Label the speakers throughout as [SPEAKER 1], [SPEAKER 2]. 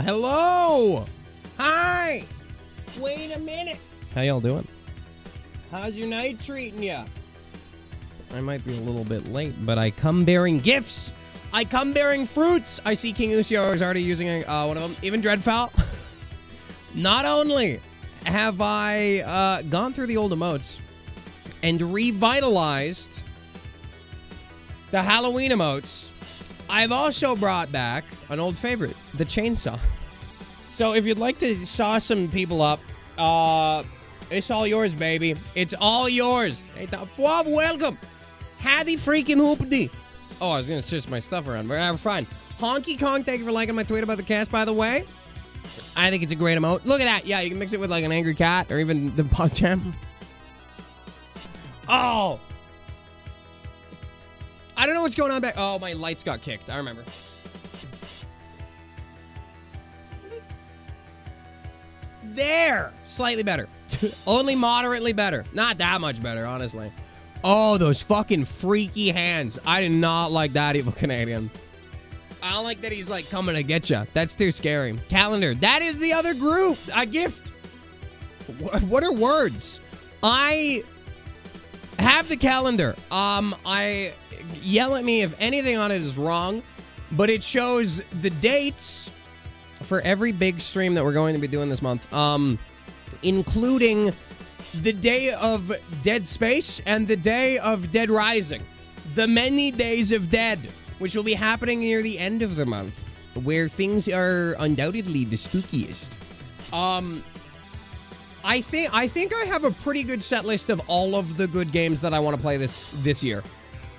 [SPEAKER 1] Hello. Hi. Wait a minute. How y'all doing?
[SPEAKER 2] How's your night treating you?
[SPEAKER 1] I might be a little bit late, but I come bearing gifts. I come bearing fruits. I see King Usio is already using uh, one of them. Even Dreadfowl. Not only have I uh, gone through the old emotes and revitalized the Halloween emotes, I've also brought back an old favorite, the chainsaw. So if you'd like to saw some people up, uh, it's all yours, baby. It's all yours. Hey, th- welcome. Howdy freaking hoopity. Oh, I was gonna switch my stuff around, but uh, fine. Honky Kong, thank you for liking my tweet about the cast, by the way. I think it's a great emote. Look at that. Yeah, you can mix it with like an angry cat or even the punk jam. Oh. I don't know what's going on back. Oh, my lights got kicked. I remember. There. Slightly better. Only moderately better. Not that much better, honestly. Oh, those fucking freaky hands. I did not like that evil Canadian. I don't like that he's like coming to get you. That's too scary. Calendar. That is the other group. A gift. What are words? I have the calendar. Um, I yell at me if anything on it is wrong, but it shows the dates for every big stream that we're going to be doing this month. Um, including the day of Dead Space and the day of Dead Rising. The many days of Dead, which will be happening near the end of the month, where things are undoubtedly the spookiest. Um, I think I think I have a pretty good set list of all of the good games that I want to play this this year.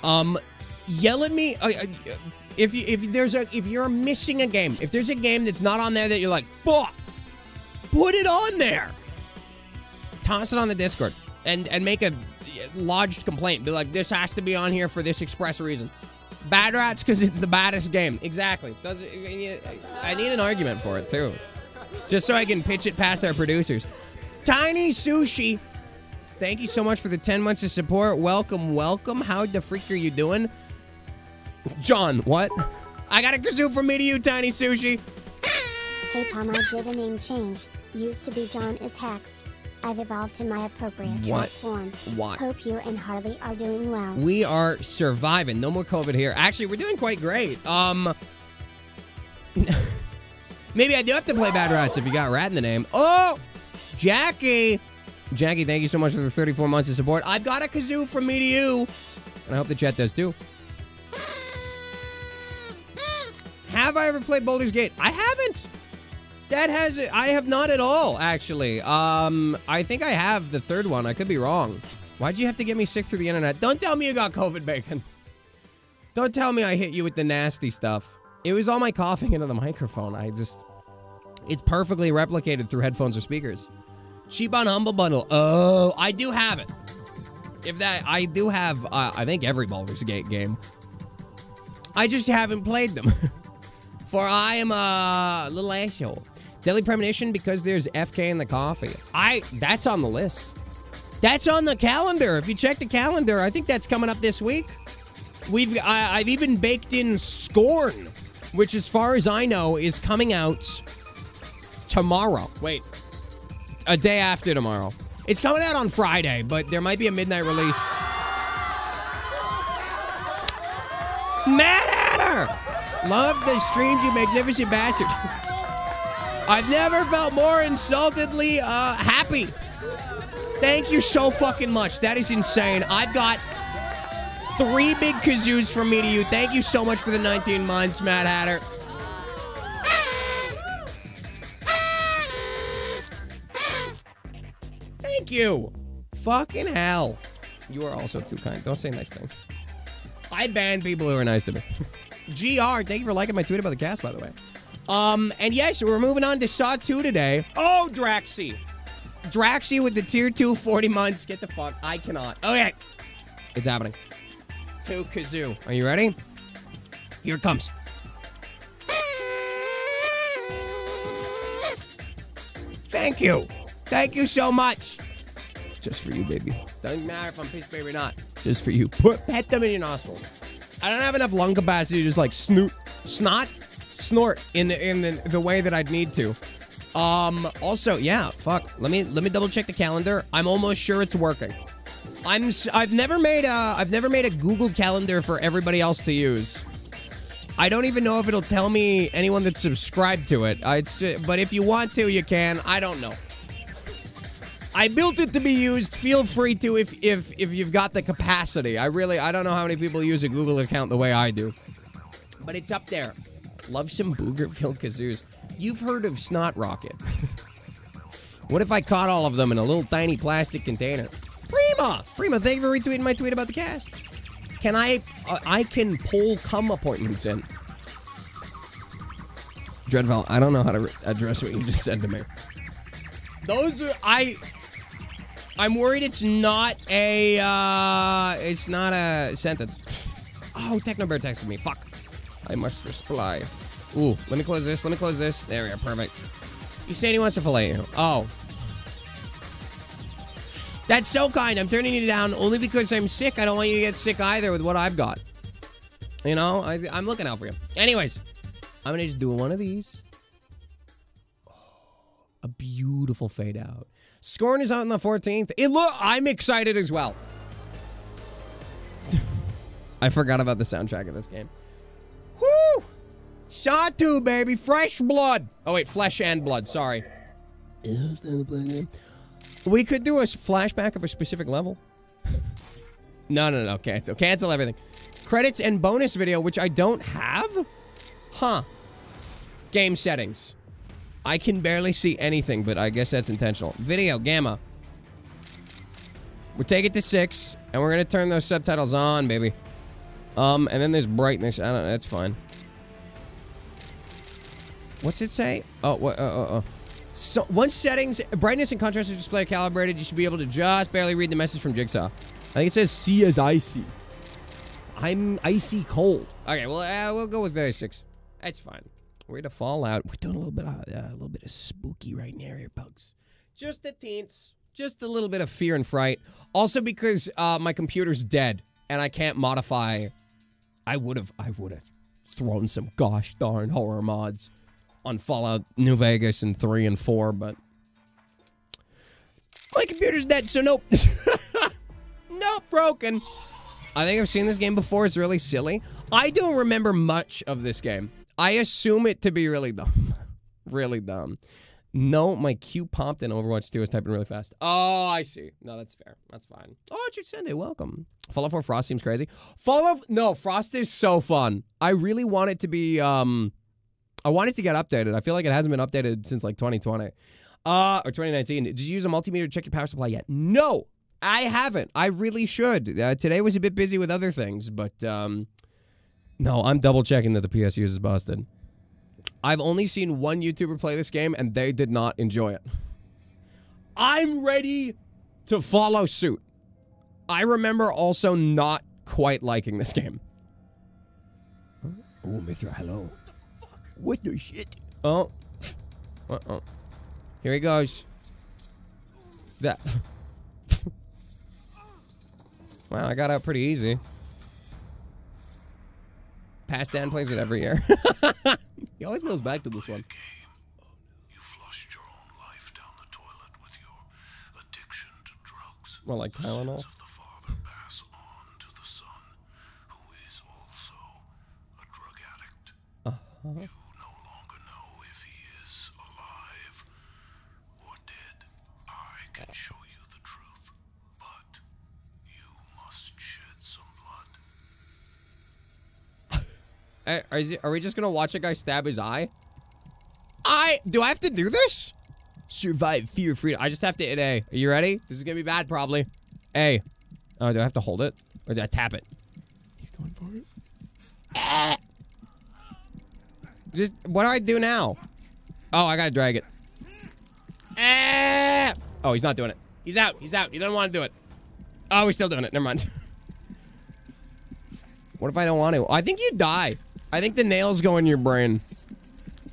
[SPEAKER 1] Um, yell at me uh, uh, if you, if there's a if you're missing a game. If there's a game that's not on there that you're like fuck, put it on there. Toss it on the Discord and and make a lodged complaint. Be like, this has to be on here for this express reason. Bad Rats because it's the baddest game. Exactly. Does it? I need an argument for it too, just so I can pitch it past our producers. Tiny Sushi. Thank you so much for the 10 months of support. Welcome, welcome. How the freak are you doing? John, what? I got a kazoo from me to you, Tiny Sushi.
[SPEAKER 3] Hey Tom, I did a name change. Used to be John is Hexed. I've evolved to my appropriate
[SPEAKER 1] What?
[SPEAKER 3] form.
[SPEAKER 1] What?
[SPEAKER 3] Hope you and Harley are doing well.
[SPEAKER 1] We are surviving. No more COVID here. Actually, we're doing quite great. Um, maybe I do have to play Bad Rats if you got rat in the name. Oh, Jackie. Jackie, thank you so much for the 34 months of support. I've got a kazoo from me to you, and I hope the chat does too. Have I ever played Baldur's Gate? I haven't. That has I have not at all actually. Um, I think I have the third one. I could be wrong. Why'd you have to get me sick through the internet? Don't tell me you got COVID, bacon. Don't tell me I hit you with the nasty stuff. It was all my coughing into the microphone. I just, it's perfectly replicated through headphones or speakers. Cheap on Humble Bundle. Oh, I do have it. If that, I do have, uh, I think every Baldur's Gate game. I just haven't played them. For I am a little asshole. Deadly Premonition because there's FK in the coffee. I, that's on the list. That's on the calendar. If you check the calendar, I think that's coming up this week. We've I, I've even baked in Scorn, which, as far as I know, is coming out tomorrow. Wait, a day after tomorrow. It's coming out on Friday, but there might be a midnight release. Mad Hatter! Love the streams, you magnificent bastard. I've never felt more insultedly uh, happy. Thank you so fucking much. That is insane. I've got three big kazoos from me to you. Thank you so much for the 19 months, Mad Hatter. Thank you. Fucking hell. You are also too kind. Don't say nice things. I ban people who are nice to me. GR, thank you for liking my tweet about the cast, by the way. Um, and yes, we're moving on to Saw 2 today. Oh, Draxi. Draxi with the tier 2 40 months. Get the fuck. I cannot. Okay. It's happening. To Kazoo. Are you ready? Here it comes. Thank you. Thank you so much. Just for you, baby. Doesn't matter if I'm pissed, baby or not. Just for you. Put pet them in your nostrils. I don't have enough lung capacity to just like snoot, snot, snort in the in the, the way that I'd need to. Um. Also, yeah. Fuck. Let me let me double check the calendar. I'm almost sure it's working. I'm. I've never made a. I've never made a Google Calendar for everybody else to use. I don't even know if it'll tell me anyone that's subscribed to it. I, it's, but if you want to, you can. I don't know. I built it to be used. Feel free to if if if you've got the capacity. I really I don't know how many people use a Google account the way I do. But it's up there. Love some Boogerville kazoos. You've heard of Snot Rocket. what if I caught all of them in a little tiny plastic container? Prima! Prima, thank you for retweeting my tweet about the cast. Can I uh, I can pull cum appointments in. Dreadfall, I don't know how to re- address what you just said to me. Those are I I'm worried it's not a uh it's not a sentence. Oh, Technobear texted me. Fuck. I must reply. Ooh, let me close this. Let me close this. There we go. Perfect. You say he wants to fillet you. Oh. That's so kind. I'm turning you down only because I'm sick. I don't want you to get sick either with what I've got. You know, I, I'm looking out for you. Anyways, I'm gonna just do one of these. A beautiful fade out. Scorn is out on the 14th. It look I'm excited as well. I forgot about the soundtrack of this game. Whoo! 2, baby. Fresh blood. Oh, wait. Flesh and blood. Sorry. We could do a flashback of a specific level. no, no, no. Cancel. Cancel everything. Credits and bonus video, which I don't have? Huh. Game settings. I can barely see anything, but I guess that's intentional. Video, gamma. We'll take it to six, and we're gonna turn those subtitles on, baby. Um, and then there's brightness. I don't know. That's fine. What's it say? Oh, what? Uh, uh, uh. So once settings, brightness and contrast of display are calibrated, you should be able to just barely read the message from Jigsaw. I think it says "see as icy." I'm icy cold. Okay, well, uh, we'll go with uh, six. That's fine. We're to Fallout. We're doing a little bit of uh, a little bit of spooky right now here, bugs. Just the teens. Just a little bit of fear and fright. Also because uh, my computer's dead and I can't modify. I would have. I would have thrown some gosh darn horror mods on Fallout New Vegas and three and four, but my computer's dead, so nope. nope, broken. I think I've seen this game before. It's really silly. I don't remember much of this game. I assume it to be really dumb. really dumb. No, my Q popped in Overwatch 2 was typing really fast. Oh, I see. No, that's fair. That's fine. Oh, it's your Sunday. Welcome. Fallout 4 Frost seems crazy. Fallout, no, Frost is so fun. I really want it to be, um, I want it to get updated. I feel like it hasn't been updated since like 2020. Uh, or 2019. Did you use a multimeter to check your power supply yet? No, I haven't. I really should. Uh, today was a bit busy with other things, but um, no, I'm double checking that the PSU is busted. I've only seen one YouTuber play this game, and they did not enjoy it. I'm ready to follow suit. I remember also not quite liking this game. Oh, Mithra, hello. What the shit? Oh. Uh-oh. Here he goes. That. wow, I got out pretty easy. Past Dan plays it every year. he always goes back to this one.
[SPEAKER 4] You flushed your own life down the toilet with your addiction to drugs.
[SPEAKER 1] Well, like
[SPEAKER 4] The
[SPEAKER 1] Tylenol.
[SPEAKER 4] sins of the father pass on to the son, who is also a drug addict.
[SPEAKER 1] Uh-huh.
[SPEAKER 4] You no longer know if he is alive or dead. I can show you the truth, but you must shed some blood.
[SPEAKER 1] Hey, are, is it- are we just gonna watch a guy stab his eye? I do I have to do this? Survive fear freedom. I just have to hit A. Are you ready? This is gonna be bad, probably. A. Oh, do I have to hold it or do I tap it? He's going for it. Ah! Just what do I do now? Oh, I gotta drag it. Ah! Oh, he's not doing it. He's out. He's out. He doesn't want to do it. Oh, we're still doing it. Never mind. What if I don't want to? I think you die. I think the nails go in your brain.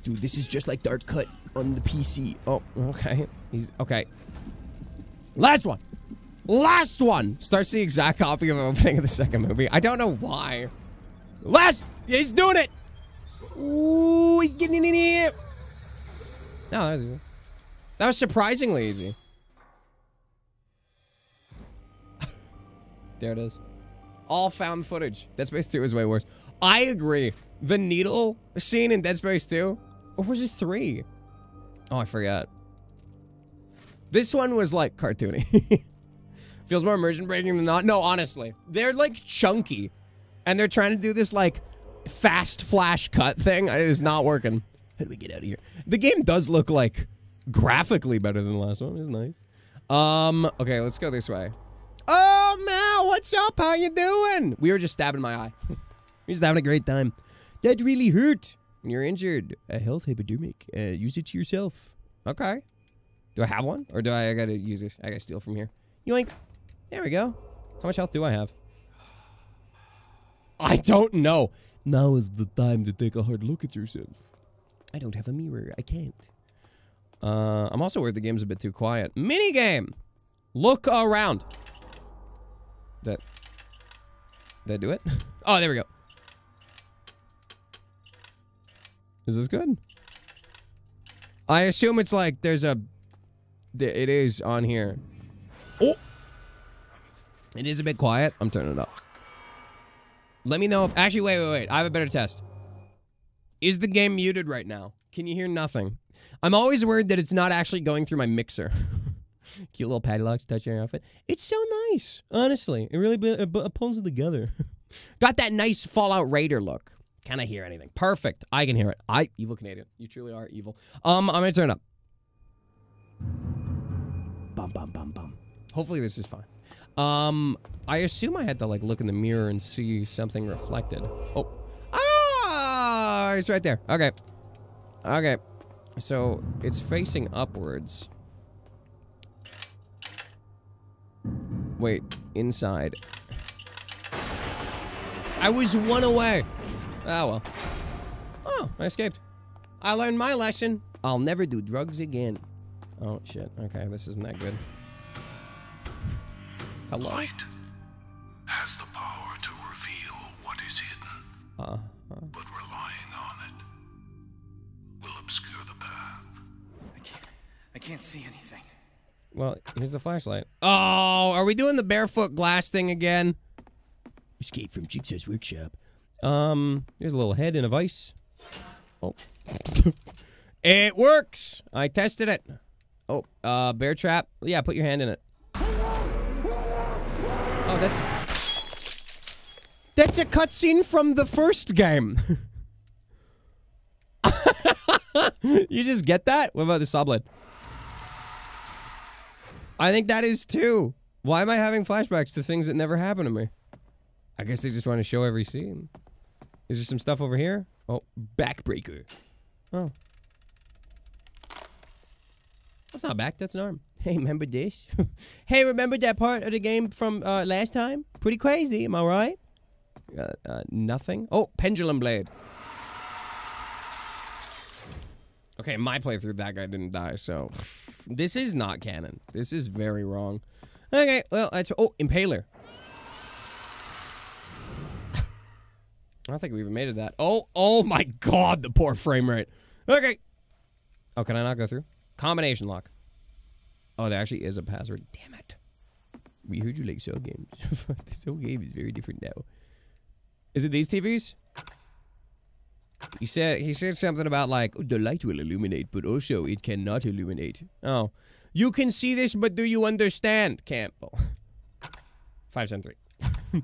[SPEAKER 1] Dude, this is just like Dark Cut on the PC. Oh, okay. He's okay. Last one. Last one. Starts the exact copy of opening of the second movie. I don't know why. Last. He's doing it. Ooh, he's getting in here. No, that was easy. That was surprisingly easy. there it is. All found footage. Dead Space 2 is way worse. I agree. The needle scene in Dead Space 2? Or was it 3? Oh, I forgot. This one was like cartoony. Feels more immersion breaking than not. No, honestly. They're like chunky. And they're trying to do this like fast flash cut thing. It is not working. How do we get out of here? The game does look like graphically better than the last one. It's nice. Um, okay, let's go this way. Oh, Mal, what's up? How you doing? We were just stabbing my eye. we're just having a great time. That really hurt. When you're injured, a health hypodermic. Uh, use it to yourself. Okay. Do I have one? Or do I, I gotta use it? I gotta steal from here. Yoink. There we go. How much health do I have? I don't know. Now is the time to take a hard look at yourself. I don't have a mirror. I can't. Uh, I'm also worried the game's a bit too quiet. Mini game. Look around. That. Did I do it? Oh, there we go. Is this good? I assume it's like there's a. It is on here. Oh. It is a bit quiet. I'm turning it up. Let me know if. Actually, wait, wait, wait. I have a better test. Is the game muted right now? Can you hear nothing? I'm always worried that it's not actually going through my mixer. Cute little padlocks touch your outfit. It's so nice, honestly. It really it, pulls it together. Got that nice Fallout Raider look. Can I hear anything? Perfect. I can hear it. I evil Canadian. You truly are evil. Um, I'm gonna turn up. Bum bum bum bum. Hopefully this is fine. Um, I assume I had to like look in the mirror and see something reflected. Oh, ah, it's right there. Okay, okay. So it's facing upwards. Wait, inside. I was one away. Oh well. Oh, I escaped. I learned my lesson. I'll never do drugs again. Oh shit. Okay, this isn't that good. Hello.
[SPEAKER 4] Light has the power to reveal what is hidden,
[SPEAKER 1] Uh,
[SPEAKER 4] but relying on it will obscure the path.
[SPEAKER 5] I can't, I can't see anything.
[SPEAKER 1] well, here's the flashlight. Oh, are we doing the barefoot glass thing again? Escape from Jigsaw's workshop. Um, here's a little head in a vice. Oh. it works! I tested it. Oh, uh, bear trap. Yeah, put your hand in it. Oh, that's... That's a cutscene from the first game. you just get that? What about the saw blade? I think that is too. Why am I having flashbacks to things that never happened to me? I guess they just want to show every scene. Is there some stuff over here? Oh, backbreaker. Oh. That's not back, that's an arm. Hey, remember this? hey, remember that part of the game from uh, last time? Pretty crazy, am I right? Uh, uh, nothing? Oh, pendulum blade. Okay, my playthrough, that guy didn't die, so... This is not canon. This is very wrong. Okay, well, that's... Oh, impaler. Don't think we even made it that. Oh, oh my god, the poor frame rate. Okay. Oh, can I not go through? Combination lock. Oh, there actually is a password. Damn it. We heard you like Soul games. the Soul game is very different now. Is it these TVs? He said he said something about like "Oh, the light will illuminate, but also it cannot illuminate. Oh, you can see this, but do you understand, Campbell? Five seven three.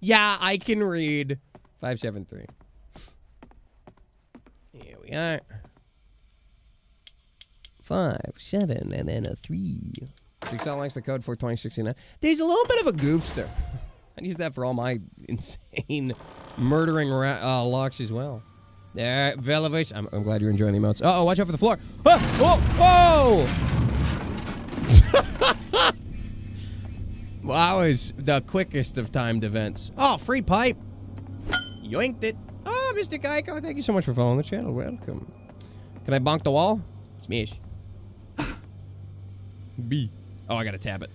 [SPEAKER 1] yeah, I can read. Five seven three. Here we are. Five seven and then a three. Jigsaw likes the code for 2069. There's a little bit of a goofs there. I'd use that for all my insane murdering uh, locks as well. There, Velavish. I'm, I'm glad you're enjoying the emotes. Uh oh, watch out for the floor. Oh, oh! Well, that was the quickest of timed events. Oh, free pipe. Yoinked it. Oh, Mr. Geico, thank you so much for following the channel. Welcome. Can I bonk the wall? Smish. B. Oh, I gotta tap it.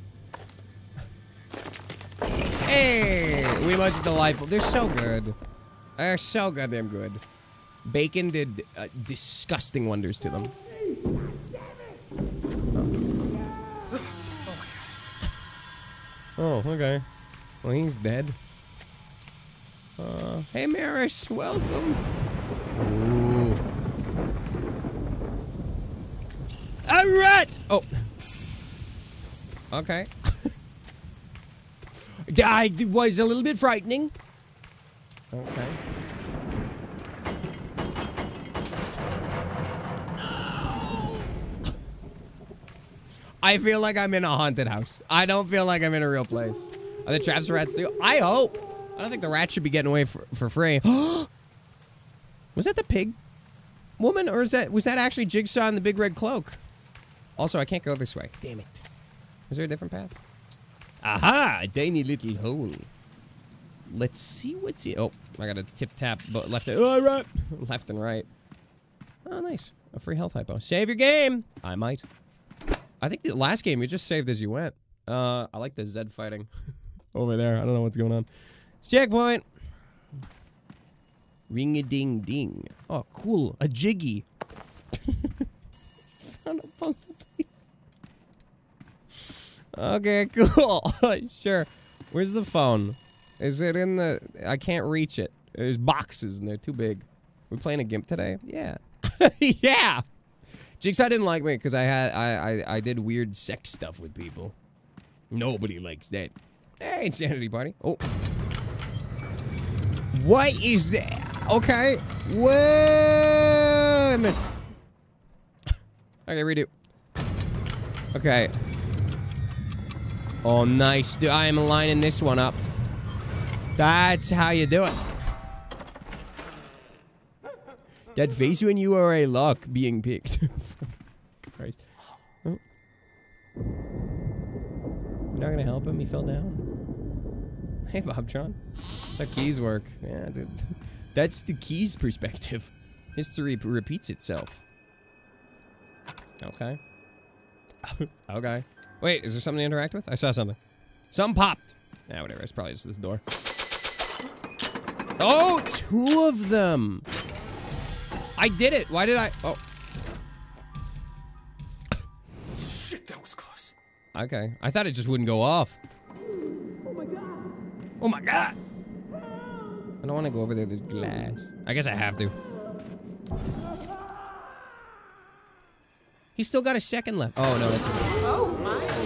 [SPEAKER 1] Hey, we must delightful. They're so good. They're so goddamn good. Bacon did uh, disgusting wonders to them. Oh, okay. Well, he's dead. Uh, hey, Maris, welcome. Ooh. A rat! Oh. Okay. I was a little bit frightening. Okay. I feel like I'm in a haunted house. I don't feel like I'm in a real place. Are the traps rats too? I hope. I don't think the rat should be getting away for, for free. was that the pig woman, or is that was that actually Jigsaw in the big red cloak? Also, I can't go this way. Damn it. Is there a different path? Aha! A tiny little hole. Let's see what's in. Oh, I got a tip tap, but left and oh, right, left and right. Oh, nice. A free health hypo. Save your game. I might. I think the last game you just saved as you went. Uh, I like the Zed fighting over there. I don't know what's going on. Checkpoint. Ring a ding ding. Oh, cool. A jiggy. Found a puzzle piece. Okay, cool. sure. Where's the phone? Is it in the? I can't reach it. There's boxes and they're too big. We playing a gimp today? Yeah. yeah. Jigsaw didn't like me because I had I, I I did weird sex stuff with people. Nobody likes that. Hey, insanity party. Oh. What is that? Okay. Whoa! I missed. okay, redo. Okay. Oh, nice. Dude, I am lining this one up. That's how you do it. That face when you are a lock being picked. Christ. Oh. You're not gonna help him? He fell down. Hey, Bobtron. That's how keys work. Yeah. That's the keys perspective. History repeats itself. Okay. okay. Wait, is there something to interact with? I saw something. Something popped. Yeah, whatever. It's probably just this door. Oh, two of them. I did it. Why did I? Oh.
[SPEAKER 5] Shit, that was close.
[SPEAKER 1] Okay. I thought it just wouldn't go off. Oh my god. Oh my god. I don't want to go over there. There's glass. I guess I have to. He's still got a second left. Oh, no, that's his.
[SPEAKER 6] Oh my.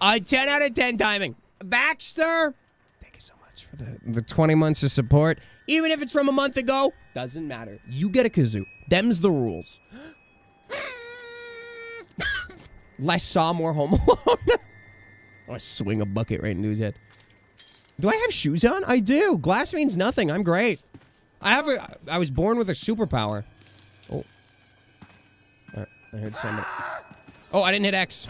[SPEAKER 1] Uh, 10 out of 10 timing. Baxter! Thank you so much for the, the 20 months of support. Even if it's from a month ago, doesn't matter. You get a kazoo. Them's the rules. Less Saw, more Home Alone. I want to swing a bucket right into his head. Do I have shoes on? I do. Glass means nothing. I'm great. I have a. I was born with a superpower. Oh. I heard somebody. Oh, I didn't hit X.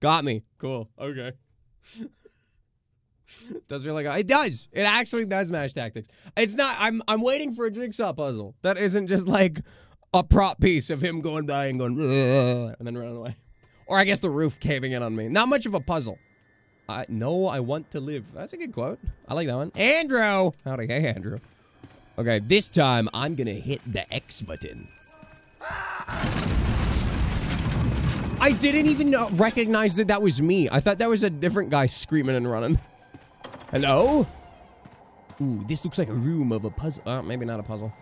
[SPEAKER 1] Got me. Cool. Okay. does feel like it does. It actually does match tactics. It's not. I'm I'm waiting for a jigsaw puzzle that isn't just like a prop piece of him going by and going and then running away, or I guess the roof caving in on me. Not much of a puzzle. I no, I want to live. That's a good quote. I like that one. Andrew. Howdy, hey Andrew. Okay, this time I'm gonna hit the X button. I didn't even recognize that that was me. I thought that was a different guy screaming and running. Hello? Ooh, this looks like a room of a puzzle. Uh, maybe not a puzzle.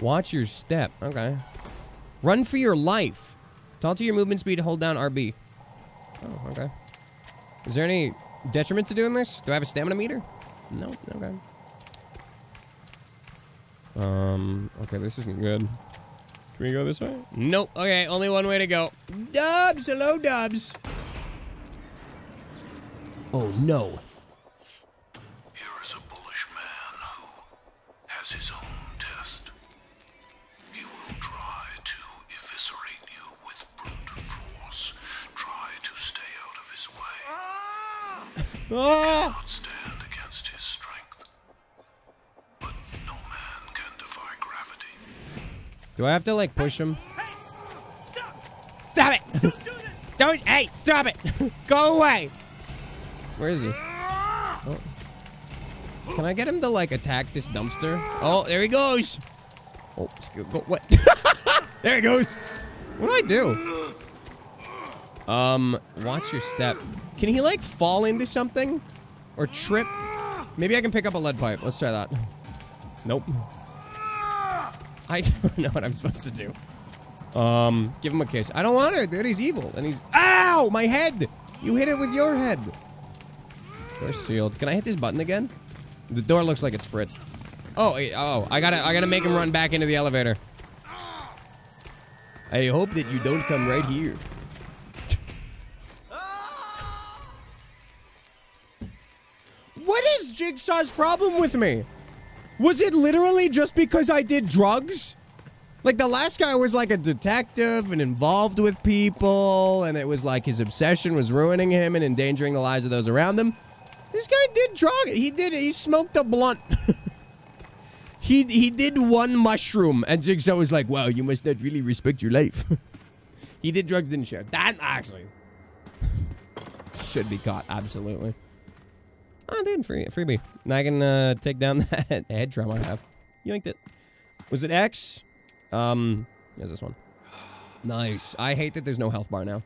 [SPEAKER 1] Watch your step. Okay. Run for your life. Talk To your movement speed, hold down RB. Oh, okay. Is there any detriment to doing this? Do I have a stamina meter? No. Okay. Um, okay, this isn't good. Can we go this way? Nope. Okay, only one way to go. Dubs! Hello, Dubs! Oh, no.
[SPEAKER 4] Here is a bullish man who has his own test. He will try to eviscerate you with brute force. Try to stay out of his way.
[SPEAKER 1] Ah! Do I have to, like, push him? Hey, Stop stop. it! Don't, hey, stop it! Go away! Where is he? Oh. Can I get him to, like, attack this dumpster? Oh, there he goes! Oh, go, what? there he goes! What do I do? Um, watch your step. Can he, like, fall into something? Or trip? Maybe I can pick up a lead pipe. Let's try that. Nope. I don't know what I'm supposed to do. Um, give him a kiss. I don't want to, dude. He's evil. And he's... Ow! My head! You hit it with your head. Door's sealed. Can I hit this button again? The door looks like it's fritzed. Oh, eh, oh, I gotta, I gotta make him run back into the elevator. I hope that you don't come right here. What is Jigsaw's problem with me? Was it literally just because I did drugs? Like the last guy was like a detective and involved with people, and it was like his obsession was ruining him and endangering the lives of those around him. This guy did drug. He did. He smoked a blunt. he he did one mushroom, and Jigsaw was like, "Wow, you must not really respect your life." he did drugs, didn't you? That actually should be caught. Absolutely. Oh, dude, free freebie. Now I can uh, take down that head drum I have. Yoinked it. Was it X? Um, there's this one. Nice. I hate that there's no health bar now.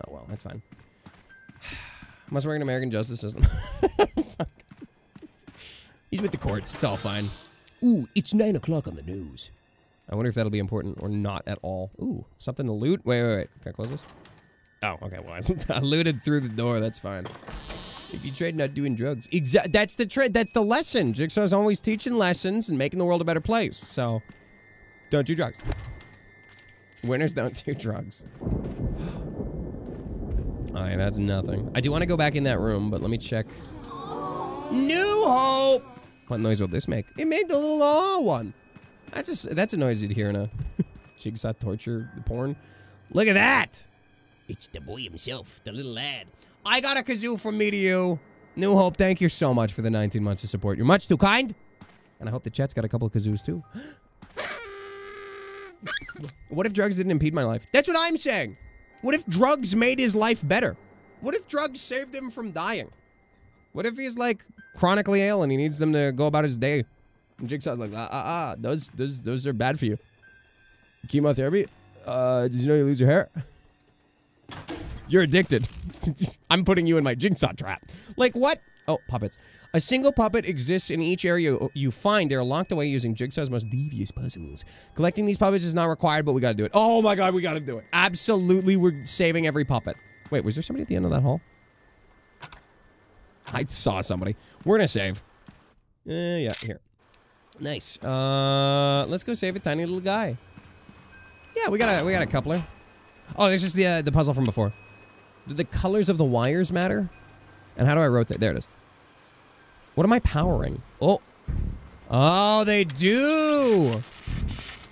[SPEAKER 1] Oh well, that's fine. Must work in American justice system. He's with the courts. It's all fine. Ooh, it's nine o'clock on the news. I wonder if that'll be important or not at all. Ooh, something to loot. Wait, wait, wait. Can I close this? Oh, okay. Well, I looted through the door. That's fine. If you trade not doing drugs, exactly. That's the trade. That's the lesson. Jigsaw's always teaching lessons and making the world a better place. So, don't do drugs. Winners don't do drugs. Alright, that's nothing. I do want to go back in that room, but let me check. New Hope! What noise will this make? It made the little ah one. That's a, that's a noise you'd hear in a jigsaw torture the porn. Look at that! It's the boy himself, the little lad. I got a kazoo from me to you. New Hope, thank you so much for the 19 months of support. You're much too kind. And I hope the chat's got a couple of kazoos too. what if drugs didn't impede my life? That's what I'm saying. What if drugs made his life better? What if drugs saved him from dying? What if he's like chronically ill and he needs them to go about his day? And Jigsaw's like, ah, ah, ah, those, those, those are bad for you. Chemotherapy? Uh, did you know you lose your hair? You're addicted. I'm putting you in my jigsaw trap. Like what? Oh, puppets. A single puppet exists in each area you find. They're locked away using Jigsaw's most devious puzzles. Collecting these puppets is not required, but we gotta do it. Oh my god, we gotta do it. Absolutely, we're saving every puppet. Wait, was there somebody at the end of that hall? I saw somebody. We're gonna save. Uh, yeah, here. Nice. Uh, let's go save a tiny little guy. Yeah, we got a we got a coupler. Oh, this just the uh, the puzzle from before. Do the colors of the wires matter? And how do I rotate? There it is. What am I powering? Oh. Oh, they do.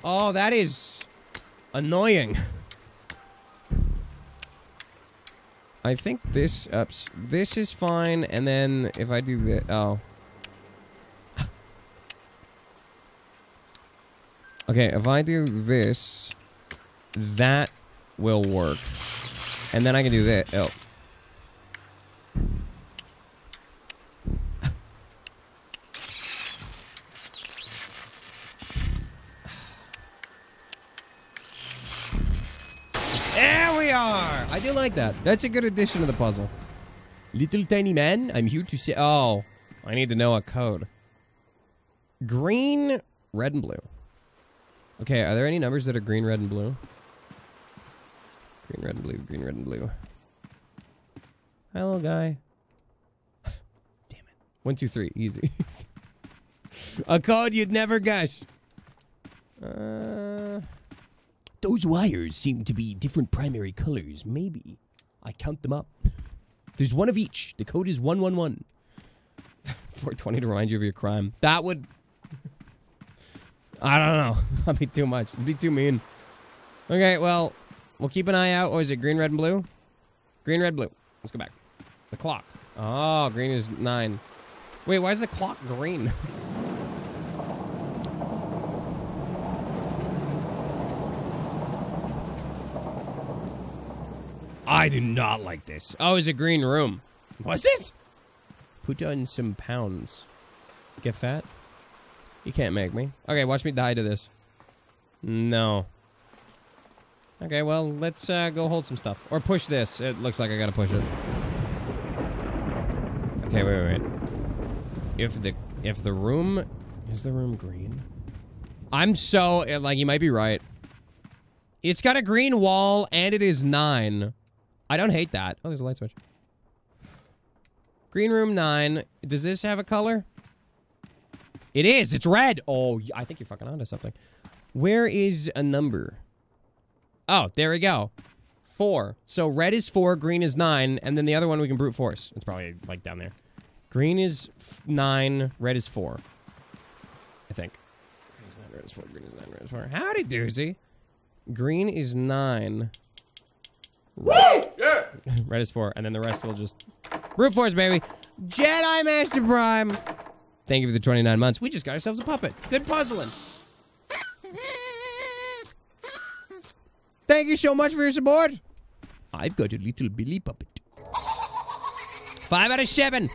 [SPEAKER 1] Oh, that is annoying. I think this ups. This is fine, and then if I do the oh. Okay, if I do this, that will work. And then I can do that. Oh. There we are! I do like that. That's a good addition to the puzzle. Little tiny man, I'm here to say- Oh. I need to know a code. Green, red, and blue. Okay, are there any numbers that are green, red, and blue? Green, red, and blue, green, red, and blue. Hi, little guy. Damn it. One, two, three. Easy. a code you'd never guess. Uh, those wires seem to be different primary colors. Maybe. I count them up. There's one of each. The code is 111. 420 to remind you of your crime. That would... I don't know. That'd be too much. It'd be too mean. Okay, well, we'll keep an eye out. What is it? Green, red, and blue? Green, red, blue. Let's go back. The clock. Oh, green is nine. Wait, why is the clock green? I do not like this. Oh, it's a green room. Was it? Put on some pounds. Get fat? You can't make me. Okay, watch me die to this. No. Okay, well, let's uh, go hold some stuff. Or push this. It looks like I gotta push it. Okay, wait, wait, wait. If the if the room is the room green? I'm so uh, like you might be right. It's got a green wall and it is nine. I don't hate that. Oh, there's a light switch. Green room nine. Does this have a color? It is. It's red. Oh, I think you're fucking onto something. Where is a number? Oh, there we go. Four. So red is four, green is nine, and then the other one we can brute force. It's probably like down there. Green is nine, red is four. I think. Green is nine, red is four, green is nine, red is four. Howdy, doozy. Green is nine. Red,
[SPEAKER 5] Yeah!
[SPEAKER 1] red is four, and then the rest will just brute force, baby. Jedi Master Prime. Thank you for the 29 months. We just got ourselves a puppet. Good puzzling. Thank you so much for your support. I've got a little Billy puppet. Five out of seven.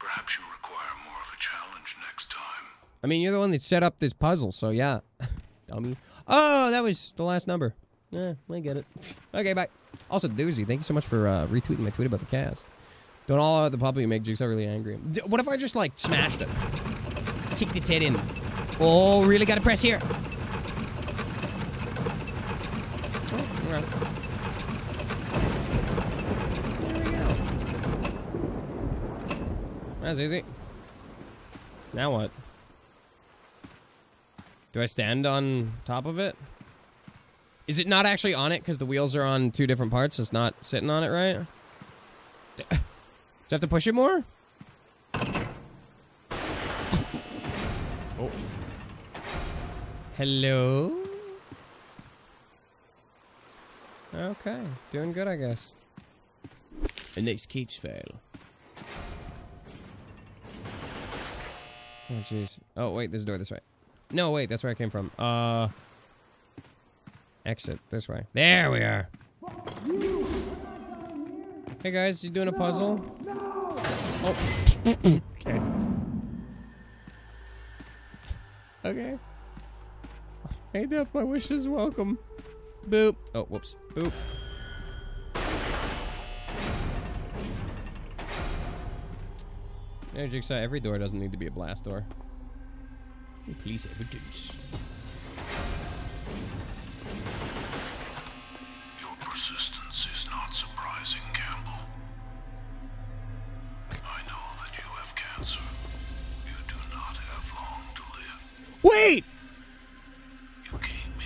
[SPEAKER 4] Perhaps you require more of a challenge next time.
[SPEAKER 1] I mean, you're the one that set up this puzzle, so yeah. Dummy. Oh, that was the last number. Yeah, I get it. Okay, bye. Also, Doozy, thank you so much for uh, retweeting my tweet about the cast. Don't all out the puppy make Jigsaw really angry. What if I just, like, smashed it? Kicked its head in. Oh, really gotta press here. That's easy. Now what? Do I stand on top of it? Is it not actually on it because the wheels are on two different parts? It's not sitting on it right? Do I have to push it more? Hello? Okay. Doing good, I guess. And this keeps fail. Oh, jeez. Oh, wait, there's a door this way. No, wait, that's where I came from. Uh... Exit this way. There we are. Hey guys, you doing a puzzle? No. Oh. okay. Okay. Hey Death, my wish is welcome. Boop. Oh, whoops. Boop. Yeah, Jigsaw, every door doesn't need to be a blast door. Police evidence.
[SPEAKER 4] Your persistence is not surprising, Campbell. I know that you have cancer. You do not have long to live.
[SPEAKER 1] Wait!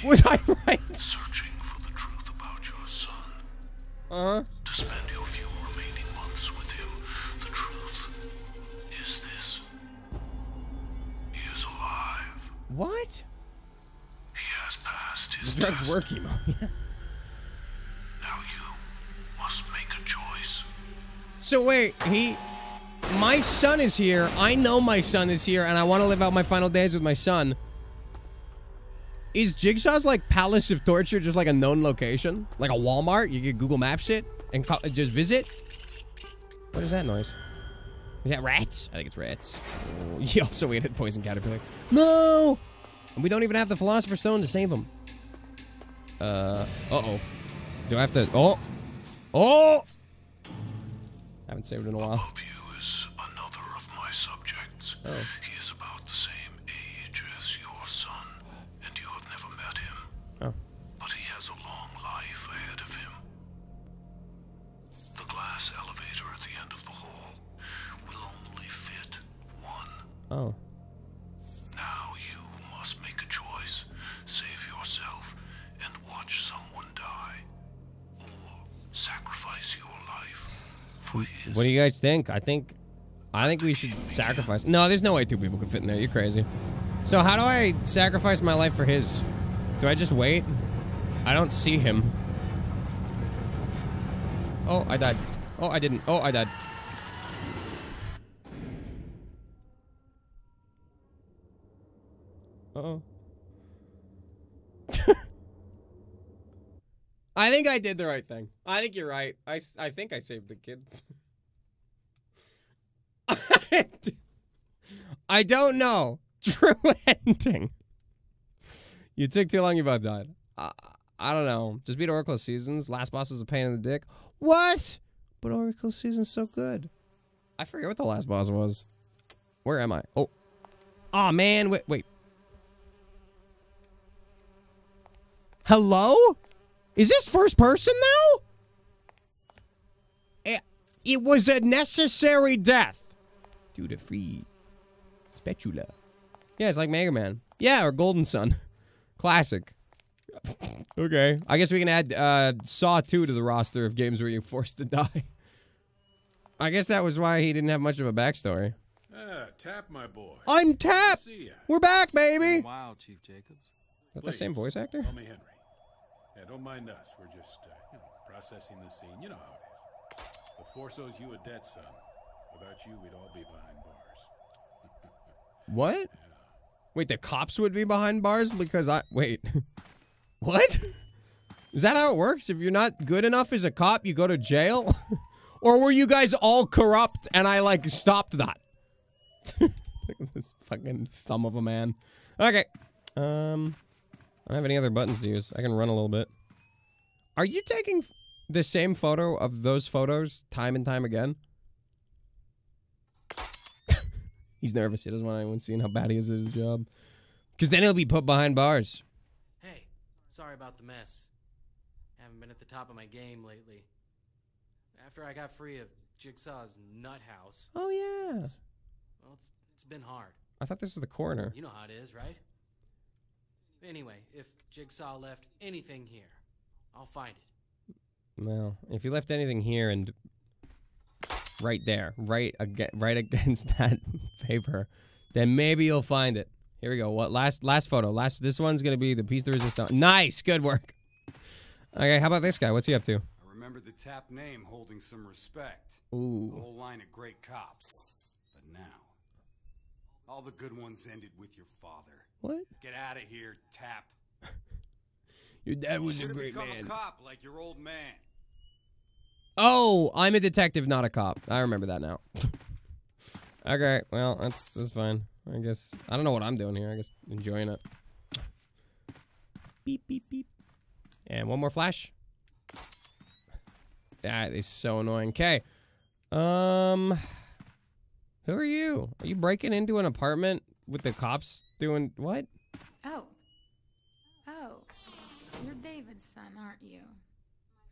[SPEAKER 4] You came here
[SPEAKER 1] Was I right?
[SPEAKER 4] searching for the truth about your son.
[SPEAKER 1] Uh-huh.
[SPEAKER 4] To spend your few remaining months with him. The truth is this. He is alive.
[SPEAKER 1] What?
[SPEAKER 4] He has passed his
[SPEAKER 1] The drugs
[SPEAKER 4] test.
[SPEAKER 1] work, emo.
[SPEAKER 4] Now you must make a choice.
[SPEAKER 1] so wait, he... My son is here. I know my son is here, and I want to live out my final days with my son. Is Jigsaw's, like, Palace of Torture just, like, a known location? Like a Walmart? You get Google Maps it and just visit? What is that noise? Is that rats? I think it's rats. Oh, he also ate a poison caterpillar. No! And we don't even have the Philosopher's Stone to save him. Uh, uh-oh. Do I have to... Oh! Oh! I Haven't saved in a while.
[SPEAKER 4] Above you is another of my subjects.
[SPEAKER 1] Oh.
[SPEAKER 4] He
[SPEAKER 1] What do you guys think? I think... I think we should sacrifice... No, there's no way two people can fit in there. You're crazy. So how do I sacrifice my life for his? Do I just wait? I don't see him. Oh, I died. Oh, I didn't. Oh, I died. Uh-oh. I think I did the right thing. I think you're right. I, I think I saved the kid. I don't know. True ending. You took too long, you both died. I, I don't know. Just beat Oracle Seasons. Last boss was a pain in the dick. What? But Oracle Seasons so good. I forget what the last boss was. Where am I? Oh. Oh man, wait, wait. Hello? Is this first person now? It, it was a necessary death. To defeat Spatula. Yeah, it's like Mega Man. Yeah, or Golden Sun. Classic. okay. I guess we can add uh, Saw 2 to the roster of games where you're forced to die. I guess that was why he didn't have much of a backstory.
[SPEAKER 6] Ah, Tapp, my boy.
[SPEAKER 1] I'm
[SPEAKER 6] Tapp!
[SPEAKER 1] We're back, baby!
[SPEAKER 7] Wow, Chief Jacobs.
[SPEAKER 1] that the same voice actor?
[SPEAKER 6] Call me Henry. Yeah, don't mind us. We're just, uh, you know, processing the scene. You know how it is. The Force owes you a debt, son. Without you, we'd all be behind bars.
[SPEAKER 1] What? Wait, the cops would be behind bars because I wait. what? Is that how it works? If you're not good enough as a cop, you go to jail? or were you guys all corrupt and I like stopped that? Look at this fucking thumb of a man. Okay. Um I don't have any other buttons to use. I can run a little bit. Are you taking the same photo of those photos time and time again? He's nervous. He doesn't want anyone seeing how bad he is at his job. Because then he'll be put behind bars.
[SPEAKER 8] Hey, sorry about the mess. I Haven't been at the top of my game lately. After I got free of Jigsaw's nut house,
[SPEAKER 1] Oh, yeah.
[SPEAKER 8] well, it's, it's been hard.
[SPEAKER 1] I thought this is the coroner.
[SPEAKER 8] You know how it is, right? Anyway, if Jigsaw left anything here, I'll find it.
[SPEAKER 1] Well, if you left anything here and right there, right aga right against that paper, then maybe you'll find it. Here we go. What last last photo? Last this one's gonna be the piece de resistance. Nice, good work. Okay, how about this guy? What's he up to?
[SPEAKER 5] I remember the Tapp name holding some respect. A
[SPEAKER 1] Ooh,
[SPEAKER 5] whole line of great cops. But now, all the good ones ended with your father.
[SPEAKER 1] what?
[SPEAKER 5] Get out of here, Tapp.
[SPEAKER 1] Your dad was a
[SPEAKER 5] Should've
[SPEAKER 1] great
[SPEAKER 5] become
[SPEAKER 1] man.
[SPEAKER 5] a cop like your old man.
[SPEAKER 1] Oh, I'm a detective, not a cop. I remember that now. okay, well, that's that's fine. I guess I don't know what I'm doing here. I guess enjoying it. Beep beep beep. And one more flash. That is so annoying. Okay. Um Who are you? Are you breaking into an apartment with the cops doing what?
[SPEAKER 9] Oh. Oh. You're David's son, aren't you?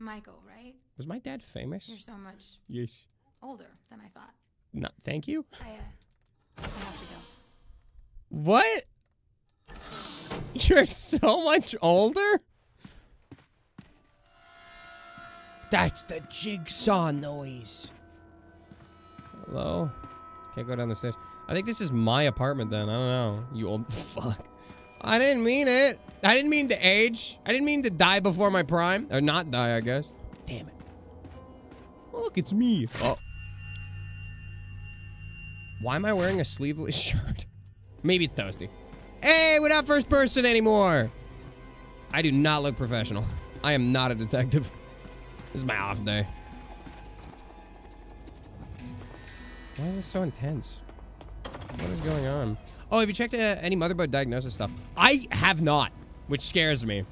[SPEAKER 9] Michael, right?
[SPEAKER 1] Was my dad famous?
[SPEAKER 9] You're so much
[SPEAKER 1] Yes.
[SPEAKER 9] older than I thought.
[SPEAKER 1] No, thank you.
[SPEAKER 9] I, uh, I have to go.
[SPEAKER 1] What? You're so much older? That's the jigsaw noise. Hello? Can't go down the stairs. I think this is my apartment then. I don't know. You old fuck. I didn't mean it. I didn't mean to age. I didn't mean to die before my prime. Or not die, I guess. Damn it. Look, it's me. Oh. Why am I wearing a sleeveless shirt? Maybe it's toasty. Hey, we're not first person anymore. I do not look professional. I am not a detective. This is my off day. Why is this so intense? What is going on? Oh, have you checked uh, any motherboard diagnosis stuff? I have not, which scares me.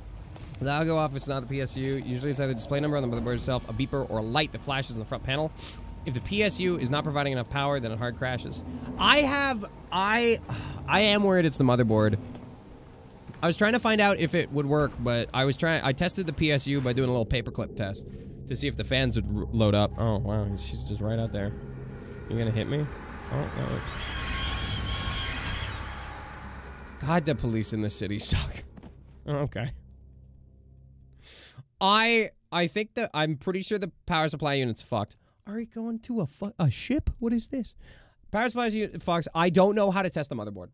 [SPEAKER 1] That'll go off if it's not the PSU. Usually it's either display number on the motherboard itself, a beeper, or a light that flashes in the front panel. If the PSU is not providing enough power, then it hard crashes. I have, I, I am worried it's the motherboard. I was trying to find out if it would work, but I was trying, I tested the PSU by doing a little paperclip test to see if the fans would load up. Oh, wow, she's just right out there. You gonna hit me? Oh, no. God, the police in this city suck. Okay. I I think that I'm pretty sure the power supply unit's fucked. Are we going to a a ship? What is this? Power supply unit fucks. I don't know how to test the motherboard.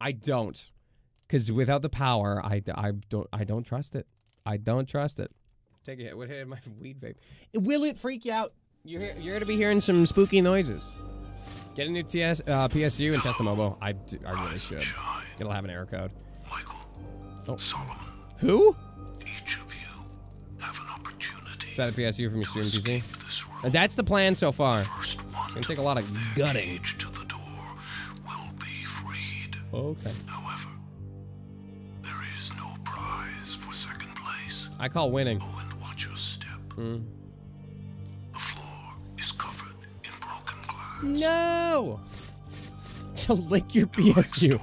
[SPEAKER 1] I don't, because without the power, I, I don't I don't trust it. I don't trust it. Take a hit. What hit my weed vape? Will it freak you out? You're you're gonna be hearing some spooky noises. Get a new TS uh, PSU and test the Mobo. I really should. It'll have an error code.
[SPEAKER 4] Michael,
[SPEAKER 1] Oh.
[SPEAKER 4] Solomon,
[SPEAKER 1] Who?
[SPEAKER 4] each of you have an
[SPEAKER 1] Try the PSU from your stream PC. And that's the plan so far.
[SPEAKER 4] first one
[SPEAKER 1] It's gonna take a lot of gutting.
[SPEAKER 4] age to the door will be freed.
[SPEAKER 1] Okay.
[SPEAKER 4] However, there is no prize for second place.
[SPEAKER 1] I call winning.
[SPEAKER 4] Oh, and watch your step.
[SPEAKER 1] Mm.
[SPEAKER 4] The floor is covered in broken glass.
[SPEAKER 1] No! To lick your PSU.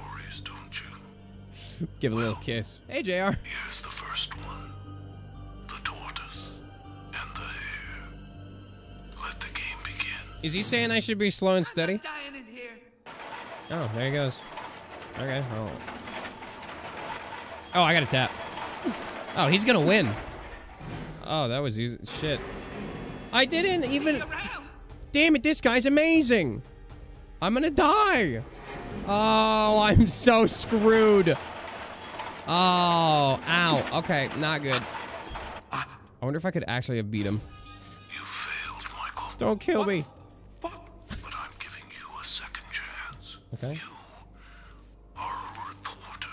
[SPEAKER 4] Stories, don't you?
[SPEAKER 1] Give it a little kiss. Hey, JR.
[SPEAKER 4] Here's the first one. The tortoise and the hare. Let the game begin.
[SPEAKER 1] Is he saying I should be slow and steady?
[SPEAKER 8] Dying in here.
[SPEAKER 1] Oh, there he goes. Okay, well. Oh, I got to tap. Oh, he's gonna win. Oh, that was easy. Shit. I didn't even. Damn it, this guy's amazing. I'm gonna die. Oh, I'm so screwed. Oh, ow. Okay, not good. I wonder if I could actually have beat him.
[SPEAKER 4] You failed, Michael.
[SPEAKER 1] Don't kill me. Fuck.
[SPEAKER 4] But I'm giving you a second chance.
[SPEAKER 1] Okay.
[SPEAKER 4] You are a reporter.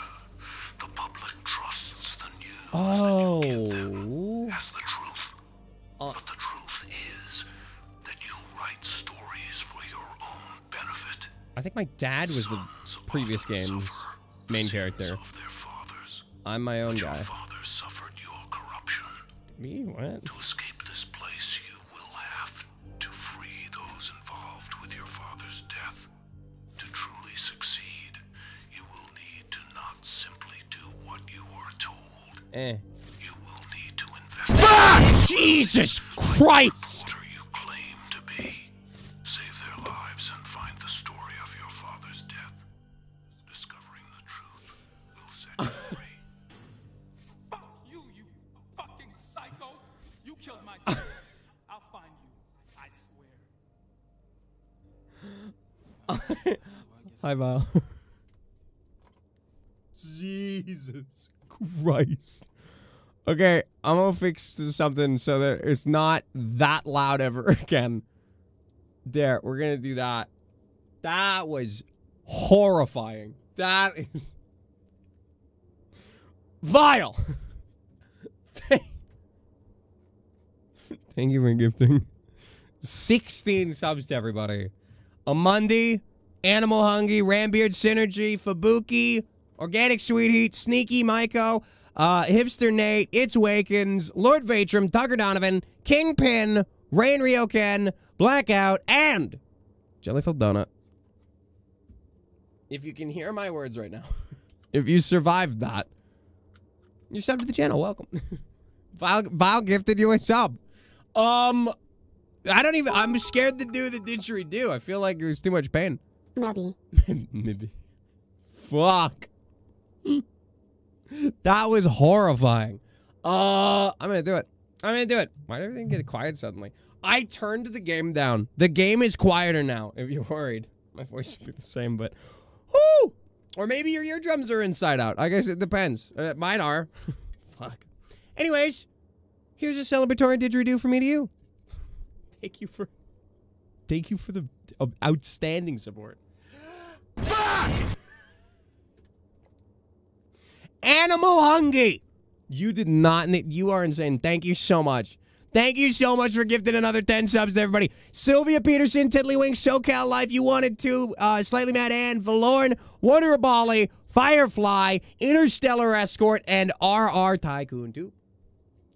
[SPEAKER 4] The public trusts the news.
[SPEAKER 1] Oh.
[SPEAKER 4] As the truth. but the truth is that you write stories for your own benefit.
[SPEAKER 1] I think my dad was the previous game's main character.
[SPEAKER 4] Of their fathers.
[SPEAKER 1] I'm my own
[SPEAKER 4] Your
[SPEAKER 1] guy.
[SPEAKER 4] father suffered your corruption.
[SPEAKER 1] Me? What?
[SPEAKER 4] To escape this place, you will have to free those involved with your father's death. To truly succeed, you will need to not simply do what you are told.
[SPEAKER 1] Eh.
[SPEAKER 4] You will need to investigate
[SPEAKER 1] Jesus Christ! Hi, Val. Jesus Christ. Okay, I'm gonna fix something so that it's not that loud ever again. There, we're gonna do that. That was horrifying. That is vile. Thank you for gifting 16 subs to everybody. Amundi, Animal Hungry, Rambeard Synergy, Fabuki, Organic Sweet Heat, Sneaky Maiko, uh, Hipster Nate, It's Wakens, Lord Vatrum, Tucker Donovan, Kingpin, Rain Ryoken, Blackout, and Jellyfield Donut. If you can hear my words right now, if you survived that, you're sub to the channel. Welcome. Vile, Vile gifted you a sub. Um, I don't even. I'm scared to do the didgeridoo. I feel like there's too much pain.
[SPEAKER 3] Maybe.
[SPEAKER 1] Maybe. Fuck. that was horrifying. Uh, I'm gonna do it. I'm gonna do it. Why did everything get quiet suddenly? I turned the game down. The game is quieter now. If you're worried, my voice should be the same, but whoo! Or maybe your eardrums are inside out. I guess it depends. Uh, mine are. Fuck. Anyways, here's a celebratory didgeridoo from me to you. Thank you for, thank you for the outstanding support. Fuck! Animal Hungry. You did not. You are insane. Thank you so much. Thank you so much for gifting another 10 subs to everybody. Sylvia Peterson, Tiddlywink, SoCal Life, You Wanted To, uh, Slightly Mad Ann, Valorn, Wonder Bali, Firefly, Interstellar Escort, and RR Tycoon 2.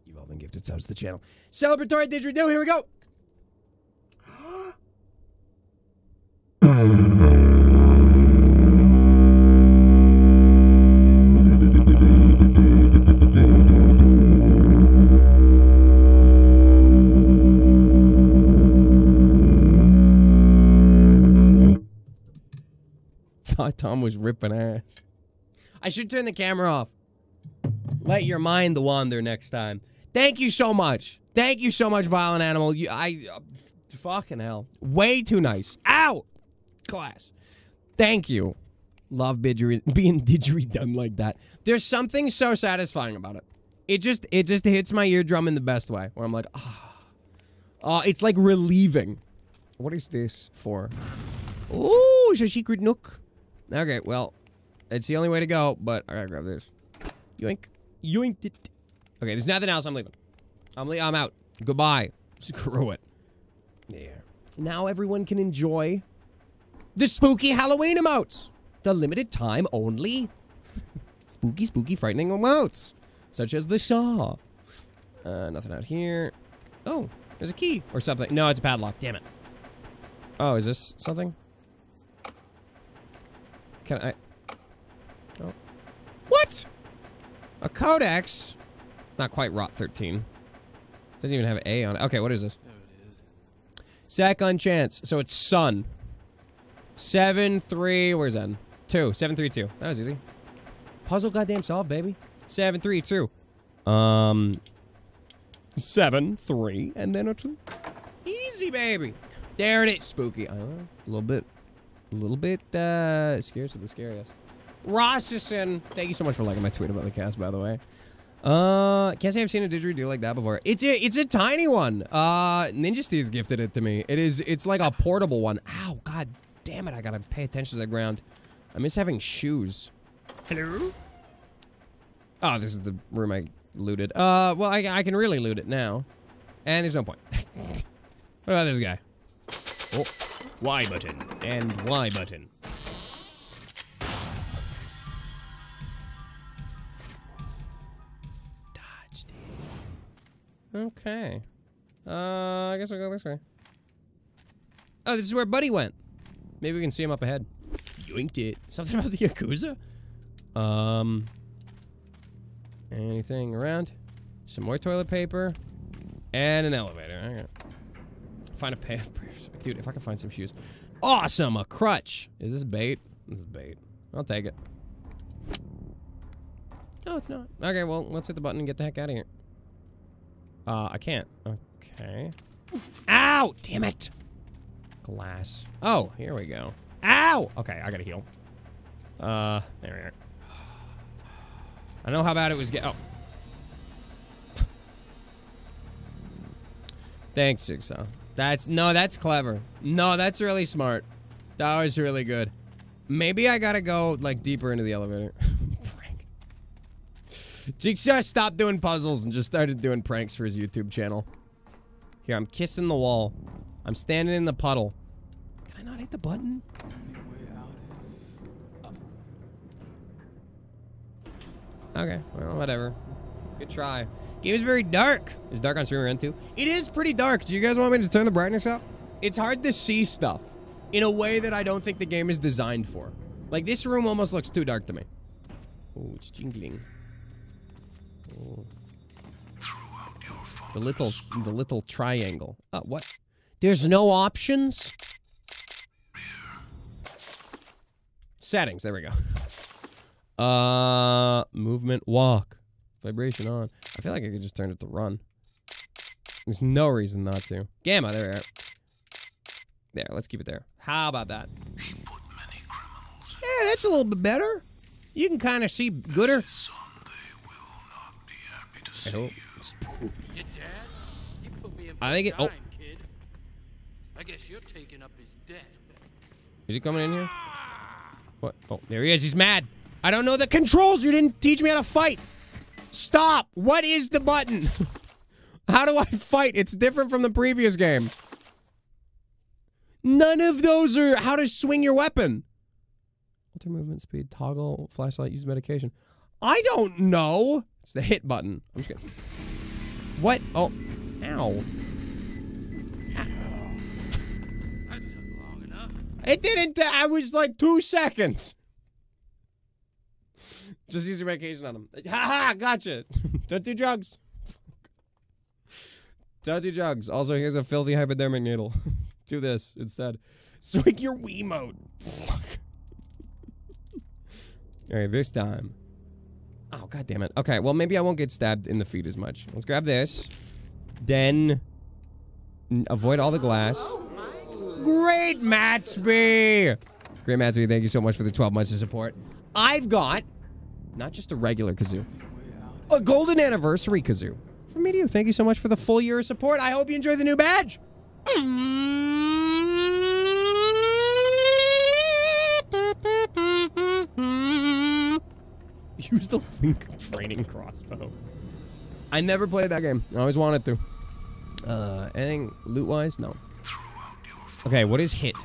[SPEAKER 1] You've all been gifted subs to the channel. Celebratory didgeridoo. Here we go. Thought Tom was ripping ass. I should turn the camera off. Let your mind wander next time. Thank you so much. Thank you so much, Violent Animal. You, I, uh, fucking hell, way too nice. Ow, class. Thank you. Love being didgeridoo done like that. There's something so satisfying about it. It just, it just hits my eardrum in the best way. Where I'm like, ah, oh, it's like relieving. What is this for? Ooh, it's a secret nook. Okay, well, it's the only way to go, but I gotta grab this. Yoink. Yoinked it. Okay, there's nothing else. I'm leaving. I'm, le I'm out. Goodbye. Screw it. Yeah. Now everyone can enjoy the spooky Halloween emotes. The limited time only spooky, spooky, frightening emotes. Such as the Saw. Uh, nothing out here. Oh, there's a key or something. No, it's a padlock. Damn it. Oh, is this something? Can I? Oh. What? A codex? Not quite rot 13. Doesn't even have A on it. Okay, what is this?
[SPEAKER 8] There it is.
[SPEAKER 1] Second chance. So it's sun. Seven, three, where's N? Two. Seven, three, two. That was easy. Puzzle goddamn solved, baby. Seven, three, two. Um, seven, three, and then a two. Easy, baby. There it is. Spooky. I don't know. A little bit, a little bit, uh, scares of the scariest. Rossison, thank you so much for liking my tweet about the cast, by the way. Uh, can't say I've seen a didgeridoo like that before. It's a, it's a tiny one. Uh, Ninja Steve's gifted it to me. It is, it's like a portable one. Ow, god damn it, I gotta pay attention to the ground. I miss having shoes. Hello? Oh, this is the room I looted. Uh, well, I, I can really loot it now. And there's no point. what about this guy? Oh, Y button and Y button. Dodged it. Okay. Uh, I guess I'll go this way. Oh, this is where Buddy went. Maybe we can see him up ahead. Yoinked it. Something about the Yakuza? Um. Anything around? Some more toilet paper. And an elevator. Find a pair. Dude, if I can find some shoes. Awesome! A crutch. Is this bait? This is bait. I'll take it. No, it's not. Okay, well, let's hit the button and get the heck out of here. Uh, I can't. Okay. Ow! Damn it! Glass. Oh, here we go. Ow! Okay, I gotta heal. Uh, there we are. I know how bad it was get- oh. Thanks, Jigsaw. That's- no, that's clever. No, that's really smart. That was really good. Maybe I gotta go, like, deeper into the elevator. Jigsaw stopped doing puzzles and just started doing pranks for his YouTube channel. Here, I'm kissing the wall. I'm standing in the puddle. Can I not hit the button? Okay, well, whatever. Good try. Game is very dark. Is dark on streamer end too? It is pretty dark. Do you guys want me to turn the brightness up? It's hard to see stuff in a way that I don't think the game is designed for. Like, this room almost looks too dark to me. Oh, it's jingling. Oh. The little, the little triangle. Uh, what? There's no options? Settings, there we go. Uh, movement, walk. Vibration on. I feel like I could just turn it to run. There's no reason not to. Gamma, there we are. There, let's keep it there. How about that? Yeah, that's a little bit better. You can kind of see gooder. I hope.
[SPEAKER 8] Your dad? He put me in
[SPEAKER 1] I think it- oh.
[SPEAKER 8] I guess you're taking up his debt.
[SPEAKER 1] Is he coming in here? What? Oh, there he is. He's mad. I don't know the controls. You didn't teach me how to fight. Stop. What is the button? how do I fight? It's different from the previous game. None of those are how to swing your weapon. Alter movement speed, toggle, flashlight, use medication. I don't know. It's the hit button. I'm just kidding. What? Oh, ow. It didn't. Uh, I was like two seconds. Just use your medication on him. Ha ha! Gotcha. Don't do drugs. Don't do drugs. Also, here's a filthy hypodermic needle. do this instead. Swing your Wiimote. Fuck. All right, this time. Oh god damn it. Okay, well maybe I won't get stabbed in the feet as much. Let's grab this. Then avoid all the glass. Great Matsby! Great Matsby, thank you so much for the 12 months of support. I've got not just a regular kazoo, a golden anniversary kazoo. From me to you, thank you so much for the full year of support. I hope you enjoy the new badge. Use the Link training crossbow. I never played that game. I always wanted to. Uh, anything loot wise? No. Okay, what is hit?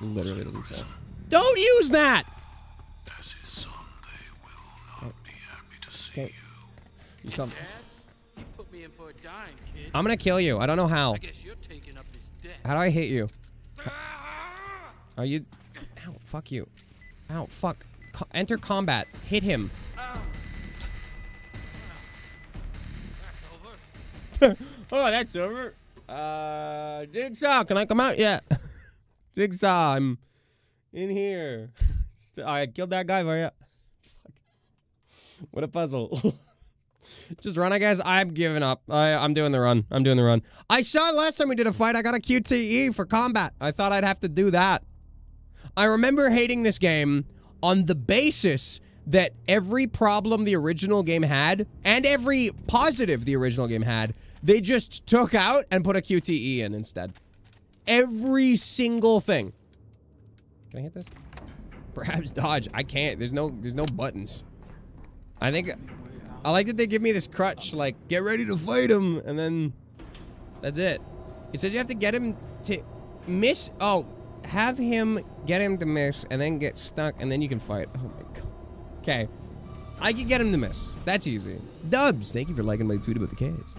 [SPEAKER 1] Literally doesn't say. Don't use that! Okay. You saw-
[SPEAKER 8] Dad, you put me in for a dime, kid.
[SPEAKER 1] I'm gonna kill you. I don't know how.
[SPEAKER 8] I guess you're taking up his debt.
[SPEAKER 1] How do I hit you? Are you? Ow! Fuck you! Ow! Fuck! Co- enter combat. Hit him.
[SPEAKER 8] That's over.
[SPEAKER 1] oh, that's over. Uh, Jigsaw, can I come out? yet? Jigsaw, I'm in here. I killed that guy for you. Fuck. What a puzzle. Just run, I guess. I'm giving up. I, I'm doing the run. I'm doing the run. I saw last time we did a fight, I got a QTE for combat. I thought I'd have to do that. I remember hating this game on the basis that every problem the original game had, and every positive the original game had, they just took out and put a QTE in instead. Every single thing. Can I hit this? Perhaps dodge. I can't. There's no there's no buttons. I think I like that they give me this crutch, like, get ready to fight him, and then that's it. It says you have to get him to miss oh, have him get him to miss and then get stuck and then you can fight. Oh my god. Okay. I can get him to miss. That's easy. Dubs, thank you for liking my tweet about the case.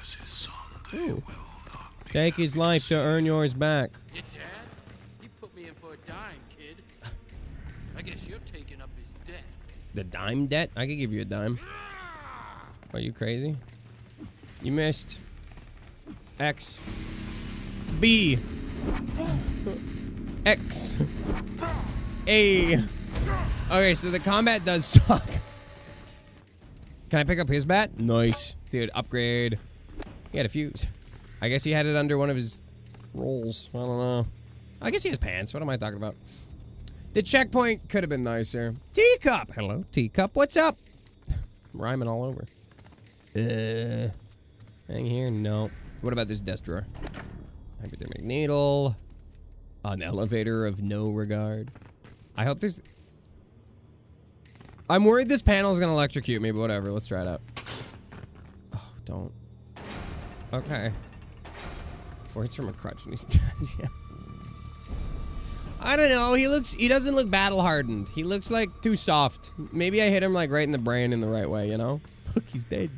[SPEAKER 4] As his son, they
[SPEAKER 1] Ooh.
[SPEAKER 4] will not be
[SPEAKER 1] Take his life to earn yours back.
[SPEAKER 8] Yeah, Dad, you put me in for a dime, kid. I guess you're taking up his debt.
[SPEAKER 1] The dime debt? I could give you a dime. Are you crazy? You missed. X. B. X. A. Okay, so the combat does suck. Can I pick up his bat? Nice. Dude, upgrade. He had a fuse. I guess he had it under one of his rolls. I don't know. I guess he has pants. What am I talking about? The checkpoint could have been nicer. Teacup! Hello, teacup. What's up? I'm Rhyming all over. Uh, hang here? No. What about this desk drawer? Hypodermic needle. An elevator of no regard. I hope there's... I'm worried this panel is going to electrocute me, but whatever. Let's try it out. Oh, don't. Okay. Four hits from a crutch and he's dead. yeah. I don't know. He looks. He doesn't look battle hardened. He looks like too soft. Maybe I hit him like right in the brain in the right way. You know. Look, he's dead.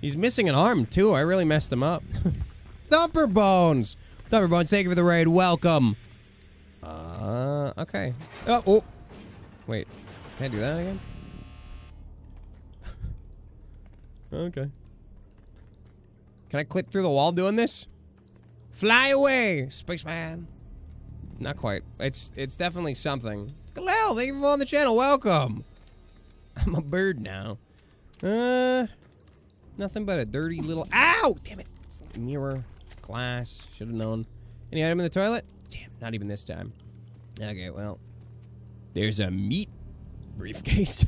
[SPEAKER 1] He's missing an arm too. I really messed him up. Thumper Bones. Thumper Bones. Thank you for the raid. Welcome. Uh. Okay. Oh. oh. Wait. Can I do that again? okay. Can I clip through the wall doing this? Fly away, spaceman. Not quite. It's it's definitely something. Galal, thank you for following the channel. Welcome. I'm a bird now. Uh, nothing but a dirty little. Ow! Damn it! Mirror, glass. Should have known. Any item in the toilet? Damn, not even this time. Okay, well, there's a meat briefcase.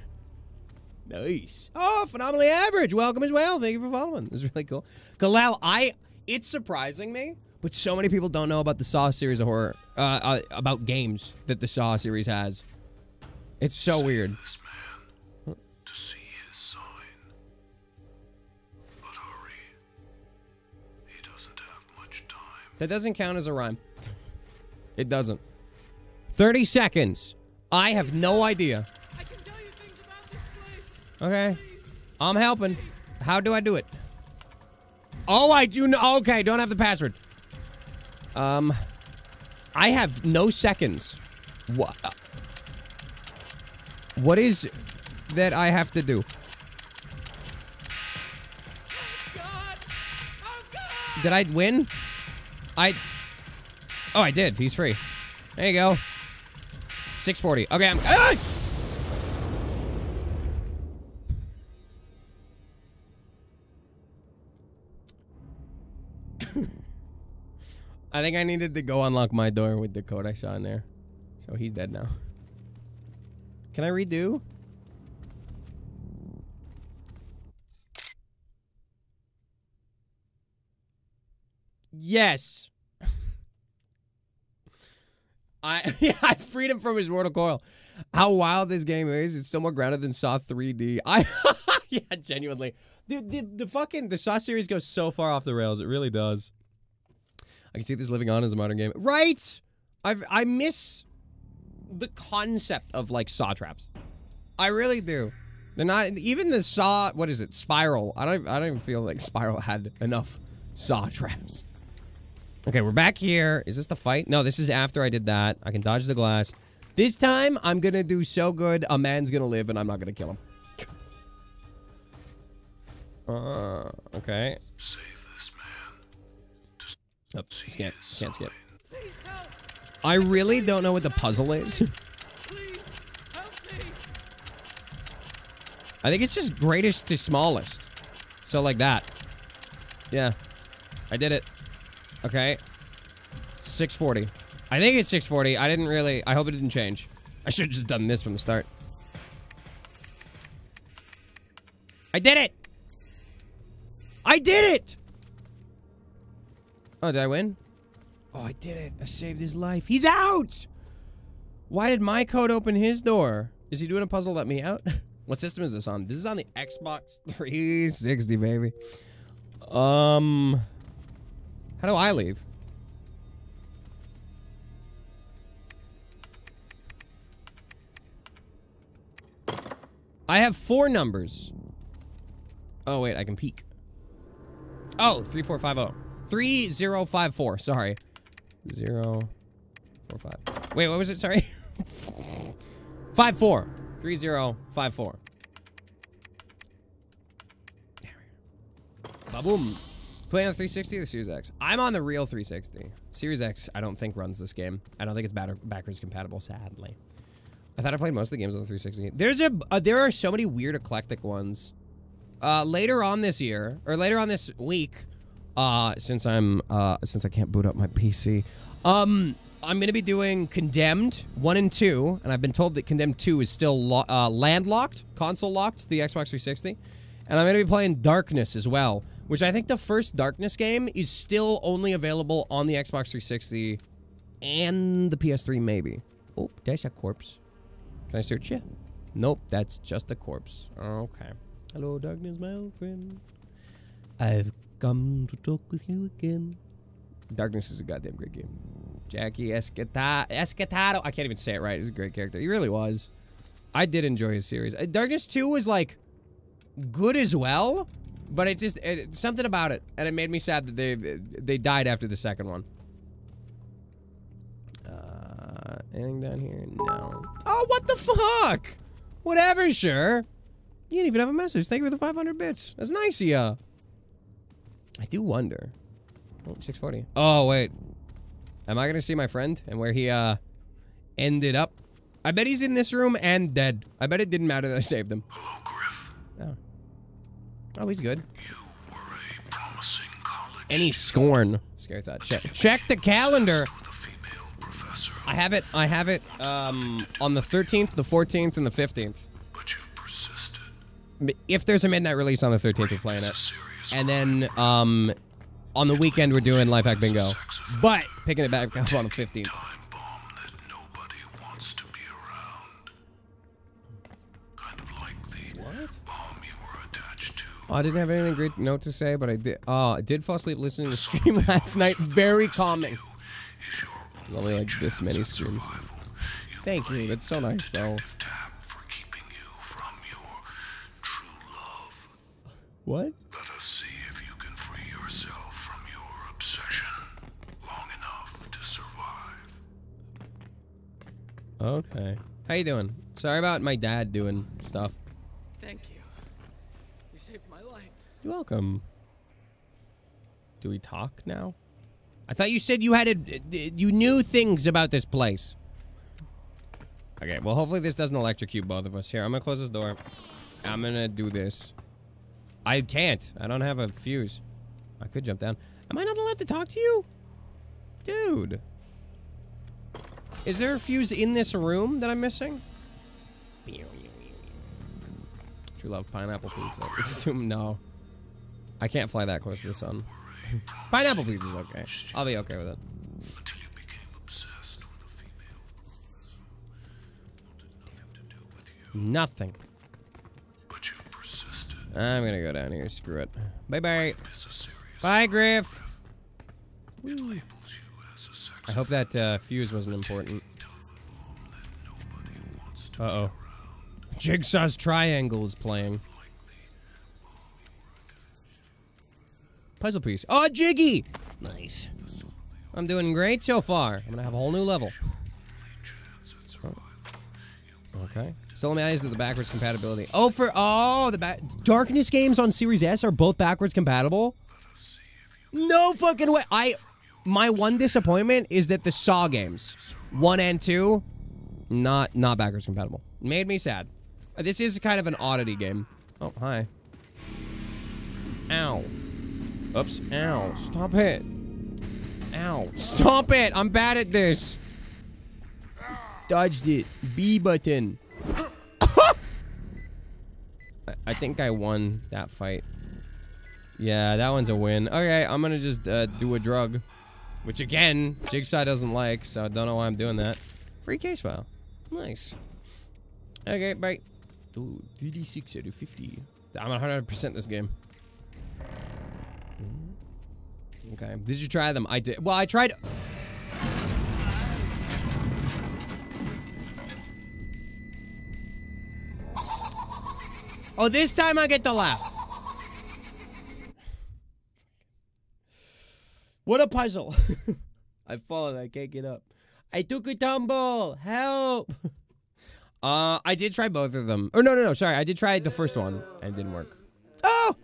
[SPEAKER 1] nice. Oh, phenomenally average. Welcome as well. Thank you for following. This is really cool. Galal, I. It's surprising me, but so many people don't know about the Saw series of horror, uh, uh, about games that the Saw series has. It's so weird.
[SPEAKER 4] this man to see his sign. But hurry. He doesn't have much time.
[SPEAKER 1] That doesn't count as a rhyme. It doesn't. 30 seconds. I have no idea. Okay. I'm helping. How do I do it? Oh, I do know. Okay, don't have the password. Um, I have no seconds. What? What is that I have to do?
[SPEAKER 7] Oh!
[SPEAKER 1] Did I win? I. Oh, I did. He's free. There you go. 640. Okay, I'm. Ah! I think I needed to go unlock my door with the code I saw in there. So he's dead now. Can I redo? Yes. I yeah, I freed him from his mortal coil. How wild this game is! It's so more grounded than Saw 3D. I yeah, genuinely, dude. The, the fucking the Saw series goes so far off the rails. It really does. I can see this living on as a modern game, right? I I miss the concept of like saw traps. I really do. They're not even the saw. What is it? Spiral. I don't. I don't even feel like Spiral had enough saw traps. Okay, we're back here. Is this the fight? No, this is after I did that. I can dodge the glass. This time, I'm gonna do so good. A man's gonna live, and I'm not gonna kill him. Uh, okay.
[SPEAKER 4] This man.
[SPEAKER 1] Oh, skip. Can't skip. I really don't know what the puzzle is. I think it's just greatest to smallest. So like that. Yeah. I did it. Okay. 640. I think it's 640. I didn't really... I hope it didn't change. I should have just done this from the start. I did it! I did it! Oh, did I win? Oh, I did it. I saved his life. He's out! Why did my code open his door? Is he doing a puzzle let me out? what system is this on? This is on the Xbox 360, baby. Um... How do I leave? I have four numbers. Oh, wait, I can peek. Oh, 3450. 3054, sorry. Zero, four, five. Wait, what was it? Sorry. five, four. Three, zero, five, four. Ba-boom. Play on the 360 or the Series X? I'm on the real 360. Series X, I don't think runs this game. I don't think it's backwards compatible, sadly. I thought I played most of the games on the 360. There's a, uh, there are so many weird eclectic ones. Uh, later on this year, or later on this week, uh, since I'm, uh, since I can't boot up my PC, um, I'm gonna be doing Condemned 1 and 2, and I've been told that Condemned 2 is still uh, landlocked, console locked the Xbox 360. And I'm gonna be playing Darkness as well, which I think the first Darkness game is still only available on the Xbox 360 and the PS3 maybe. Oh, there's a corpse. Can I search you? Nope, that's just a corpse. Okay. Hello, darkness, my old friend. I've come to talk with you again. Darkness is a goddamn great game. Jackie Escata Escatado. I can't even say it right. He's a great character. He really was. I did enjoy his series. Uh, Darkness 2 was like good as well, but it just it, something about it, and it made me sad that they they died after the second one. Uh, anything down here? No. Oh, what the fuck? Whatever, sure. You didn't even have a message. Thank you for the 500 bits. That's nice of ya. I do wonder. Oh, 640. Oh, wait. Am I gonna see my friend and where he, uh, ended up? I bet he's in this room and dead. I bet it didn't matter that I saved him.
[SPEAKER 4] Hello, Griff.
[SPEAKER 1] Oh. Oh, he's good.
[SPEAKER 4] You were a promising college
[SPEAKER 1] Any scorn. Scary thought. Check, check the calendar.
[SPEAKER 4] with a female professor,
[SPEAKER 1] I have it. I have it. Um, on the 13th, the 14th, and the 15th.
[SPEAKER 4] but you persisted.
[SPEAKER 1] If there's a midnight release on the 13th, we're playing
[SPEAKER 4] It's a
[SPEAKER 1] it. And then, um, on the weekend, we're doing Life Hack Bingo. But picking it back up on the 15th.
[SPEAKER 4] time bomb that nobody wants to be around. Kind of like the
[SPEAKER 1] What?
[SPEAKER 4] bomb you were attached to.
[SPEAKER 1] Oh, I didn't have anything great note to say, but I did. Oh, I did fall asleep listening to the stream last night. Very calming. There's only like this many screams. Thank you. That's so nice, though.
[SPEAKER 4] detective Tapp for keeping you from your true love.
[SPEAKER 1] What?
[SPEAKER 4] Let us see if you can free yourself from your obsession long enough to survive.
[SPEAKER 1] Okay. How you doing? Sorry about my dad doing stuff.
[SPEAKER 8] Thank you. You saved my life.
[SPEAKER 1] You're welcome. Do we talk now? I thought you said you had a, you knew things about this place. Okay, well hopefully this doesn't electrocute both of us. Here, I'm gonna close this door. I'm gonna do this. I can't. I don't have a fuse. I could jump down. Am I not allowed to talk to you? Dude. Is there a fuse in this room that I'm missing? True love pineapple pizza. no. I can't fly that close to the sun. pineapple pizza is okay. I'll be okay with it. Nothing. I'm gonna go down here. Screw it. Bye bye. Bye, Griff.
[SPEAKER 4] Woo.
[SPEAKER 1] I hope that uh, fuse wasn't important.
[SPEAKER 4] nobody wants to
[SPEAKER 1] Uh oh. Jigsaw's triangle is playing. Puzzle piece. Oh, Jiggy! Nice. I'm doing great so far. I'm gonna have a whole new level.
[SPEAKER 4] survival.
[SPEAKER 1] Okay. Still amazed at the backwards compatibility. Oh, for oh, the back Darkness games on Series S are both backwards compatible. No fucking way. I my one disappointment is that the Saw games, one and two, not not backwards compatible. Made me sad. Uh, This is kind of an oddity game. Oh, hi. Ow. Oops. Ow. Stop it. Ow. Stop it. I'm bad at this. Dodged it. B button. I- think I won that fight. Yeah, that one's a win. Okay, I'm gonna just uh, do a drug. Which again, Jigsaw doesn't like, so I don't know why I'm doing that. Free case file. Nice. Okay, bye. Ooh, 36 out of 50. I'm 100% this game. Okay. Did you try them? I did. Well, I tried. Oh, this time I get the laugh. What a puzzle. I've fallen. I can't get up. I took a tumble. Help. Uh, I did try both of them. Or no, no, no. Sorry. I did try the first one and it didn't work. Oh!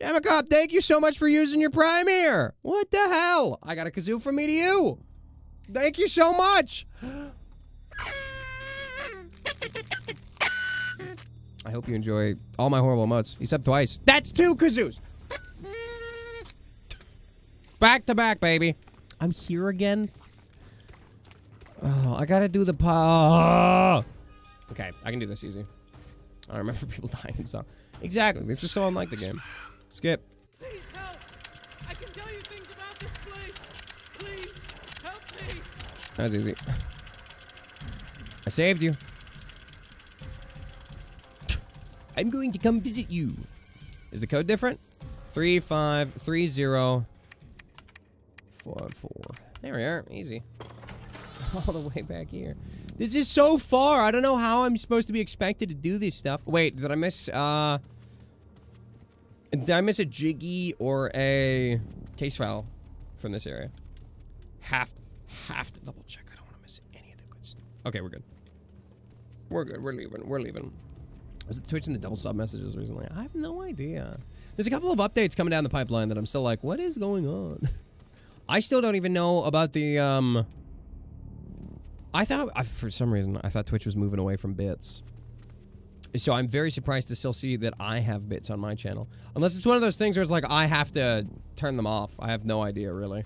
[SPEAKER 1] Jamacop, thank you so much for using your prime here. What the hell? I got a kazoo from me to you. Thank you so much. I hope you enjoy all my horrible emotes. He's up twice. That's two kazoos. Back to back, baby. I'm here again. Oh, I gotta do the pa. Ah. Okay, I can do this easy. I don't remember people dying and stuff. Exactly. This is so unlike the game. Skip.
[SPEAKER 7] Please help! I can tell you things about this place. Please help me.
[SPEAKER 1] That was easy. I saved you. I'm going to come visit you. Is the code different? Three five three zero four four. There we are. Easy. All the way back here. This is so far. I don't know how I'm supposed to be expected to do this stuff. Wait, did I miss? Uh, did I miss a jiggy or a case file from this area? Have to, have to double check. I don't want to miss any of the good stuff. Okay, we're good. We're good. We're leaving. We're leaving. Was it Twitch and the double sub messages recently? I have no idea. There's a couple of updates coming down the pipeline that I'm still like, what is going on? I still don't even know about the um. I thought I, for some reason I thought Twitch was moving away from bits. So I'm very surprised to still see that I have bits on my channel. Unless it's one of those things where it's like I have to turn them off. I have no idea really.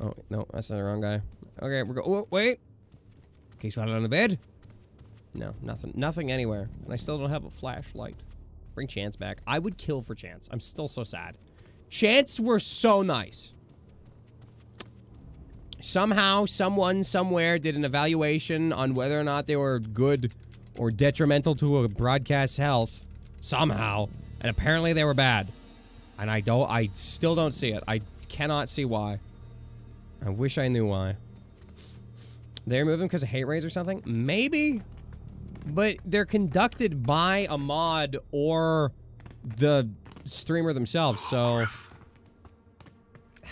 [SPEAKER 1] Oh no, that's the wrong guy. Okay, we're go. Oh, wait. Case file on the bed. No, nothing. Nothing anywhere. And I still don't have a flashlight. Bring Chants back. I would kill for Chants. I'm still so sad. Chants were so nice. Somehow, someone, somewhere did an evaluation on whether or not they were good or detrimental to a broadcast's health. Somehow. And apparently they were bad. And I don't, I still don't see it. I cannot see why. I wish I knew why. They remove them because of hate raids or something? Maybe. But they're conducted by a mod or the streamer themselves, so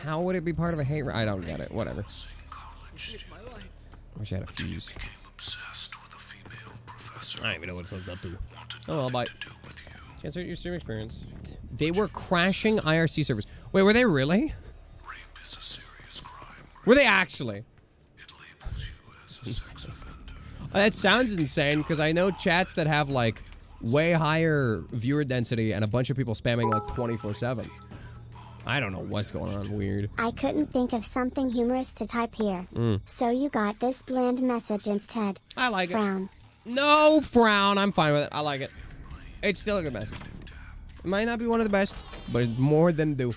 [SPEAKER 1] how would it be part of a hate? ra- I don't get it. Whatever. Wish I had a fuse.
[SPEAKER 4] Became obsessed with a female professor.
[SPEAKER 1] I don't even know what it's hooked up to. Oh, well,
[SPEAKER 4] nothing
[SPEAKER 1] bye.
[SPEAKER 4] to do with you.
[SPEAKER 1] Chance your stream experience. They were crashing IRC servers. Wait, were they really?
[SPEAKER 4] Rape is a serious crime.
[SPEAKER 1] Were they actually?
[SPEAKER 4] It labels you as a sex offender.
[SPEAKER 1] Uh, That sounds insane because I know chats that have like way higher viewer density and a bunch of people spamming like 24 7. I don't know what's going on. Weird.
[SPEAKER 3] I couldn't think of something humorous to type here.
[SPEAKER 1] Mm.
[SPEAKER 3] So you got this bland message instead.
[SPEAKER 1] I like it.
[SPEAKER 3] Frown.
[SPEAKER 1] No frown. I'm fine with it. I like it. It's still a good message. It might not be one of the best, but it's more than do.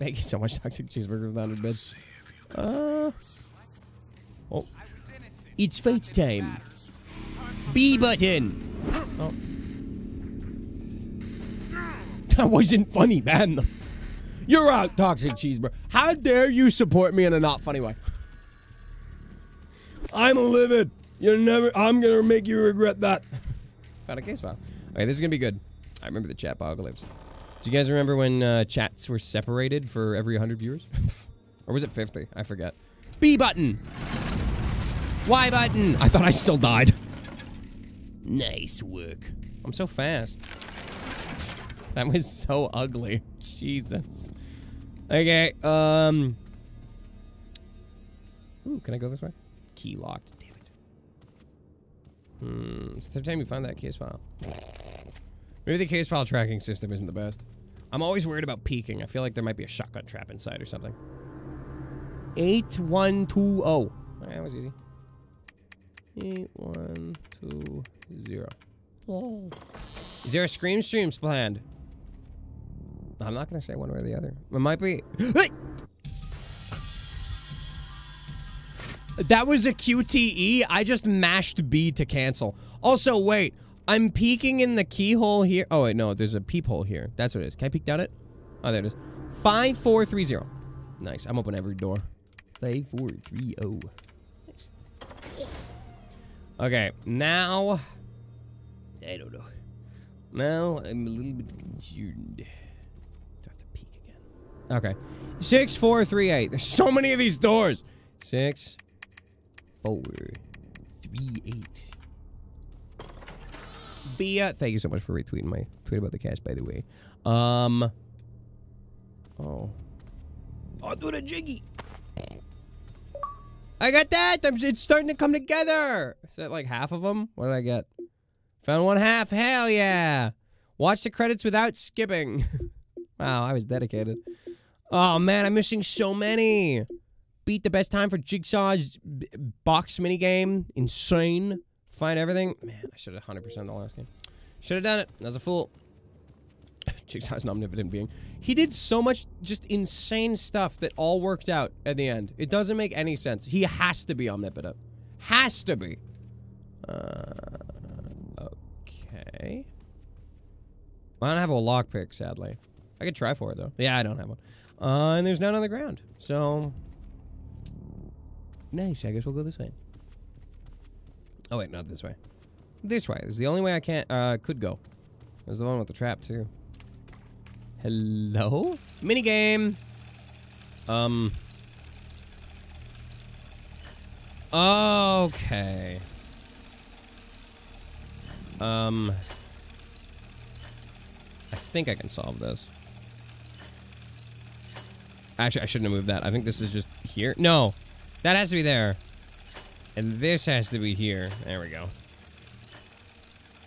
[SPEAKER 1] Thank you so much, Toxic Cheeseburger, with 100 bits. Uh. Oh. It's fight time. B button. Oh. That wasn't funny, man. You're out, toxic cheeseburger. How dare you support me in a not funny way? I'm livid. You're never. I'm gonna make you regret that. Found a case file. Okay, this is gonna be good. I remember the chat apocalypse. Do you guys remember when uh, chats were separated for every 100 viewers? or was it 50? I forget. B button. Y button. I thought I still died. Nice work. I'm so fast. That was so ugly. Jesus. Okay, um... Ooh, can I go this way? Key locked. Damn it. Hmm, it's the third time you find that case file. Maybe the case file tracking system isn't the best. I'm always worried about peeking. I feel like there might be a shotgun trap inside or something. 8120. Oh, that was easy. 8120. Oh. Is there a Scream Streams planned? I'm not to say one way or the other. It might be. That was a QTE. I just mashed B to cancel. Also, wait. I'm peeking in the keyhole here. Oh, wait, no. There's a peephole here. That's what it is. Can I peek down it? Oh, there it is. 5430. Nice. I'm open every door. 5430. Nice. Okay, now... I don't know. Now, I'm a little bit concerned. Okay. 6438. There's so many of these doors. Six, four, three, eight. Bia, thank you so much for retweeting my tweet about the cash, by the way. Um. Oh. I'll do the jiggy. I got that. It's starting to come together. Is that like half of them? What did I get? Found one half. Hell yeah. Watch the credits without skipping. wow, I was dedicated. Oh man, I'm missing so many. Beat the best time for Jigsaw's box minigame. Insane. Find everything. Man, I should have 100% the last game. Should have done it. I was a fool. Jigsaw's an omnipotent being. He did so much just insane stuff that all worked out at the end. It doesn't make any sense. He has to be omnipotent. Has to be. Uh, okay. I don't have a lockpick, sadly. I could try for it, though. Yeah, I don't have one. Uh, and there's none on the ground. So... Nice. I guess we'll go this way. Oh, wait, not this way. This way. Is the only way I can't, uh, could go. There's the one with the trap, too. Hello? Minigame. Um. Okay. Um. I think I can solve this. Actually, I shouldn't have moved that. I think this is just here. No. That has to be there. And this has to be here. There we go.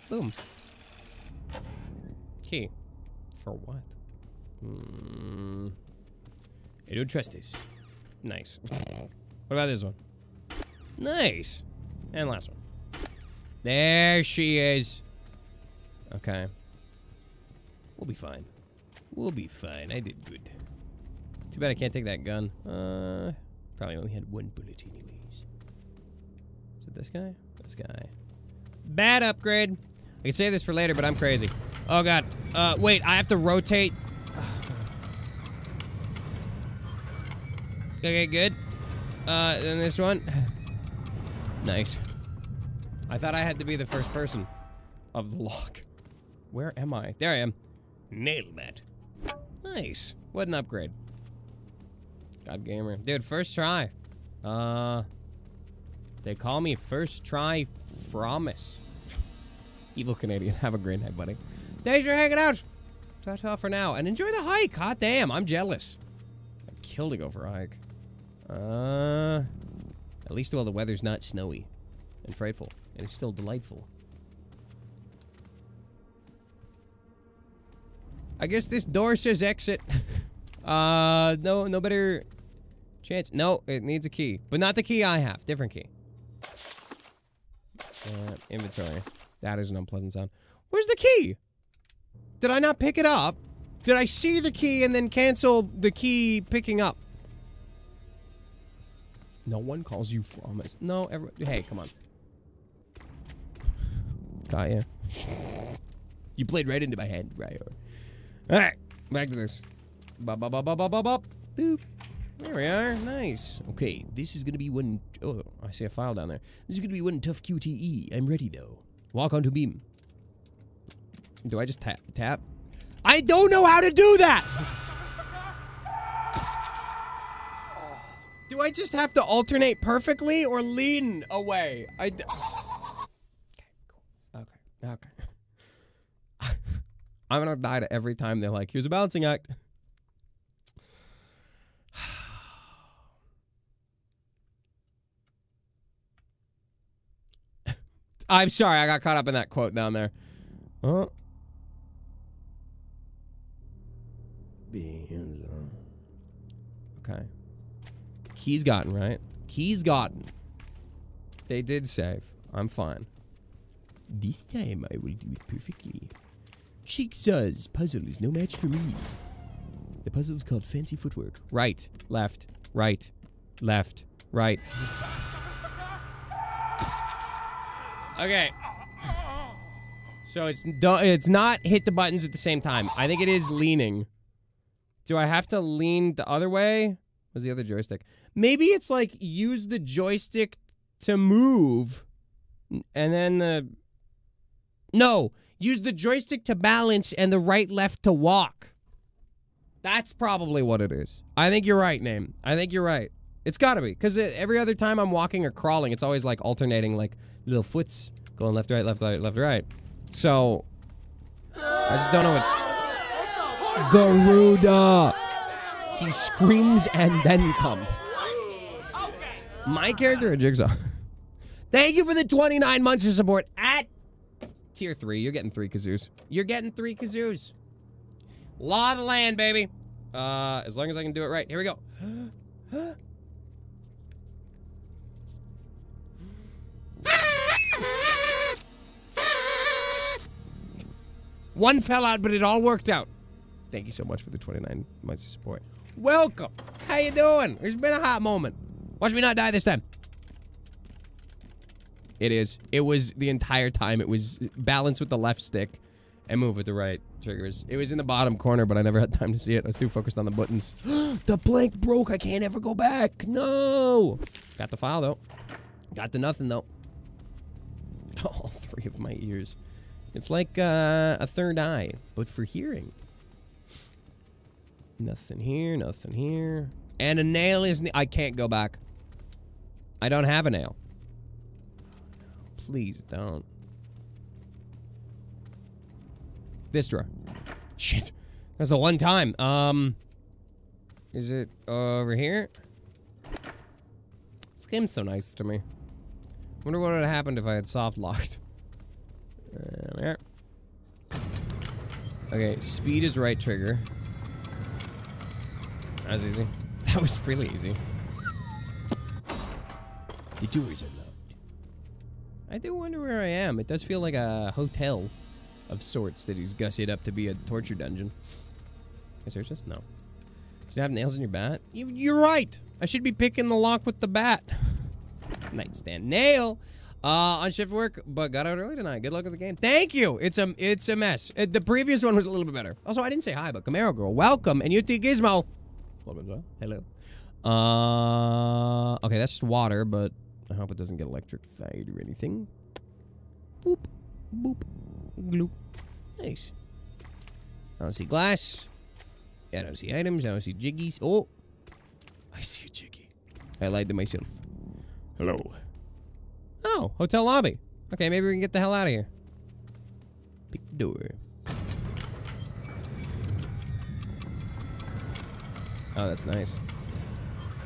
[SPEAKER 1] Boom. Key. For what? Hmm. I don't trust this. Nice. what about this one? Nice. And last one. There she is. Okay. We'll be fine. We'll be fine. I did good. Too bad I can't take that gun. Uh, probably only had one bullet anyways. Is it this guy? This guy. Bad upgrade. I can save this for later, but I'm crazy. Oh god. Uh, wait, I have to rotate. Okay, good. Uh, then this one. nice. I thought I had to be the first person of the lock. Where am I? There I am. Nailed that. Nice. What an upgrade. God gamer. Dude, first try. Uh, they call me first try Fromis. Evil Canadian. Have a great night, buddy. Thanks for hanging out. Ta-ta for now. And enjoy the hike. Hot damn, I'm jealous. I'd kill to go for a hike. Uh, at least while the weather's not snowy and frightful. And it's still delightful. I guess this door says exit. uh, no, no better chance. No, it needs a key. But not the key I have. Different key. Uh, inventory. That is an unpleasant sound. Where's the key? Did I not pick it up? Did I see the key and then cancel the key picking up? No one calls you Fromis. No, every- Hey, come on. Got ya. You played right into my hand, right? All right, back to this. Bop, bop, bop, bop, bop, bop. Boop. There we are. Nice. Okay, this is gonna be one oh I see a file down there. This is gonna be one tough QTE. I'm ready though. Walk onto beam. Do I just tap tap? I don't know how to do that. Do I just have to alternate perfectly or lean away? I. D- okay, cool. Okay, okay. I'm gonna die to every time they're like, "Here's a balancing act." I'm sorry, I got caught up in that quote down there. Oh. Okay. Keys gotten, right? Keys gotten. They did save. I'm fine. This time I will do it perfectly. Jigsaw's puzzle is no match for me. The puzzle is called Fancy Footwork. Right, left, right, left, right. Okay. So it's it's not hit the buttons at the same time. I think it is leaning. Do I have to lean the other way? Was the other joystick? Maybe it's like use the joystick to move, and then the. No, use the joystick to balance and the right left to walk. That's probably what it is. I think you're right, name. I think you're right. It's got to be because every other time I'm walking or crawling, it's always like alternating, like little foots going left, right, left, right, left, right. So I just don't know what's Garuda. He screams and then comes. My character or Jigsaw? Thank you for the 29 months of support at tier three. You're getting three kazoos. You're getting three kazoos. Law of the land, baby. Uh, as long as I can do it right. Here we go. One fell out, but it all worked out. Thank you so much for the 29 months of support. Welcome. How you doing? It's been a hot moment. Watch me not die this time. It is. It was the entire time. It was balance with the left stick and move with the right triggers. It was in the bottom corner, but I never had time to see it. I was too focused on the buttons. the blank broke. I can't ever go back. No. Got the file, though. Got the nothing, though. All three of my ears. It's like uh, a third eye, but for hearing. Nothing here, nothing here. And a nail is... I can't go back. I don't have a nail. Please don't. This drawer. Shit. That's the one time. Um... Is it over here? This game's so nice to me. Wonder what would have happened if I had soft locked. There. Okay, speed is right trigger. That was easy. That was really easy. The doors are locked. I do wonder where I am. It does feel like a hotel of sorts that he's gussied up to be a torture dungeon. Can I search this? No. Do you have nails in your bat? You, you're right. I should be picking the lock with the bat. Nightstand nail. Uh, on shift work, but got out early tonight. Good luck with the game. Thank you. It's a it's a mess. Uh, the previous one was a little bit better. Also, I didn't say hi, but Camaro girl, welcome, and UT Gizmo, welcome. Hello. Uh, okay, that's just water, but I hope it doesn't get electrified or anything. Boop, boop, gloop. Nice. I don't see glass. I don't see items. I don't see jiggies. Oh, I see a jiggy. I lied to myself. Hello. Oh, hotel lobby. Okay, maybe we can get the hell out of here. Pick the door. Oh, that's nice.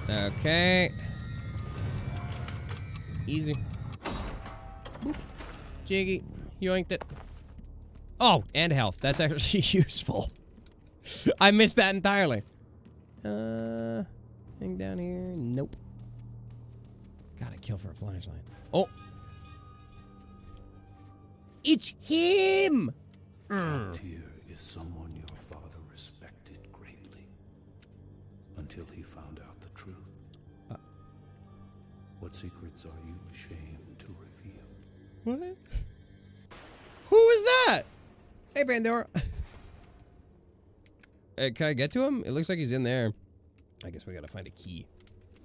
[SPEAKER 1] Okay. Easy. Boop. Jiggy. Yoinked it. Oh, and health. That's actually useful. I missed that entirely. Uh, thing down here? Nope. Gotta kill for a flashlight. Oh. It's him!
[SPEAKER 4] Tyr is someone your father respected greatly. Until he found out the truth.
[SPEAKER 1] Uh.
[SPEAKER 4] what secrets are you ashamed to reveal?
[SPEAKER 1] What? Who is that? Hey, Pandora. Uh, can I get to him? It looks like he's in there. I guess we gotta find a key.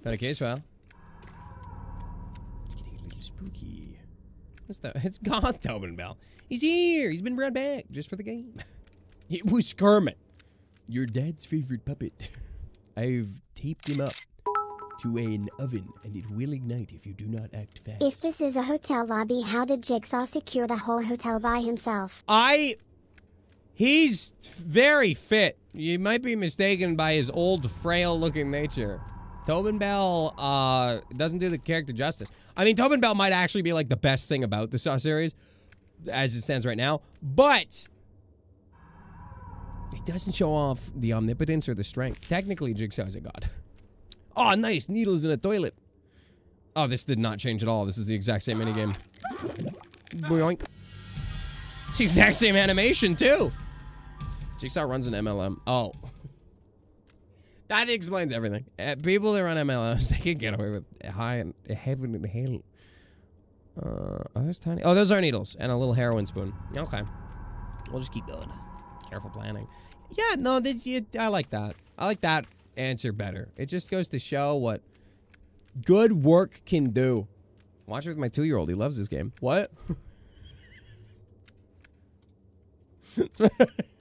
[SPEAKER 1] Found a case file. It's getting a little spooky. What's that? It's Goth Tobin Bell. He's here. He's been brought back just for the game. it was Kermit, your dad's favorite puppet. I've taped him up to an oven, and it will ignite if you do not act fast.
[SPEAKER 3] If this is a hotel lobby, how did Jigsaw secure the whole hotel by himself?
[SPEAKER 1] I. He's very fit. You might be mistaken by his old, frail-looking nature. Tobin Bell uh, doesn't do the character justice. I mean, Tobin Bell might actually be like the best thing about the Saw series, as it stands right now, but it doesn't show off the omnipotence or the strength. Technically, Jigsaw is a god. Oh, nice needles in a toilet. Oh, this did not change at all. This is the exact same minigame. Boink. It's the exact same animation, too. Jigsaw runs an MLM. Oh. That explains everything. Uh, people that run MLMs, they can get away with high and heaven and hell. Uh, oh, there's tiny. Oh, those are needles and a little heroin spoon. Okay. We'll just keep going. Careful planning. Yeah, no, you, I like that. I like that answer better. It just goes to show what good work can do. Watch it with my two-year-old. He loves this game. What?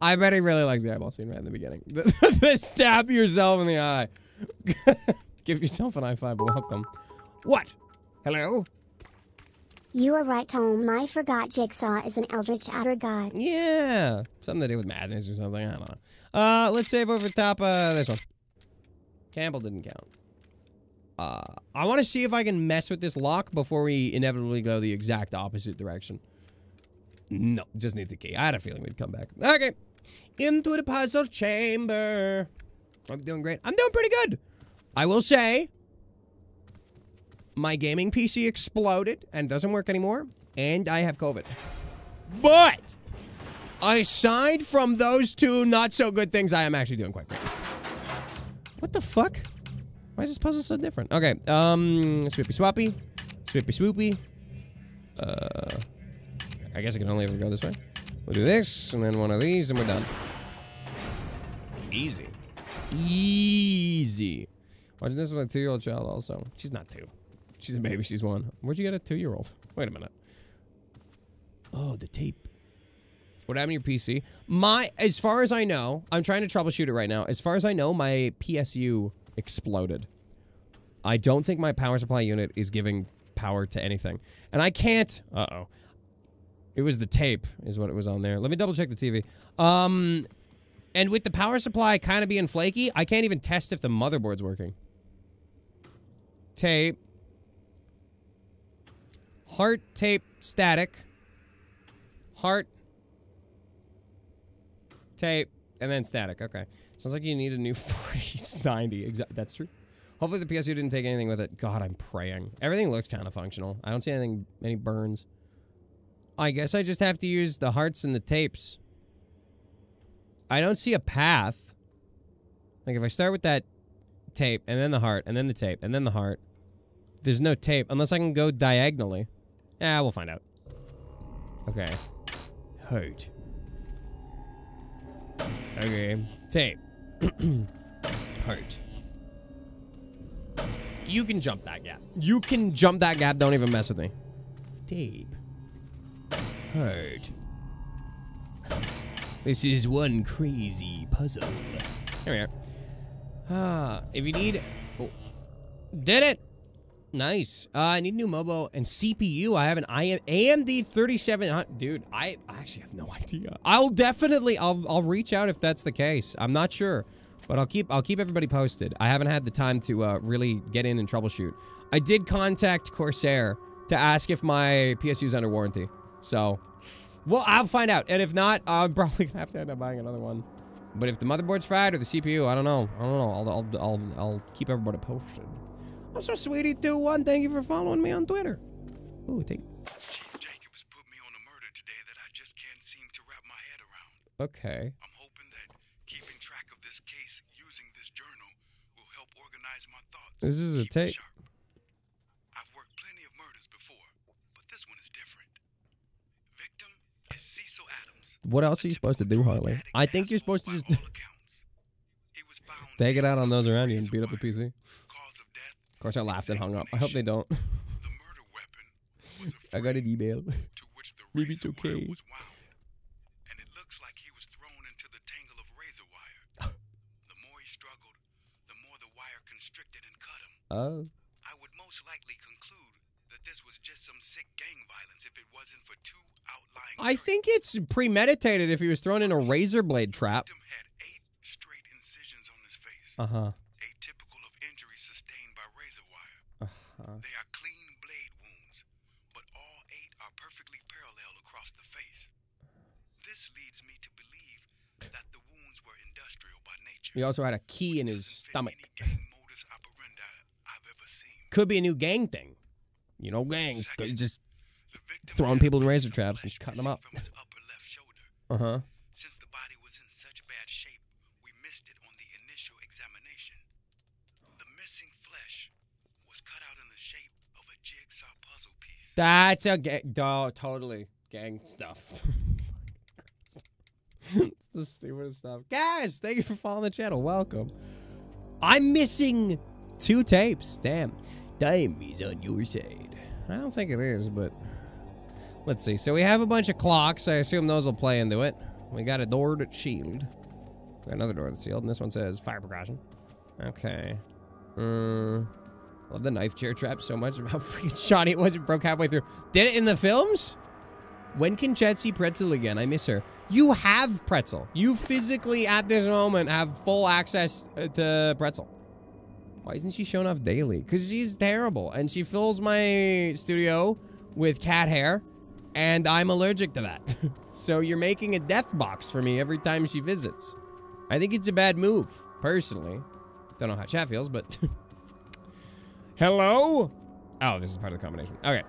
[SPEAKER 1] I bet he really likes the eyeball scene right in the beginning. The, the stab yourself in the eye. Give yourself an eye five. Welcome. What? Hello?
[SPEAKER 3] You are right, Tom. I forgot Jigsaw is an eldritch outer god.
[SPEAKER 1] Yeah. Something to do with madness or something. I don't know. Uh, let's save over top uh, this one. Campbell didn't count. Uh, I want to see if I can mess with this lock before we inevitably go the exact opposite direction. No, just need the key. I had a feeling we'd come back. Okay. Into the puzzle chamber. I'm doing great. I'm doing pretty good. I will say, my gaming PC exploded and doesn't work anymore, and I have COVID. But, aside from those two not so good things, I am actually doing quite great. What the fuck? Why is this puzzle so different? Okay, um, swippy swappy, swippy swoopy. Uh, I guess I can only ever go this way. We'll do this, and then one of these, and we're done. Easy. Easy. Watching this with a two-year-old child also. She's not two. She's a baby. She's one. Where'd you get a two-year-old? Wait a minute. Oh, the tape. What happened to your PC? My, as far as I know, I'm trying to troubleshoot it right now. As far as I know, my PSU exploded. I don't think my power supply unit is giving power to anything. And I can't, uh-oh. It was the tape is what it was on there. Let me double check the TV. Um, and with the power supply kind of being flaky, I can't even test if the motherboard's working. Tape. Heart tape static. Heart tape and then static. Okay. Sounds like you need a new 4090. Exactly. That's true. Hopefully the PSU didn't take anything with it. God, I'm praying. Everything looks kind of functional. I don't see anything, any burns. I guess I just have to use the hearts and the tapes. I don't see a path. Like if I start with that tape and then the heart and then the tape and then the heart, there's no tape unless I can go diagonally. Yeah, we'll find out. Okay. Heart. Okay. Tape. Heart. You can jump that gap. You can jump that gap. Don't even mess with me. Tape. Heart. This is one crazy puzzle. Here we are. Ah, if you need... Oh, did it! Nice. Uh, I need new mobile and CPU. I have an IM AMD 3700. Dude, I, I actually have no idea. I'll definitely, I'll, I'll reach out if that's the case. I'm not sure, but I'll keep, I'll keep everybody posted. I haven't had the time to uh, really get in and troubleshoot. I did contact Corsair to ask if my PSU is under warranty. So, well, I'll find out. And if not, I'm probably gonna have to end up buying another one. But if the motherboard's fried or the CPU, I don't know. I don't know. I'll, I'll, I'll, I'll keep everybody posted. Also, Sweetie21, thank you for following me on Twitter. Ooh, thank
[SPEAKER 4] Jacobs put me on a murder today that I just can't seem to wrap my head around.
[SPEAKER 1] Okay.
[SPEAKER 4] I'm hoping that keeping track of this case using this journal will help organize my thoughts.
[SPEAKER 1] This is a tape.
[SPEAKER 4] sharp. I've worked plenty of murders before, but this one is different.
[SPEAKER 1] What else are you supposed to do, Harley? I think you're supposed to just take it out on those around you and beat up the PC. Of course, I laughed and hung up. I hope they don't. I got an email. Maybe it's okay.
[SPEAKER 4] and it looks like he was thrown into the tangle of razor wire. the more he struggled, the more the wire constricted and cut him.
[SPEAKER 1] Oh.
[SPEAKER 4] I would most likely this was just some sick gang violence if it wasn't for two outlying
[SPEAKER 1] I think it's premeditated if he was thrown in a razor blade trap.
[SPEAKER 4] straight incisions on his face.
[SPEAKER 1] Uh huh.
[SPEAKER 4] Atypical of injuries sustained by razor wire.
[SPEAKER 1] Uh-huh.
[SPEAKER 4] They are clean blade wounds, but all eight are perfectly parallel across the face. This leads me to believe that the wounds were industrial by nature.
[SPEAKER 1] He also had a key in his stomach. Could be a new gang thing. You know, gangs go- just throwing people in razor traps and cutting them up. Uh huh.
[SPEAKER 4] Since the body was in such bad shape, we missed it on the initial examination. The missing flesh was cut out in the shape of a jigsaw puzzle piece.
[SPEAKER 1] That's a gang. Oh, totally gang stuff. the stupidest stuff. Guys, thank you for following the channel. Welcome. I'm missing two tapes. Damn. Time is on your side. I don't think it is, but let's see. So we have a bunch of clocks. I assume those will play into it. We got a door that's sealed. Got another door that's sealed, and this one says fire precaution. Okay. Mm, love the knife chair trap so much about freaking shoddy it was. It broke halfway through. Did it in the films? When can Chet see Pretzel again? I miss her. You have Pretzel. You physically, at this moment, have full access uh, to Pretzel. Why isn't she showing off daily? Because she's terrible. And she fills my studio with cat hair. And I'm allergic to that. so you're making a death box for me every time she visits. I think it's a bad move, personally. Don't know how chat feels, but... Hello? Oh, this is part of the combination. Okay.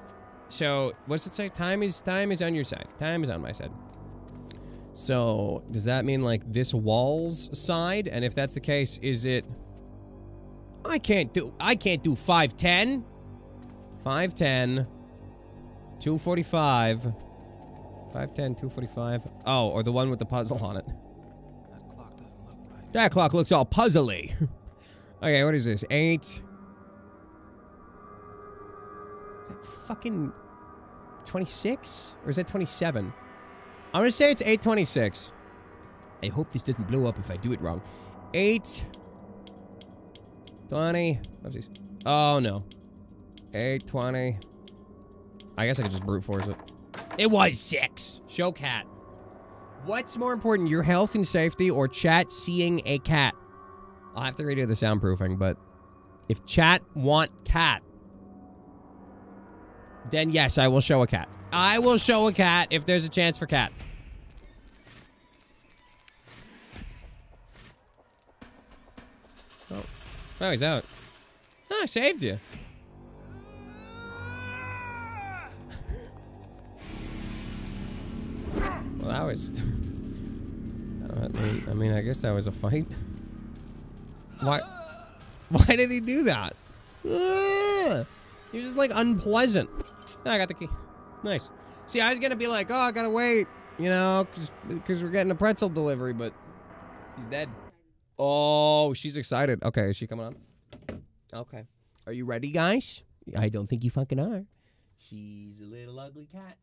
[SPEAKER 1] So, what's it say? Time is time is on your side. Time is on my side. So, does that mean like this wall's side? And if that's the case, is it I can't do I can't do 510. 510 245 510 245. Oh, or the one with the puzzle on it. That clock looks all puzzly. okay, what is this? 8 Is that fucking 26 or is that 27? I'm gonna say it's 826. I hope this doesn't blow up if I do it wrong. 8 20. Oopsies. Oh no. 820. I guess I could just brute force it. It was 6. Show cat. What's more important, your health and safety or chat seeing a cat? I'll have to redo the soundproofing, but if chat want cat, then yes, I will show a cat. I will show a cat if there's a chance for cat. Oh. He's out. Oh, I saved you. well, that was... I mean, I mean, I guess that was a fight. Why? Why did he do that? Ugh. He was just like unpleasant. Oh, I got the key. Nice. See, I was gonna be like, oh, I gotta wait, you know, because we're getting a pretzel delivery, but he's dead. Oh, she's excited. Okay, is she coming on? Okay. Are you ready, guys? I don't think you fucking are. She's a little ugly cat,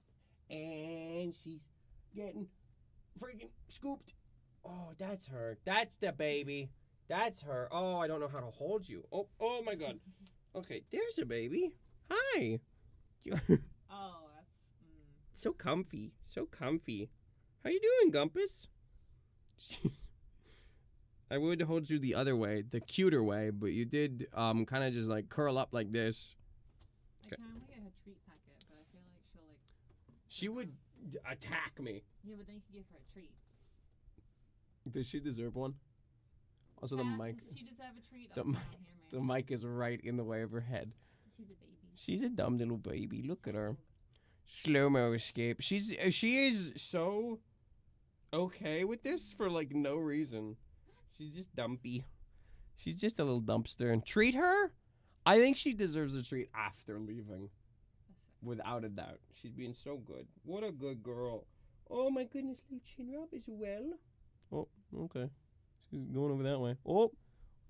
[SPEAKER 1] and she's getting freaking scooped. Oh, that's her. That's the baby. That's her. Oh, I don't know how to hold you. Oh, oh my god. Okay, there's a baby. Hi.
[SPEAKER 10] Oh, that's. Mm.
[SPEAKER 1] so comfy. So comfy. How you doing, Gumpus? I would hold you the other way, the cuter way, but you did um kind of just like curl up like this.
[SPEAKER 10] I kind of want to get her treat packet, but I feel like she'll like.
[SPEAKER 1] She would d- attack me.
[SPEAKER 10] Yeah, but then you could give her a treat.
[SPEAKER 1] Does she deserve one? Also, the
[SPEAKER 10] Yeah,
[SPEAKER 1] mic.
[SPEAKER 10] does she deserve a treat?
[SPEAKER 1] The,
[SPEAKER 10] Oh,
[SPEAKER 1] mi-
[SPEAKER 10] here,
[SPEAKER 1] the mic is right in the way of her head.
[SPEAKER 10] She's a baby.
[SPEAKER 1] She's a dumb little baby. Look at her. Slow mo escape. She's uh, she is so okay with this for like no reason. She's just dumpy. She's just a little dumpster. And treat her. I think she deserves a treat after leaving. Without a doubt. She's being so good. What a good girl. Oh my goodness, little chin rub as well. Oh, okay. She's going over that way. Oh,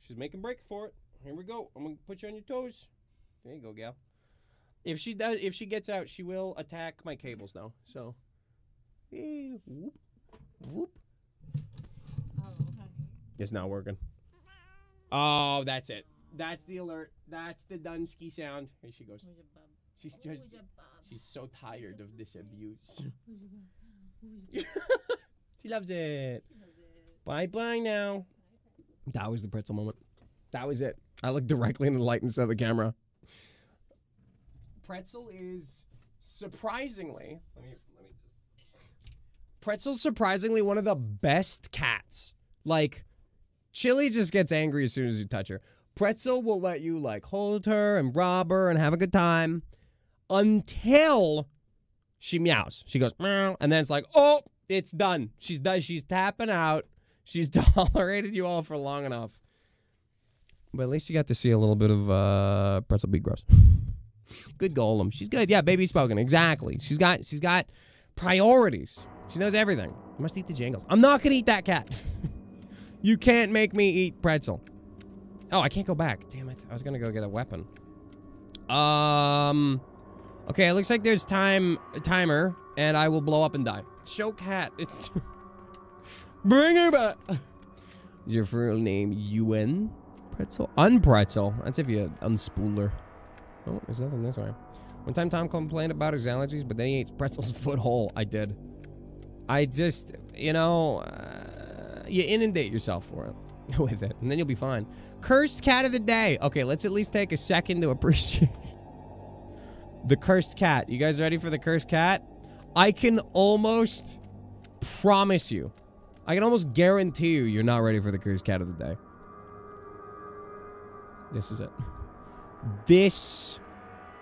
[SPEAKER 1] she's making break for it. Here we go. I'm gonna put you on your toes. There you go, gal. If she does, if she gets out, she will attack my cables though. So, eh, whoop, whoop.
[SPEAKER 10] Okay.
[SPEAKER 1] It's not working. Oh, that's it. That's the alert. That's the Dunsky sound. Here she goes.
[SPEAKER 10] Who's your bub?
[SPEAKER 1] She's just. She's so tired of this abuse.
[SPEAKER 10] Who's your bub? Who's your
[SPEAKER 1] she loves it. Bye bye now. That was the pretzel moment. That was it. I looked directly in the light instead of the camera. Pretzel is surprisingly. Let me let me just. Pretzel's surprisingly one of the best cats. Like, Chili just gets angry as soon as you touch her. Pretzel will let you like hold her and rob her and have a good time until she meows. She goes meow, and then it's like, oh, it's done. She's done. She's tapping out. She's tolerated you all for long enough. But at least you got to see a little bit of uh, pretzel be gross. good golem. She's good. Yeah, baby spoken. Exactly. She's got. She's got priorities. She knows everything. You must eat the jangles. I'm not gonna eat that cat. you can't make me eat pretzel. Oh, I can't go back. Damn it. I was gonna go get a weapon. Um. Okay, it looks like there's time timer, and I will blow up and die. Show cat. It's bring her back. Is your full name UN Pretzel? Unpretzel. That's if you unspool her. Oh, there's nothing this way. One time Tom complained about his allergies, but then he ate pretzel's foot hole. I did. I just, you know, uh, you inundate yourself for it with it, and then you'll be fine. Cursed cat of the day. Okay, let's at least take a second to appreciate the cursed cat. You guys ready for the cursed cat? I can almost promise you, I can almost guarantee you, you're not ready for the cursed cat of the day. This is it. This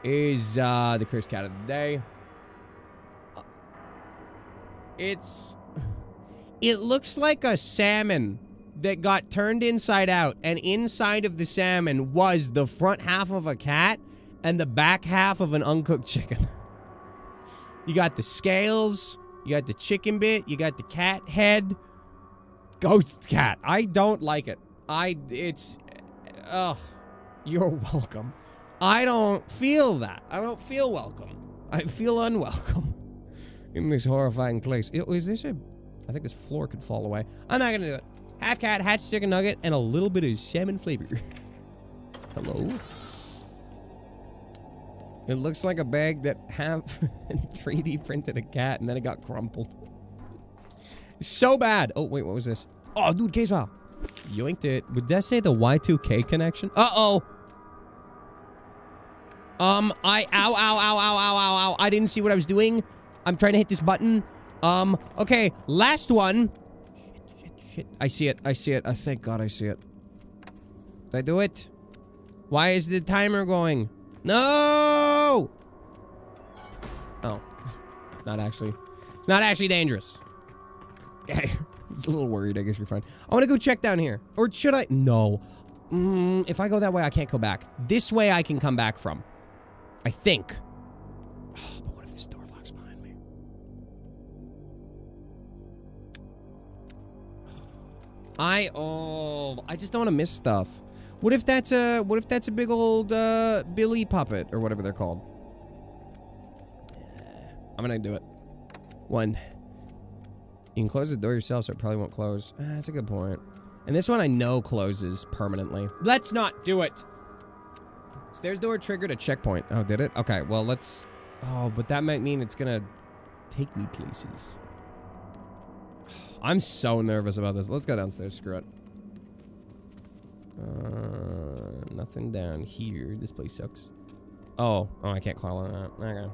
[SPEAKER 1] is uh, the cursed cat of the day. It's. It looks like a salmon that got turned inside out, and inside of the salmon was the front half of a cat and the back half of an uncooked chicken. You got the scales, you got the chicken bit, you got the cat head. Ghost cat. I don't like it. I, it's, ugh. You're welcome. I don't feel that. I don't feel welcome. I feel unwelcome in this horrifying place. Is this a, I think this floor could fall away. I'm not gonna do it. Half cat, hatch chicken nugget, and a little bit of salmon flavor. Hello? It looks like a bag that half 3D printed a cat and then it got crumpled. So bad. Oh, wait, what was this? Oh, dude, case file. Yoinked it. Would that say the Y2K connection? Uh-oh. Um, I, ow, ow, ow, ow, ow, ow, ow. I didn't see what I was doing. I'm trying to hit this button. Um, okay, last one. Shit, shit, shit. I see it. I see it. Uh, thank God I see it. Did I do it? Why is the timer going? No! Oh. It's not actually... It's not actually dangerous. Okay. He's a little worried. I guess you're fine. I want to go check down here. Or should I? No. Mm, if I go that way, I can't go back. This way I can come back from. I think. I oh I just don't want to miss stuff. What if that's a what if that's a big old uh, Billy puppet or whatever they're called? I'm gonna do it. One. You can close the door yourself, so it probably won't close. Ah, that's a good point. And this one I know closes permanently. Let's not do it. Stairs door triggered a checkpoint. Oh, did it? Okay, well, let's... Oh, but that might mean it's gonna take me places. I'm so nervous about this. Let's go downstairs. Screw it. Uh, nothing down here. This place sucks. Oh, oh, I can't climb on that. Okay.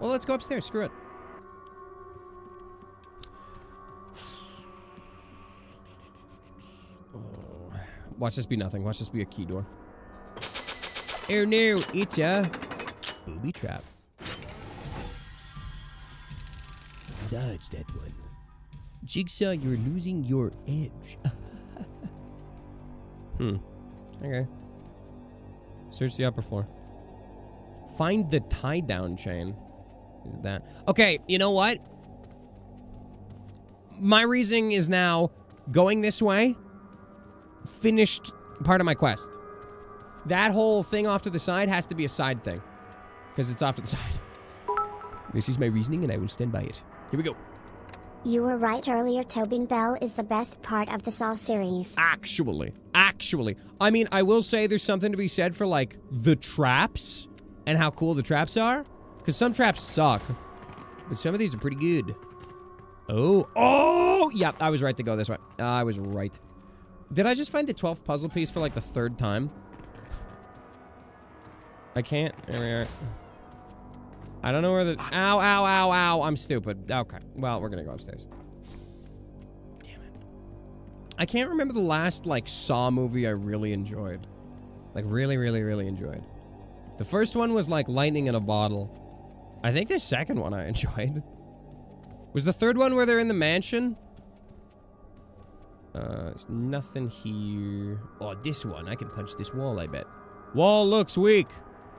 [SPEAKER 1] Well, let's go upstairs. Screw it. Oh. Watch this be nothing. Watch this be a key door. Oh no, it's a booby trap. Dodge that one. Jigsaw, you're losing your edge. hmm. Okay. Search the upper floor. Find the tie down chain. Is it that? Okay, you know what? my reasoning is now going this way, finished part of my quest. That whole thing off to the side has to be a side thing. Because it's off to the side. This is my reasoning and I will stand by it. Here we go.
[SPEAKER 3] You were right earlier, Tobin Bell is the best part of the Saw series.
[SPEAKER 1] Actually. Actually. I mean, I will say there's something to be said for, like, the traps and how cool the traps are. Because some traps suck. But some of these are pretty good. Oh. Oh! Yep, I was right to go this way. I was right. Did I just find the 12th puzzle piece for, like, the third time? I can't. There we are. I don't know where the... Ow, ow, ow, ow. I'm stupid. Okay. Well, we're gonna go upstairs. Damn it. I can't remember the last, like, Saw movie I really enjoyed. Like, really, really, really enjoyed. The first one was, like, Lightning in a Bottle. I think the second one I enjoyed. Was the third one where they're in the mansion? Uh, there's nothing here. Oh, this one. I can punch this wall, I bet. Wall looks weak.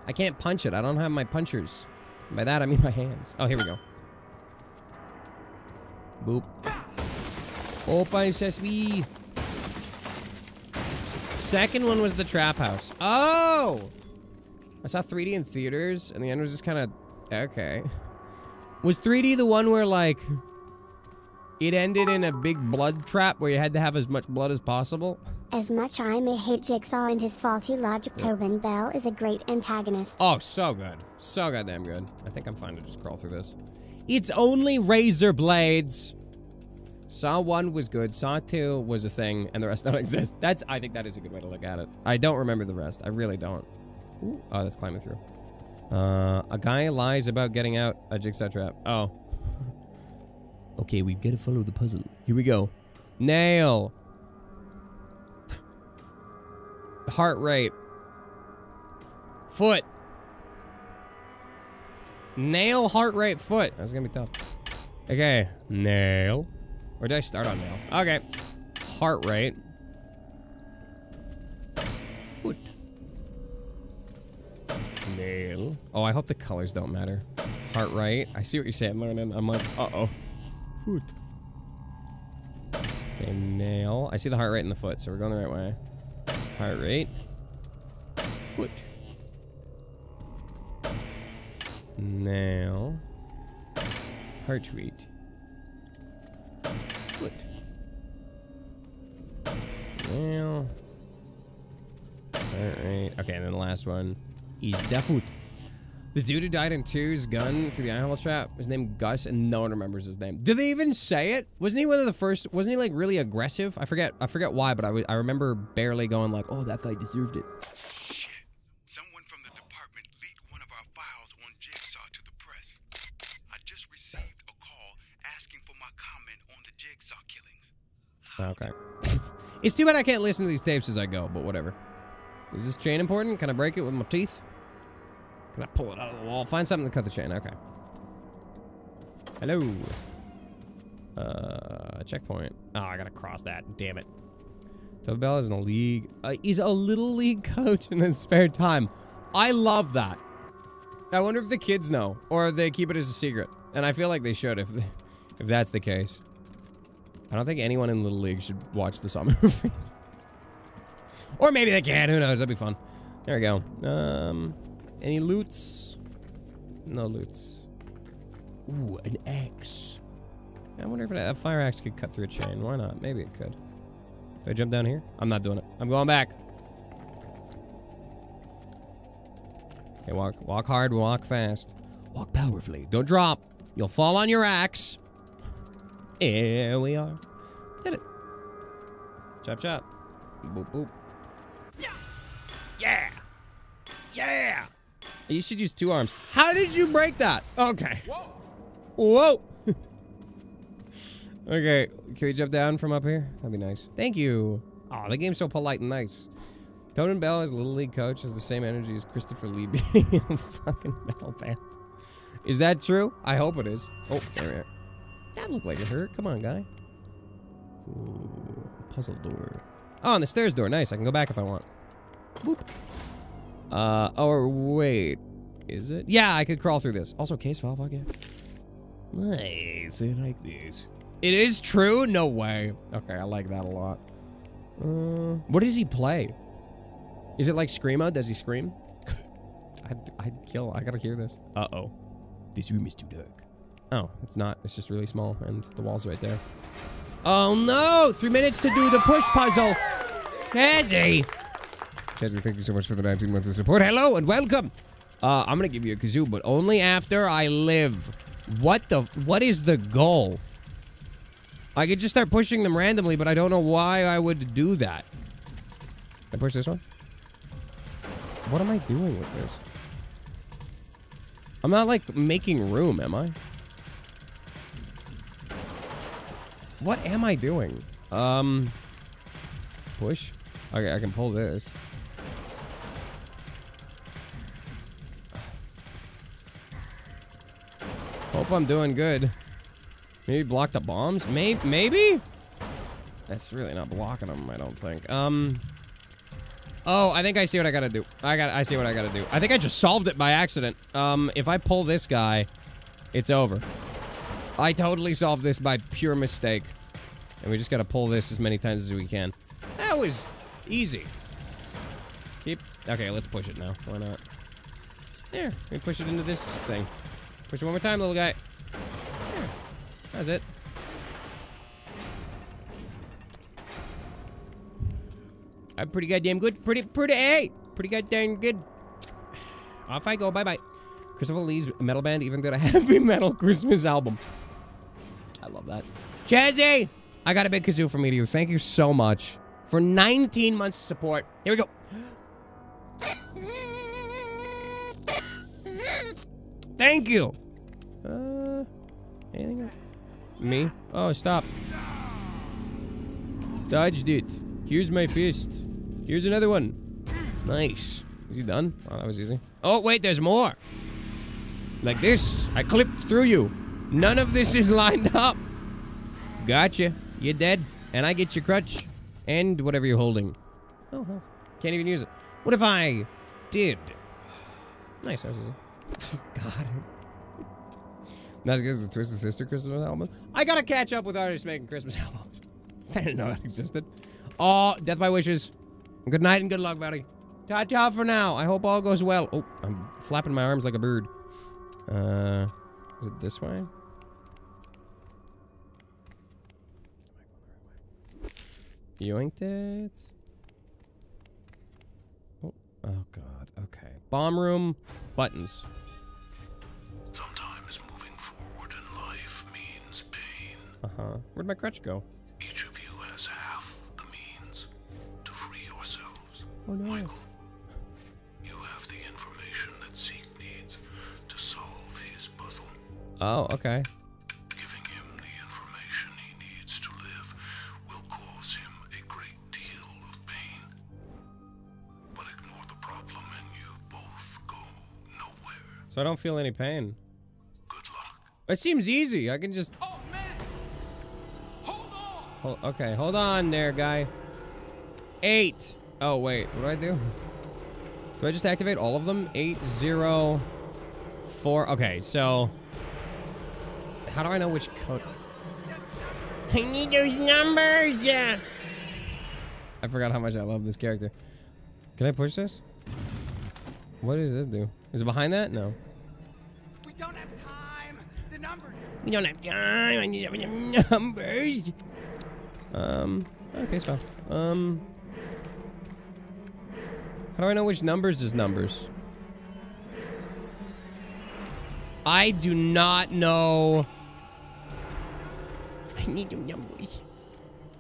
[SPEAKER 1] I can't punch it. I don't have my punchers. By that, I mean my hands. Oh, here we go. Boop. Oh, Open sesame. Second one was the trap house. Oh! I saw 3D in theaters, and the end was just kind of... Okay. Was 3D the one where, like... It ended in a big blood trap where you had to have as much blood as possible?
[SPEAKER 3] As much I may hate Jigsaw and his faulty logic, Tobin Bell is a great antagonist.
[SPEAKER 1] Oh, so good. So goddamn good. I think I'm fine to just crawl through this. It's only razor blades. Saw 1 was good. Saw 2 was a thing, and the rest don't exist. That's, I think that is a good way to look at it. I don't remember the rest. I really don't. Ooh, oh, that's climbing through. Uh, a guy lies about getting out a jigsaw trap. Oh. okay, we've got to follow the puzzle. Here we go. Nail. Heart rate. Foot. Nail, heart rate, foot. That's gonna be tough. Okay. Nail. Or did I start on nail? Okay. Heart rate. Foot. Nail. Oh, I hope the colors don't matter. Heart rate. I see what you're saying, learning. I'm like, uh-oh. Foot. Okay, nail. I see the heart rate in the foot, so we're going the right way. Heart rate. Foot. Now, Heart rate. Foot. Nail. Heart rate. Okay, and then the last one. He's defoot. The dude who died in two's gun through the eye hole trap was named Gus, and no one remembers his name. Did they even say it? Wasn't he one of the first? Wasn't he like really aggressive? I forget. I forget why, but I, I remember barely going like, "Oh, that guy deserved it."
[SPEAKER 4] Someone from the department leaked one of our files on Jigsaw to the press. I just received a call asking for my comment on the Jigsaw killings.
[SPEAKER 1] Okay. it's too bad I can't listen to these tapes as I go, but whatever. Is this chain important? Can I break it with my teeth? Can I pull it out of the wall? Find something to cut the chain. Okay. Hello. Uh, checkpoint. Oh, I gotta cross that. Damn it. Tobin Bell is in a league. Uh, he's a little league coach in his spare time. I love that. I wonder if the kids know, or they keep it as a secret. And I feel like they should if, if that's the case. I don't think anyone in Little League should watch the Saw movies. or maybe they can. Who knows? That'd be fun. There we go. Um, any loots? No loots. Ooh, an axe. I wonder if a fire axe could cut through a chain. Why not? Maybe it could. Do I jump down here? I'm not doing it. I'm going back. Okay, walk, walk hard, walk fast. Walk powerfully. Don't drop. You'll fall on your axe. Here we are. Did it. Chop, chop. Boop, boop. Yeah. Yeah. You should use two arms. How did you break that? Okay. Whoa. Whoa. okay. Can we jump down from up here? That'd be nice. Thank you. Oh, the game's so polite and nice. Conan Bell as Little League coach has the same energy as Christopher Lee being a fucking metal band. Is that true? I hope it is. Oh, there we are. That looked like it hurt. Come on, guy. Ooh, puzzle door. Oh, and the stairs door. Nice. I can go back if I want. Boop. Uh, or wait. Is it? Yeah, I could crawl through this. Also, case file, fuck yeah. Nice. I like these. It is true? No way. Okay, I like that a lot. Uh, what does he play? Is it like Screamo? Does he scream? I'd, I'd kill. I gotta hear this. Uh-oh. This room is too dark. Oh, it's not. It's just really small, and the wall's right there. Oh, no! Three minutes to do the push puzzle. Cassie! Cassie, thank you so much for the 19 months of support. Hello and welcome. Uh, I'm gonna give you a kazoo, but only after I live. What the? What is the goal? I could just start pushing them randomly, but I don't know why I would do that. Can I push this one? What am I doing with this? I'm not, like, making room, am I? What am I doing? Um... Push? Okay, I can pull this. Hope I'm doing good. Maybe block the bombs? Maybe? Maybe? That's really not blocking them, I don't think. Um... Oh, I think I see what I gotta do. I got. I see what I gotta do. I think I just solved it by accident. Um, if I pull this guy, it's over. I totally solved this by pure mistake. And we just gotta pull this as many times as we can. That was easy. Keep. Okay, let's push it now. Why not? There. We push it into this thing. Push it one more time, little guy. That's it. I'm pretty goddamn good. Pretty, pretty, hey! Pretty goddamn good. Off I go. Bye-bye. Christopher Lee's metal band even did a heavy metal Christmas album. I love that. Jazzy! I got a big kazoo from me to you. Thank you so much for 19 months of support. Here we go. Thank you. Uh, anything? Me? Oh, stop. Dodged it. Here's my fist. Here's another one. Nice. Is he done? Oh, that was easy. Oh, wait, there's more. Like this. I clipped through you. None of this is lined up. Gotcha. You're dead. And I get your crutch. And whatever you're holding. Oh, health. Can't even use it. What if I did? Nice. That was easy. God. That's as the Twisted Sister Christmas album. I gotta catch up with artists making Christmas albums. I didn't know that existed. Oh, death by wishes. Good night and good luck, buddy. Ta-ta for now. I hope all goes well. Oh, I'm flapping my arms like a bird. Uh, is it this way? Yoinked it. Oh, oh god. Okay. Bomb room. Buttons. Uh-huh. Where'd my crutch go?
[SPEAKER 4] Each of you has half the means to free yourselves.
[SPEAKER 1] Oh no.
[SPEAKER 4] Michael, you have the information that Zeke needs to solve his puzzle.
[SPEAKER 1] Oh, okay.
[SPEAKER 4] Giving him the information he needs to live will cause him a great deal of pain. But ignore the problem and you both go nowhere.
[SPEAKER 1] So I don't feel any pain.
[SPEAKER 4] Good luck.
[SPEAKER 1] It seems easy. I can just...
[SPEAKER 7] Oh Hold,
[SPEAKER 1] okay, hold on there, guy. Eight. Oh, wait. What do I do? Do I just activate all of them? Eight, zero, four. Okay, so... How do I know which code? I need those numbers! Yeah. I forgot how much I love this character. Can I push this? What does this do? Is it behind that? No.
[SPEAKER 7] We don't have time! The numbers!
[SPEAKER 1] We don't have time. I need the numbers. Um. Okay, fine. Um. How do I know which numbers is numbers? I do not know. I need the numbers.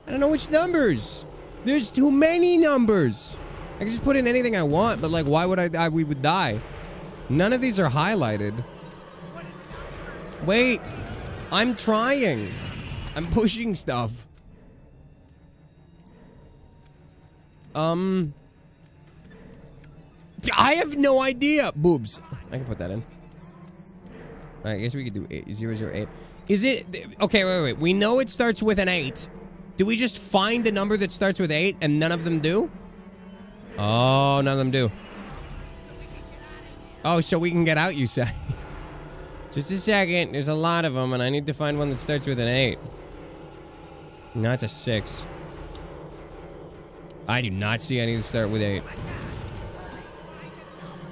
[SPEAKER 1] I don't know which numbers. There's too many numbers. I can just put in anything I want, but like, why would I? I we would die. None of these are highlighted. Wait. I'm trying. I'm pushing stuff. Um. I have no idea. Boobs. I can put that in. I guess we could do eight, zero, zero, eight. Is it... Okay, wait, wait. We know it starts with an 8. Do we just find the number that starts with 8 and none of them do? Oh, none of them do. Oh, so we can get out, you say? Just a second. There's a lot of them, and I need to find one that starts with an 8. No, it's a six. I do not see any that start with eight.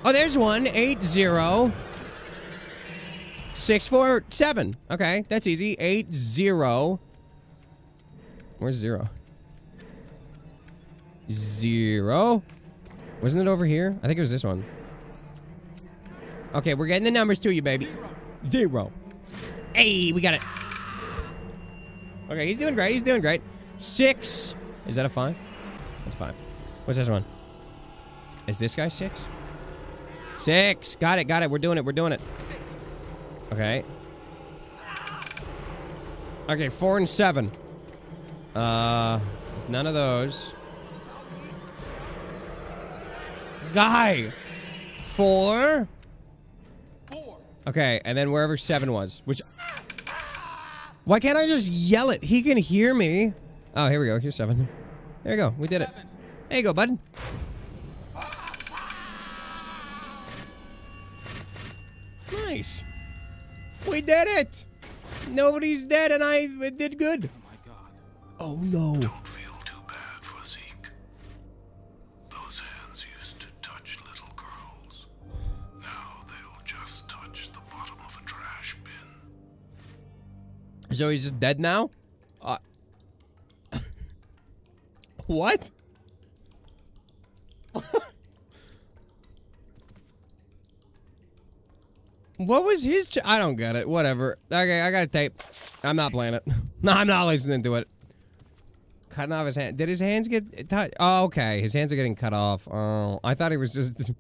[SPEAKER 1] Oh, there's one. Eight zero. Six four seven. Okay, that's easy. Eight zero. Where's zero? Zero. Wasn't it over here? I think it was this one. Okay, we're getting the numbers to you, baby. Zero. Hey, we got it. Okay, he's doing great. He's doing great. Six. Is that a five? Five. What's this one? Is this guy six? Six. Got it. Got it. We're doing it. We're doing it. Okay. Okay, four and seven. Uh, it's none of those. Guy. Four.
[SPEAKER 7] Four.
[SPEAKER 1] Okay, and then wherever seven was, which. Why can't I just yell it? He can hear me. Oh, here we go. Here's seven. There you go. We did it.
[SPEAKER 7] Seven.
[SPEAKER 1] There you go, bud. Nice. We did it. Nobody's dead, and I did good.
[SPEAKER 7] Oh my god.
[SPEAKER 1] Oh no.
[SPEAKER 4] Don't feel too bad for Zeke. Those hands used to touch little girls. Now they'll just touch the bottom of a trash bin.
[SPEAKER 1] So he's just dead now? Uh. what? what was his? Ch- I don't get it. Whatever. Okay, I got a tape. I'm not playing it. no, I'm not listening to it. Cutting off his hand. Did his hands get touched? Oh, okay. His hands are getting cut off. Oh, I thought he was just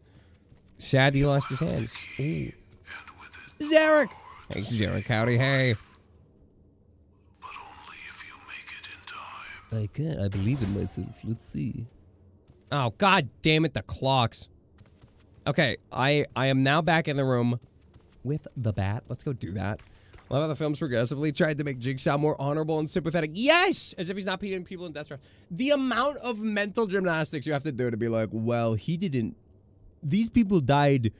[SPEAKER 1] sad he lost his hands. Ooh.
[SPEAKER 4] And with it,
[SPEAKER 1] Zarek. Hey, Zarek. Howdy, hey.
[SPEAKER 4] but only if you make it in time.
[SPEAKER 1] I can't. I believe in myself. Let's see. Oh god damn it! The clocks. Okay, I I am now back in the room with the bat. Let's go do that. Love how the films progressively tried to make Jigsaw more honorable and sympathetic. Yes, as if he's not beating people in death traps. The amount of mental gymnastics you have to do to be like, well, he didn't. These people died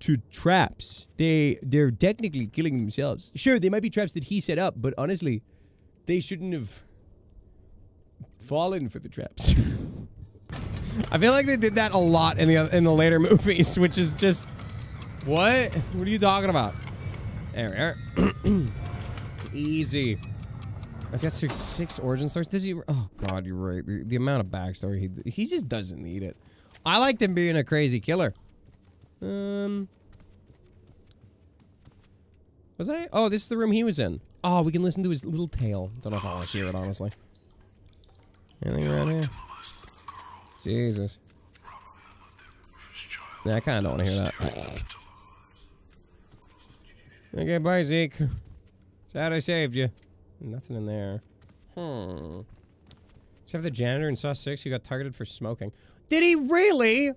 [SPEAKER 1] to traps. They they're technically killing themselves. Sure, they might be traps that he set up, but honestly, they shouldn't have fallen for the traps. I feel like they did that a lot in the in the later movies, which is just what? What are you talking about? There. Easy. He's got six, six origin stories. Does he? Oh God, you're right. The, the amount of backstory he he just doesn't need it. I liked him being a crazy killer. Um. Was I? Oh, this is the room he was in. Oh, we can listen to his little tale. Don't know if I want to hear it, honestly. Anything around here? Jesus. Yeah, I kind of don't want to hear that. Okay, bye, Zeke. Sad I saved you. Nothing in there. Hmm. Except the janitor in Saw 6 who got targeted for smoking. Did he really?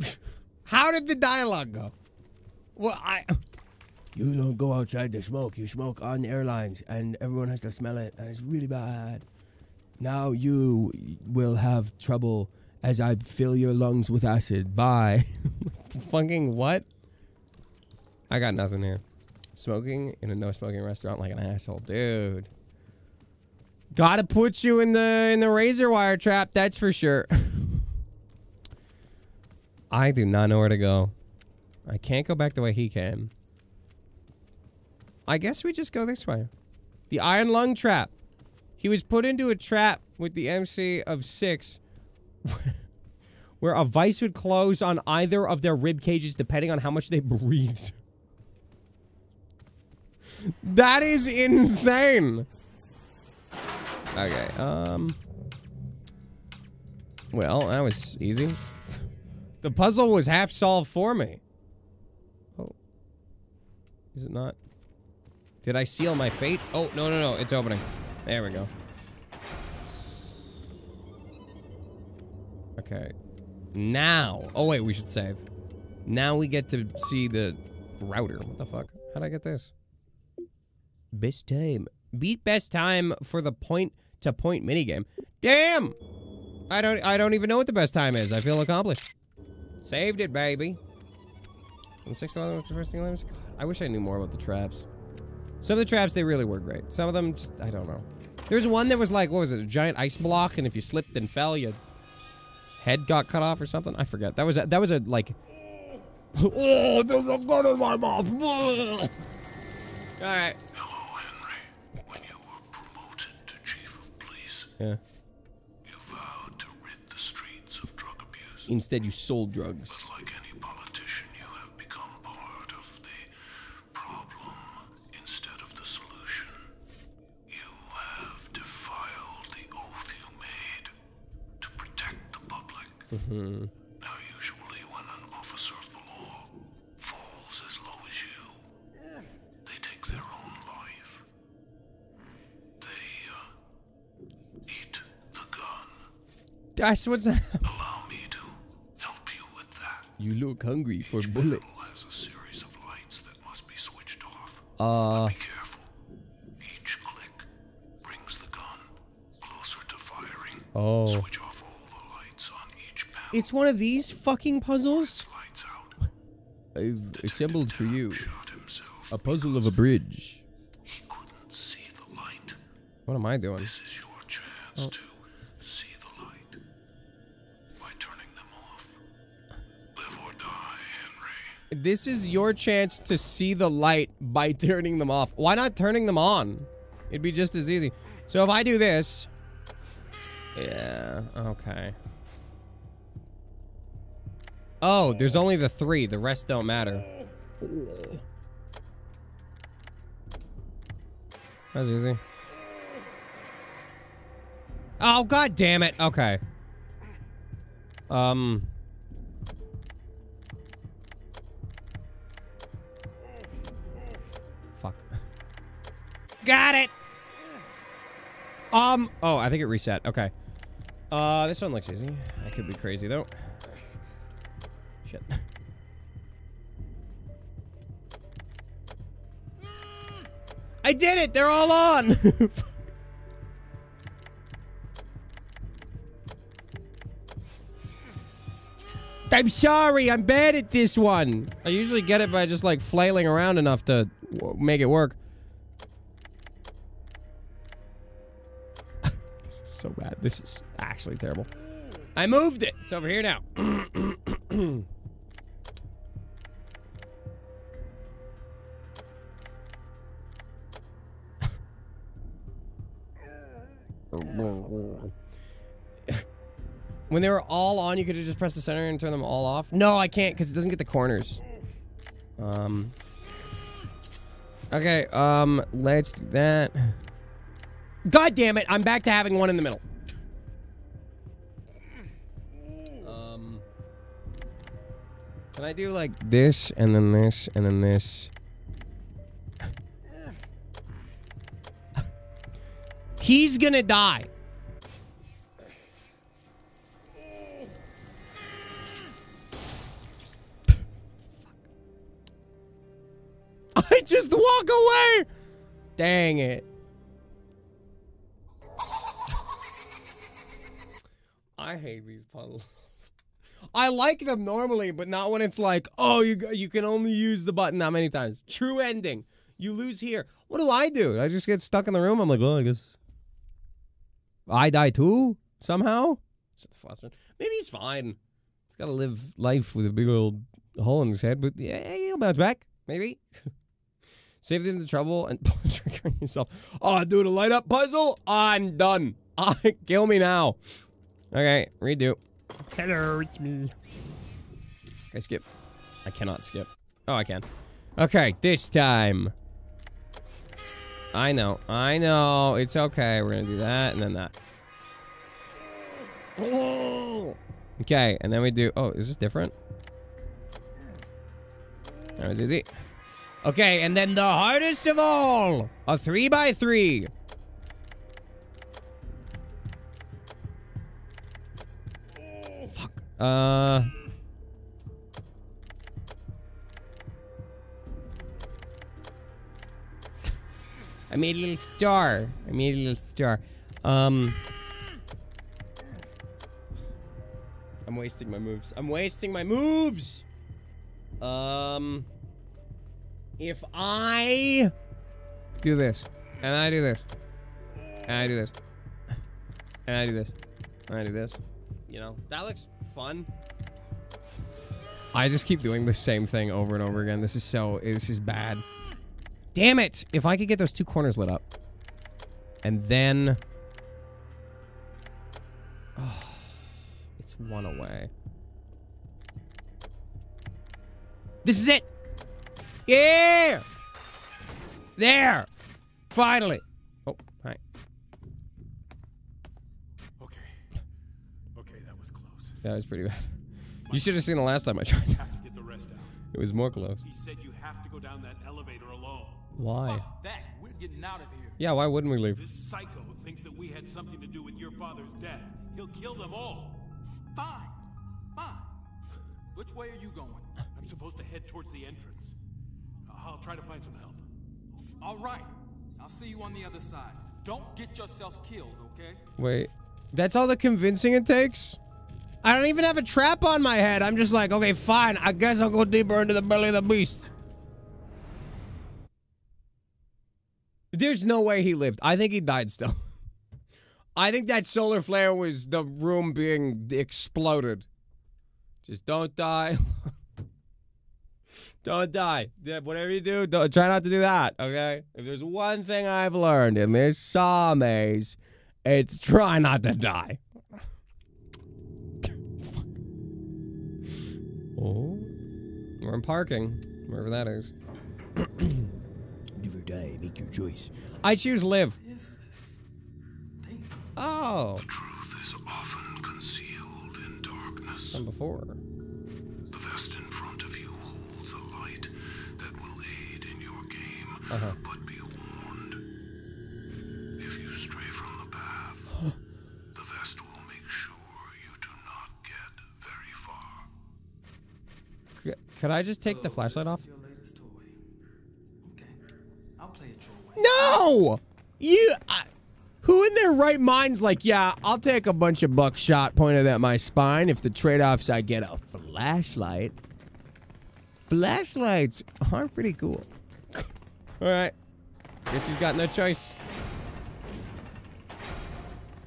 [SPEAKER 1] How did the dialogue go? Well, I... You don't go outside to smoke. You smoke on the airlines, and everyone has to smell it, and it's really bad. Now you will have trouble as I fill your lungs with acid. Bye. Fucking what? I got nothing here. Smoking in a no smoking restaurant like an asshole, dude. Gotta put you in the in the razor wire trap, that's for sure. I do not know where to go. I can't go back the way he came. I guess we just go this way. The iron lung trap. He was put into a trap with the MC of six where a vice would close on either of their rib cages depending on how much they breathed. That is insane. Okay, um Well, that was easy. The puzzle was half solved for me. Oh. Is it not? Did I seal my fate? Oh, no, no, no. It's opening. There we go. Okay. Now. Oh, wait. We should save. Now we get to see the router. What the fuck? How'd I get this? Best time. Beat best time for the point to point minigame. Damn! I don't I don't even know what the best time is. I feel accomplished. Saved it, baby. And six was the first thing. God, I wish I knew more about the traps. Some of the traps they really were great. Some of them just I don't know. There's one that was like, what was it, a giant ice block, and if you slipped and fell, your head got cut off or something. I forget. That was a, that was a like. oh, there's a gun in my mouth. All right.
[SPEAKER 4] Hello, Henry. When you were promoted to chief of police,
[SPEAKER 1] Yeah.
[SPEAKER 4] you vowed to rid the streets of drug abuse.
[SPEAKER 1] Instead, you sold drugs.
[SPEAKER 4] Like any politician, you have become part of the problem instead of the solution. You have defiled the oath you made to protect the public.
[SPEAKER 1] Mm-hmm.
[SPEAKER 4] Now, usually, when an officer of the law falls as low as you, they take their own life. They uh, eat the gun.
[SPEAKER 1] That's what's.
[SPEAKER 4] Allow me to help you with that.
[SPEAKER 1] you look hungry for bullets.
[SPEAKER 4] Has a series of lights that must be switched off.
[SPEAKER 1] Uh.
[SPEAKER 4] Be
[SPEAKER 1] It's one of these fucking puzzles. I've assembled for you a puzzle of a bridge.
[SPEAKER 4] He couldn't see the light.
[SPEAKER 1] What am I doing?
[SPEAKER 4] This is your chance oh. to see the light by turning them off. Live or die, Henry.
[SPEAKER 1] This is your chance to see the light by turning them off. Why not turning them on? It'd be just as easy. So if I do this. Yeah, okay. Oh, there's only the three. The rest don't matter. That's easy. Oh, god damn it. Okay. Um. Fuck. Got it! Um, oh, I think it reset. Okay. Uh, this one looks easy. I could be crazy, though. Shit. I did it! They're all on! I'm sorry, I'm bad at this one. I usually get it by just like flailing around enough to make it work. this is so bad. This is actually terrible. I moved it. It's over here now. When they were all on, you could have just pressed the center and turn them all off. No, I can't because it doesn't get the corners. Um. Okay, um, let's do that. God damn it, I'm back to having one in the middle. Um. Can I do like this and then this and then this? He's gonna die. Just walk away. Dang it. I hate these puzzles. I like them normally, but not when it's like, oh, you you can only use the button that many times. True ending. You lose here. What do I do? I just get stuck in the room. I'm like, oh, I guess I die too somehow. Maybe he's fine. He's got to live life with a big old hole in his head, but yeah, he'll bounce back. Maybe. Save them the trouble and pull the trigger on yourself. Oh, do the light up puzzle. I'm done. Ah, kill me now. Okay, redo. Hello, it's me. Okay, skip. I cannot skip. Oh, I can. Okay, this time. I know. I know. It's okay. We're gonna do that and then that. Oh! Okay, and then we do. Oh, is this different? That was easy. Okay, and then the hardest of all, a three by three. Fuck. Uh. I made a little star. I made a little star. Um. I'm wasting my moves. I'm wasting my moves. Um. If I do this and I do this, And I do this. And I do this. And I do this. You know, that looks fun. I just keep doing the same thing over and over again. This is so, this is bad. Damn it! If I could get those two corners lit up. And then... Oh, it's one away. This is it! Yeah! There! Finally! Oh, hi.
[SPEAKER 6] Okay. Okay, that was close.
[SPEAKER 1] That was pretty bad. You should have seen the last time I tried that.
[SPEAKER 6] To get the rest out.
[SPEAKER 1] It was more close.
[SPEAKER 6] He said you have to go down that elevator alone.
[SPEAKER 1] Why?
[SPEAKER 7] Fuck that. We're getting out of here.
[SPEAKER 1] Yeah, why wouldn't we leave?
[SPEAKER 6] This psycho thinks that we had something to do with your father's death. He'll kill them all.
[SPEAKER 7] Fine. Fine. Which way are you going?
[SPEAKER 6] I'm supposed to head towards the entrance. I'll try to find some help.
[SPEAKER 7] All right. I'll see you on the other side. Don't get yourself killed, okay?
[SPEAKER 1] Wait. That's all the convincing it takes? I don't even have a trap on my head. I'm just like, okay, fine. I guess I'll go deeper into the belly of the beast. There's no way he lived. I think he died still. I think that solar flare was the room being exploded. Just don't die. don't die. Whatever you do, don't try not to do that, okay? If there's one thing I've learned in this saw maze, it's try not to die. Fuck. Oh. We're in parking. Wherever that is. Live or die, make your choice. I choose live. Oh.
[SPEAKER 4] The Truth is often concealed in darkness.
[SPEAKER 1] Done before.
[SPEAKER 4] Game.
[SPEAKER 1] Uh-huh.
[SPEAKER 4] But be warned. If you stray from the path, the vest will make sure you do not get very far.
[SPEAKER 1] C- Could I just take the flashlight off?
[SPEAKER 8] Your latest toy. Okay. I'll play it your way.
[SPEAKER 1] No! You. I, who in their right mind's like, yeah, I'll take a bunch of buckshot pointed at my spine if the trade off's I get a flashlight? Flashlights are pretty cool. Alright. Guess he's got no choice.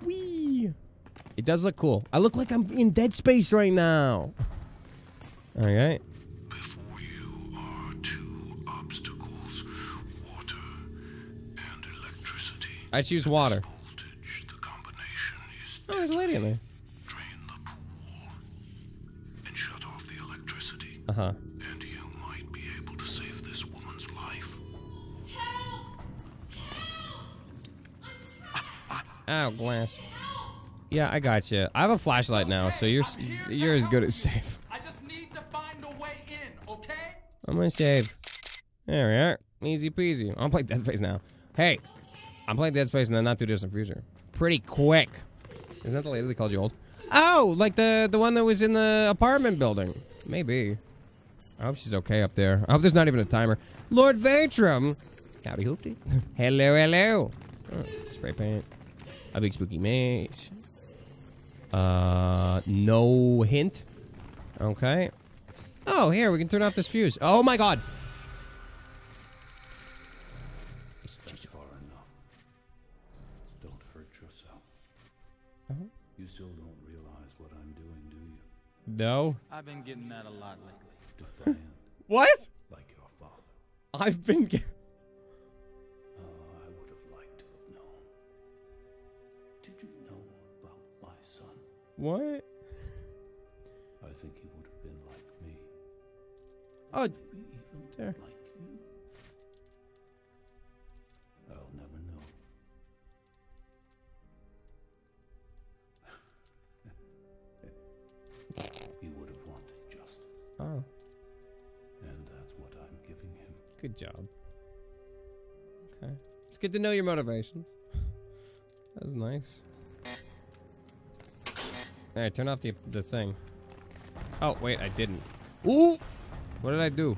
[SPEAKER 1] Whee! It does look cool. I look like I'm in Dead Space right now. Alright.
[SPEAKER 4] Before you are two obstacles water and electricity.
[SPEAKER 1] I choose water.
[SPEAKER 4] Voltage, the combination is
[SPEAKER 1] Oh, there's a lady in there.
[SPEAKER 4] drain the pool and shut off the electricity.
[SPEAKER 1] Uh Ow, glass. Yeah, I got you. I have a flashlight now, so you're you're as good as safe.
[SPEAKER 7] I just need to find a way in, okay?
[SPEAKER 1] I'm gonna save. There we are. Easy peasy. I'm playing Dead Space now. Hey, I'm playing Dead Space in the not too distant future. Pretty quick. Isn't that the lady that called you old? Oh, like the the one that was in the apartment building. Maybe. I hope she's okay up there. I hope there's not even a timer. Lord Vatrum. Howdy hoopty. hello, hello. Oh, spray paint. A big spooky maze. Uh, no hint. Okay. Oh, here, we can turn off this fuse. Oh my god.
[SPEAKER 4] That's far enough. Don't hurt yourself.
[SPEAKER 1] Uh-huh.
[SPEAKER 4] You still don't realize what I'm doing, do you?
[SPEAKER 1] No.
[SPEAKER 7] I've been getting that a lot lately.
[SPEAKER 1] What?
[SPEAKER 4] like your father.
[SPEAKER 1] I've been. Ge- what?
[SPEAKER 4] I think he would have been like me.
[SPEAKER 1] Oh,
[SPEAKER 4] Maybe even
[SPEAKER 1] there.
[SPEAKER 4] like you. I'll never know. he would have wanted justice,
[SPEAKER 1] oh,
[SPEAKER 4] and that's what I'm giving him.
[SPEAKER 1] good job. Okay. It's good to know your motivations. That's nice. All right, turn off the the thing. Oh wait, I didn't. Ooh, what did I do?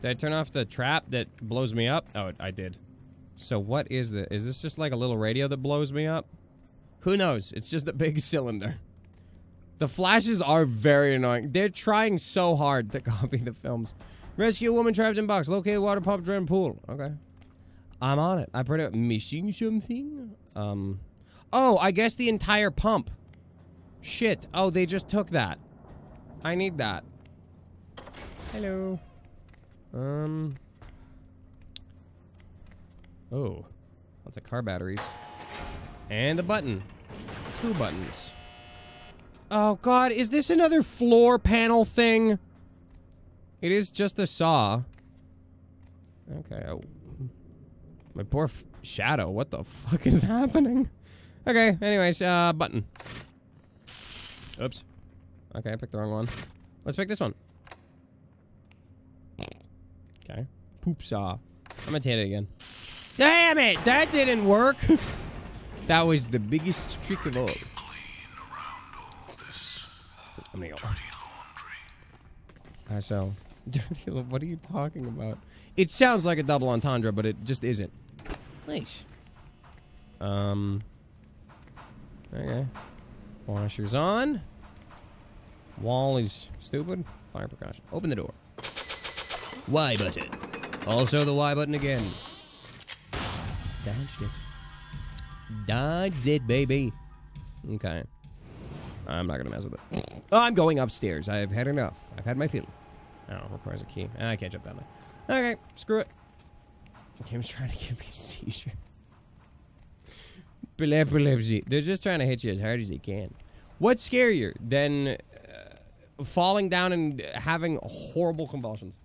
[SPEAKER 1] Did I turn off the trap that blows me up? Oh, I did. So what is this? Is this just like a little radio that blows me up? Who knows? It's just a big cylinder. The flashes are very annoying. They're trying so hard to copy the films. Rescue a woman trapped in box. Locate water pump drain pool. Okay. I'm on it. I pretty missing something. Um. Oh, I guess the entire pump. Shit. Oh, they just took that. I need that. Hello. Um. Oh. Lots of car batteries. And a button. Two buttons. Oh god, is this another floor panel thing? It is just a saw. Okay. Oh. My poor shadow. What the fuck is happening? Okay, anyways, uh, button. Oops. Okay, I picked the wrong one. Let's pick this one. Okay. Poop saw. I'm gonna hit it again. Damn it! That didn't work! that was the biggest trick of all. I'm gonna go. Uh, so, what are you talking about? It sounds like a double entendre, but it just isn't. Nice. Um. Okay. Washers on. Wall is stupid. Fire precaution. Open the door. Y button. Also the Y button again. Dodged it. Dodged it, baby. Okay. I'm not gonna mess with it. Oh, I'm going upstairs. I've had enough. I've had my fill. Oh, requires a key. I can't jump that way. Okay, screw it. Game's trying to give me a seizure. Epilepsy. They're just trying to hit you as hard as they can. What's scarier than uh, falling down and having horrible convulsions?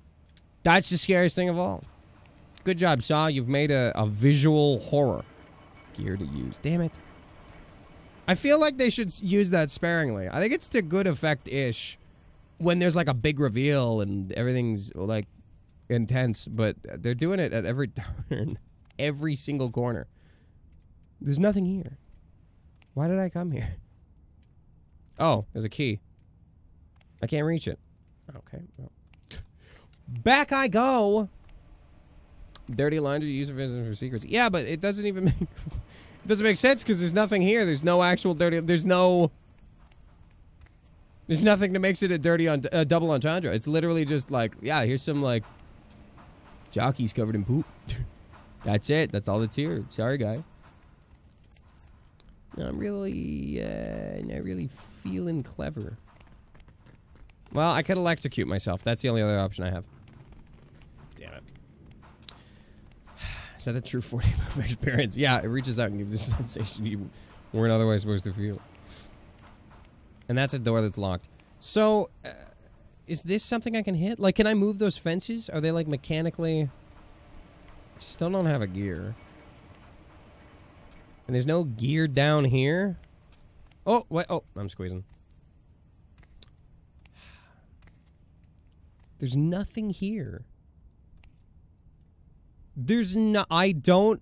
[SPEAKER 1] That's the scariest thing of all. Good job, Saw. You've made a, a visual horror gear to use. Damn it. I feel like they should use that sparingly. I think it's to good effect-ish when there's like a big reveal and everything's like intense, but they're doing it at every turn, every single corner. There's nothing here. Why did I come here? Oh, there's a key. I can't reach it. Okay. Well. Back I go. Dirty laundry user visits for secrets. Yeah, but it doesn't even make it doesn't make sense because there's nothing here. There's no actual dirty. There's no. There's nothing that makes it a dirty on a double entendre. It's literally just like, yeah, here's some like jockeys covered in poop. that's it. That's all that's here. Sorry, guy. No, I'm really, uh, not really feeling clever. Well, I could electrocute myself. That's the only other option I have. Damn it. Is that the true 4D movie experience? Yeah, it reaches out and gives you a sensation you weren't otherwise supposed to feel. And that's a door that's locked. So, uh, is this something I can hit? Like, can I move those fences? Are they, like, mechanically... I still don't have a gear. And there's no gear down here? Oh, what? Oh, I'm squeezing. There's nothing here. There's no... I don't...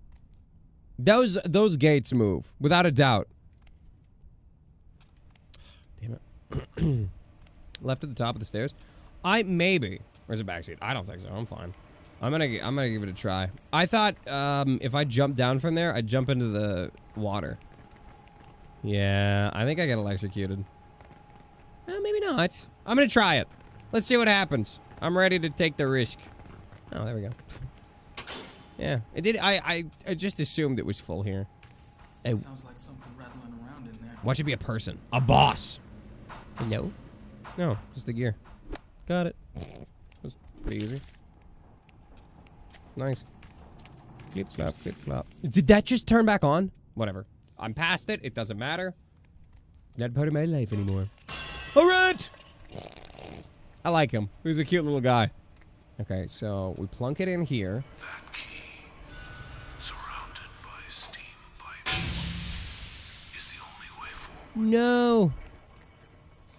[SPEAKER 1] Those, those gates move, without a doubt. Damn it. Left at the top of the stairs? I... Maybe. Where's the backseat? I don't think so. I'm fine. I'm gonna, I'm gonna give it a try. I thought, um, if I jump down from there, I'd jump into the water. Yeah, I think I got electrocuted. Eh, maybe not. I'm gonna try it. Let's see what happens. I'm ready to take the risk. Oh, there we go. yeah, it did. I, I, I just assumed it was full here. Eh,
[SPEAKER 7] Sounds like something rattling around in there.
[SPEAKER 1] watch it be a person, a boss. No, no, just the gear. Got it. Was pretty easy. Nice. Flip flop, flip flop. Did that just turn back on? Whatever. I'm past it. It doesn't matter. It's not part of my life anymore. All right. I like him. He's a cute little guy. Okay, so we plunk it in here.
[SPEAKER 4] That key, surrounded by steam pipes, is the only way forward.
[SPEAKER 1] No.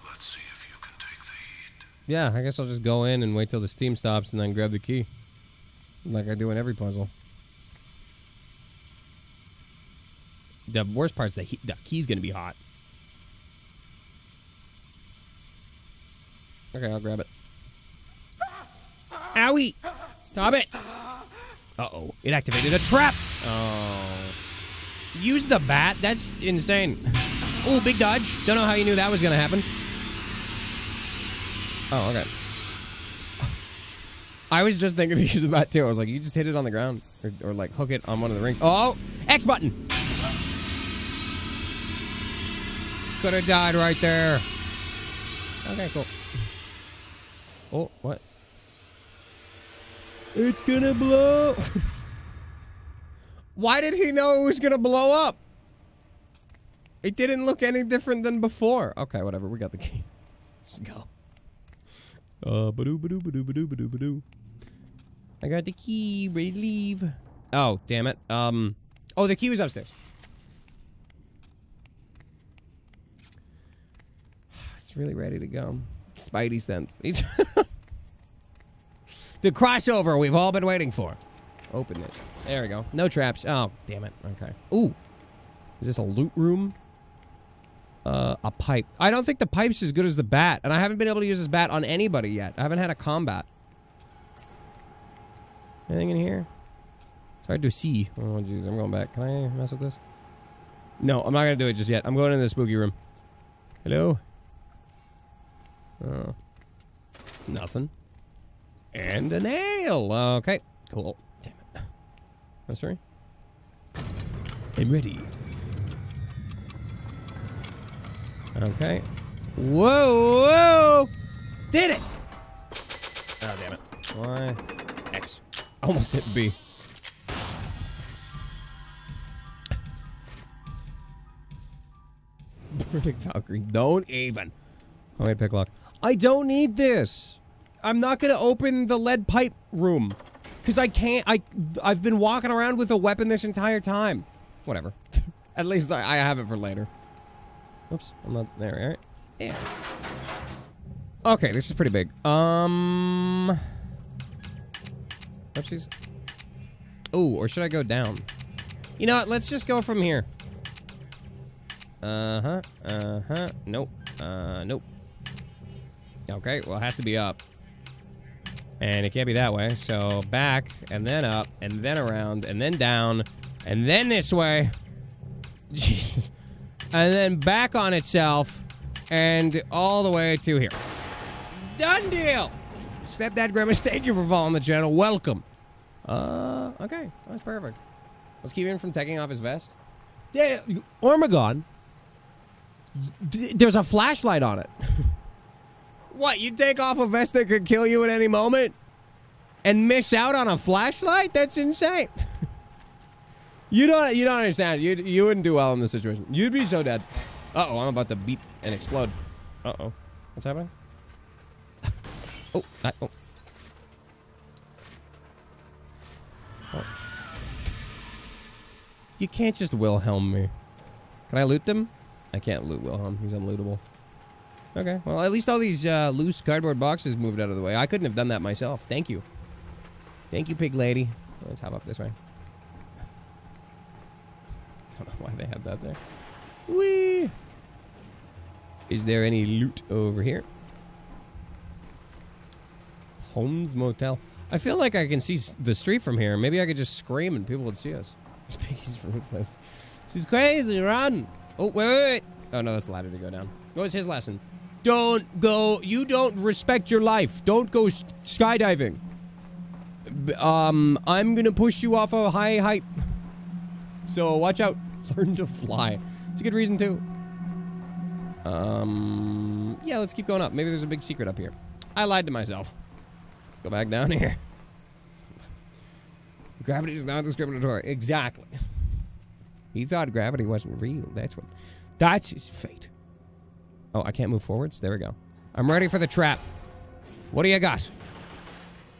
[SPEAKER 4] Let's see if you can take the heat.
[SPEAKER 1] Yeah, I guess I'll just go in and wait till the steam stops and then grab the key. Like I do in every puzzle. The worst part's the, he- the key's gonna be hot. Okay, I'll grab it. Owie! Stop it! Uh-oh. It activated a trap! Oh. Use the bat? That's insane. Oh, big dodge. Don't know how you knew that was gonna happen. Oh, okay. I was just thinking to use the bat too. I was like, you just hit it on the ground. Or, or like hook it on one of the rings. Oh, X button! could have died right there. Okay, cool. Oh, what? It's gonna blow. Why did he know it was gonna blow up? It didn't look any different than before. Okay, whatever. We got the key. Let's go. Uh, ba-doo, ba-doo, ba-doo, ba-doo, ba-doo, ba-doo. I got the key. Ready to leave. Oh, damn it. Um. Oh, the key was upstairs. It's really ready to go. Spidey sense. The crossover we've all been waiting for. Open it. There we go. No traps. Oh, damn it. Okay. Ooh. Is this a loot room? Uh, a pipe. I don't think the pipe's as good as the bat, and I haven't been able to use this bat on anybody yet. I haven't had a combat. Anything in here? It's hard to see. Oh, jeez. I'm going back. Can I mess with this? No, I'm not going to do it just yet. I'm going in the spooky room. Hello? Oh. Nothing. And a nail. Okay. Cool. Damn it. That's right. I'm ready. Okay. Whoa, whoa! Did it! Oh, damn it. Why? Almost hit B. Burning Valkyrie. Don't even. Wait, pick lock. I don't need this. I'm not gonna open the lead pipe room. Because I can't, I, I've been walking around with a weapon this entire time. Whatever. At least I, I have it for later. Oops, I'm not there, right? Yeah. Okay, this is pretty big. Um... Oopsies. Ooh, or should I go down? You know what, let's just go from here. Uh-huh, uh-huh, nope, uh, nope. Okay, well, it has to be up. And it can't be that way, so back, and then up, and then around, and then down, and then this way. Jesus. And then back on itself, and all the way to here. Done deal! Stepdad Grimace, thank you for following the channel. Welcome. Uh, okay. That's perfect. Let's keep him from taking off his vest. Yeah, Ormagon. There's a flashlight on it. what, you take off a vest that could kill you at any moment? And miss out on a flashlight? That's insane. you don't you don't understand. You you wouldn't do well in this situation. You'd be so dead. Uh-oh, I'm about to beep and explode. Uh-oh. What's happening? Oh, I, oh. Oh. You can't just Wilhelm me. Can I loot them? I can't loot Wilhelm. He's unlootable. Okay, well, at least all these uh, loose cardboard boxes moved out of the way. I couldn't have done that myself. Thank you. Thank you, pig lady. Let's hop up this way. Don't know why they had that there. Whee! Is there any loot over here? Holmes Motel. I feel like I can see the street from here. Maybe I could just scream and people would see us. Piggy's ruthless. She's crazy. Run. Oh, wait, wait, wait. Oh, no, that's the ladder to go down. What was his lesson? Don't go. You don't respect your life. Don't go skydiving. Um, I'm gonna push you off a high height. So watch out. Learn to fly. It's a good reason too. Um, yeah, let's keep going up. Maybe there's a big secret up here. I lied to myself. Let's go back down here. Gravity is not discriminatory. Exactly. He thought gravity wasn't real. That's what. That's his fate. Oh, I can't move forwards? There we go. I'm ready for the trap. What do you got?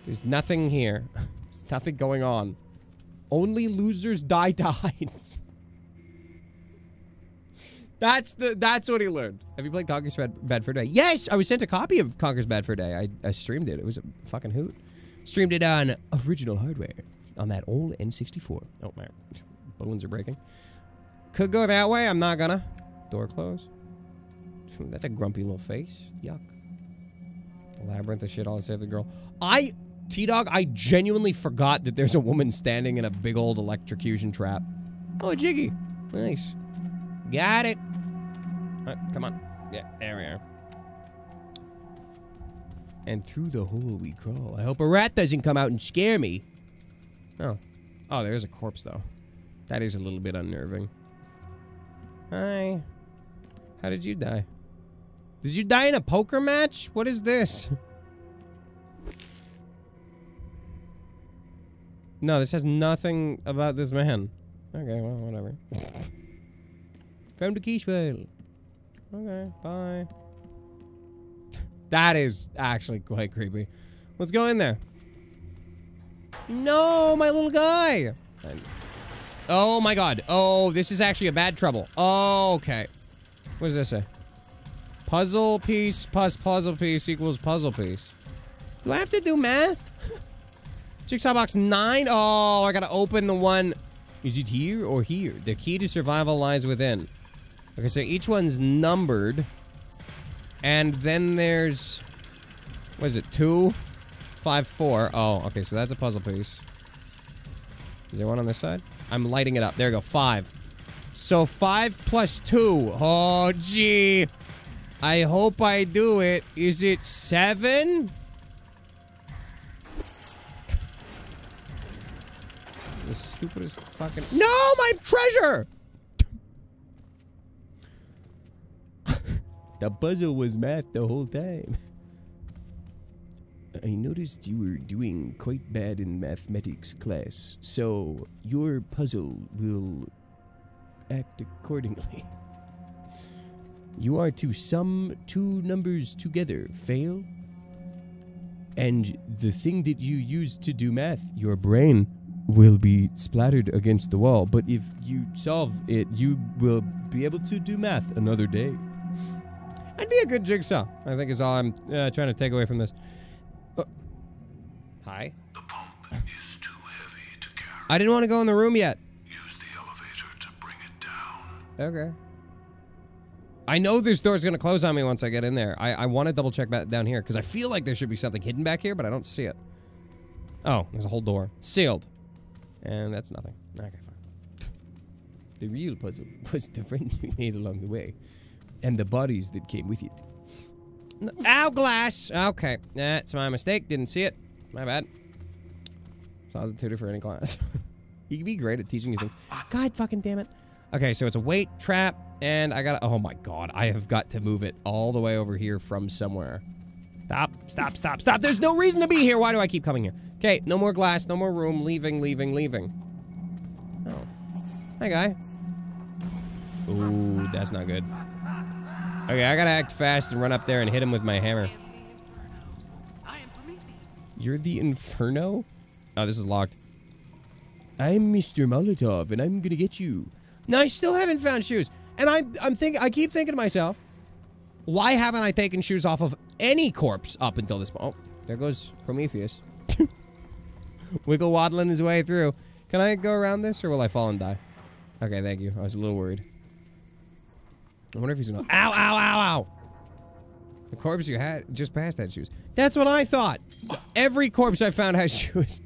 [SPEAKER 1] There's nothing here. There's nothing going on. Only losers die dies. That's the that's what he learned. Have you played Conker's Bad, Bad Fur Day? Yes, I was sent a copy of Conker's Bad Fur Day. I, I streamed it. It was a fucking hoot. Streamed it on original hardware on that old N64. Oh my bones are breaking. Could go that way. I'm not gonna. Door closed. Hmm, that's a grumpy little face. Yuck. Labyrinth of shit. I'll save the girl. I T Dog. I genuinely forgot that there's a woman standing in a big old electrocution trap. Oh, Jiggy. Nice. Got it. Right, come on. Yeah, there we are. And through the hole we crawl. I hope a rat doesn't come out and scare me. Oh. Oh, there's a corpse, though. That is a little bit unnerving. Hi. How did you die? Did you die in a poker match? What is this? No, this has nothing about this man. Okay, well, whatever. Found a quiche file. Okay, bye. That is actually quite creepy. Let's go in there. No, my little guy. And- oh my god. Oh, this is actually a bad trouble. Oh, okay. What does this say? Puzzle piece plus puzzle piece equals puzzle piece. Do I have to do math? Jigsaw box nine? Oh, I gotta open the one. Is it here or here? The key to survival lies within. Okay, so each one's numbered. And then there's... What is it? Two? Five, four. Oh, okay, so that's a puzzle piece. Is there one on this side? I'm lighting it up. There we go. Five. So five plus two. Oh, gee. I hope I do it. Is it seven? The stupidest fucking... No, my treasure! The puzzle was math the whole time. I noticed you were doing quite bad in mathematics class, so your puzzle will act accordingly. You are to sum two numbers together, fail, and the thing that you use to do math, your brain, will be splattered against the wall. But if you solve it, you will be able to do math another day. I'd be a good jigsaw, I think is all I'm uh, trying to take away from this. Uh, hi?
[SPEAKER 4] The pump is too heavy to carry.
[SPEAKER 1] I didn't want to go in the room yet.
[SPEAKER 4] Use the elevator to bring it down.
[SPEAKER 1] Okay. I know this door's gonna close on me once I get in there. I, I want to double check back down here because I feel like there should be something hidden back here, but I don't see it. Oh, there's a whole door. Sealed. And that's nothing. Okay, fine. The real puzzle was the friends we made along the way. And the bodies that came with it. Ow, glass! Okay, that's my mistake. Didn't see it. My bad. So I was a tutor for any class. he could be great at teaching you things. God fucking damn it. Okay, so it's a weight trap, and I gotta. Oh my god, I have got to move it all the way over here from somewhere. Stop, stop, stop, stop. There's no reason to be here. Why do I keep coming here? Okay, no more glass, no more room. Leaving, leaving, leaving. Oh. Hi, guy. Ooh, that's not good. Okay, I gotta act fast and run up there and hit him with my hammer. You're the Inferno? Oh, this is locked. I'm Mr. Molotov, and I'm gonna get you. Now, I still haven't found shoes. And I'm, I'm thinking, I keep thinking to myself, why haven't I taken shoes off of any corpse up until this point? Oh, there goes Prometheus. Wiggle waddling his way through. Can I go around this, or will I fall and die? Okay, thank you. I was a little worried. I wonder if he's gonna. Ow! Ow! Ow! Ow! The corpse you had just passed had shoes. That's what I thought. Every corpse I found has shoes.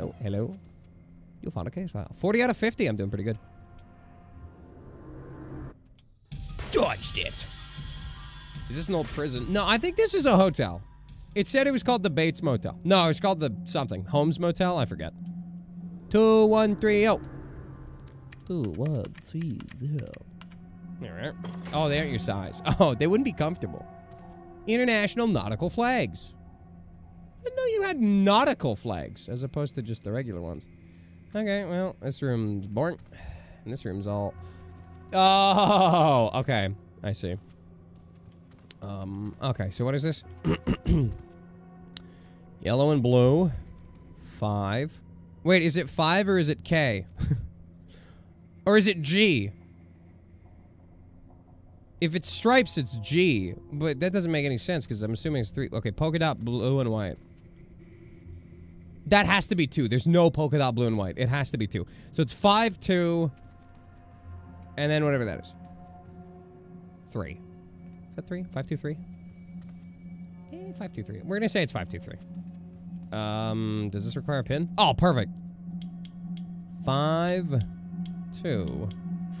[SPEAKER 1] Oh, hello. You found a case file. 40 out of 50. I'm doing pretty good. Dodged it. Is this an old prison? No, I think this is a hotel. It said it was called the Bates Motel. No, it's called the something. Holmes Motel? I forget. 2130. 2130. Oh, they aren't your size. Oh, they wouldn't be comfortable. International nautical flags. I didn't know you had nautical flags as opposed to just the regular ones. Okay, well, this room's boring. And this room's all... Oh, okay. I see. Um, okay, so what is this? Yellow and blue. Five. Wait, is it five or is it K? or is it G? If it's stripes, it's G. But that doesn't make any sense because I'm assuming it's three. Okay, polka dot blue and white. That has to be two. There's no polka dot blue and white. It has to be two. So it's five, two, and then whatever that is. Three. Is that three? Five, two, three? Eh, five, two, three. We're gonna say it's five, two, three. Um, does this require a pin? Oh, perfect. Five, two,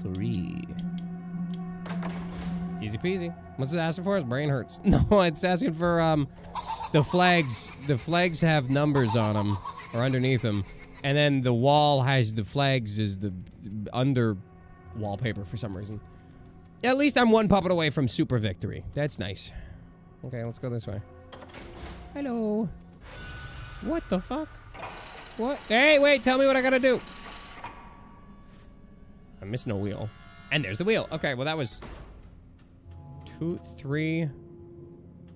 [SPEAKER 1] three. Easy peasy. What's it asking for? His brain hurts. No, it's asking for, um, the flags. The flags have numbers on them, or underneath them. And then the wall has the flags as the under wallpaper for some reason. At least I'm one puppet away from super victory. That's nice. Okay, let's go this way. Hello. What the fuck? What? Hey, wait, tell me what I gotta do. I'm missing a wheel. And there's the wheel. Okay, well that was two, three,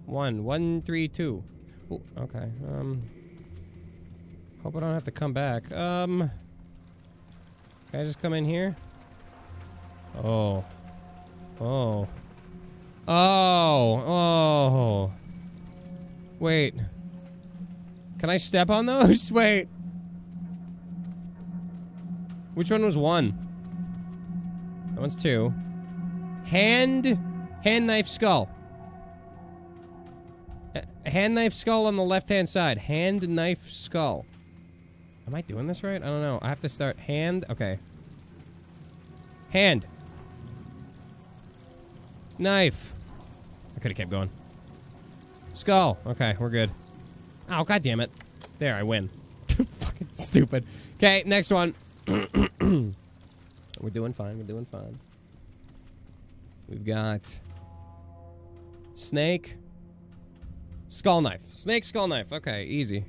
[SPEAKER 1] one, one, three, two. Ooh, okay. Um. Hope I don't have to come back. Um. Can I just come in here? Oh. Oh. Oh. Oh. Wait. Can I step on those? Wait. Which one was one? That one's two. Hand, hand knife skull. Uh, hand knife skull on the left hand side. Hand knife skull. Am I doing this right? I don't know. I have to start hand. Okay. Hand. Knife. I could have kept going. Skull. Okay, we're good. Oh, god damn it. There, I win. Fucking stupid. Okay, next one. we're doing fine. We're doing fine. We've got snake, skull knife. Snake, skull knife. Okay, easy.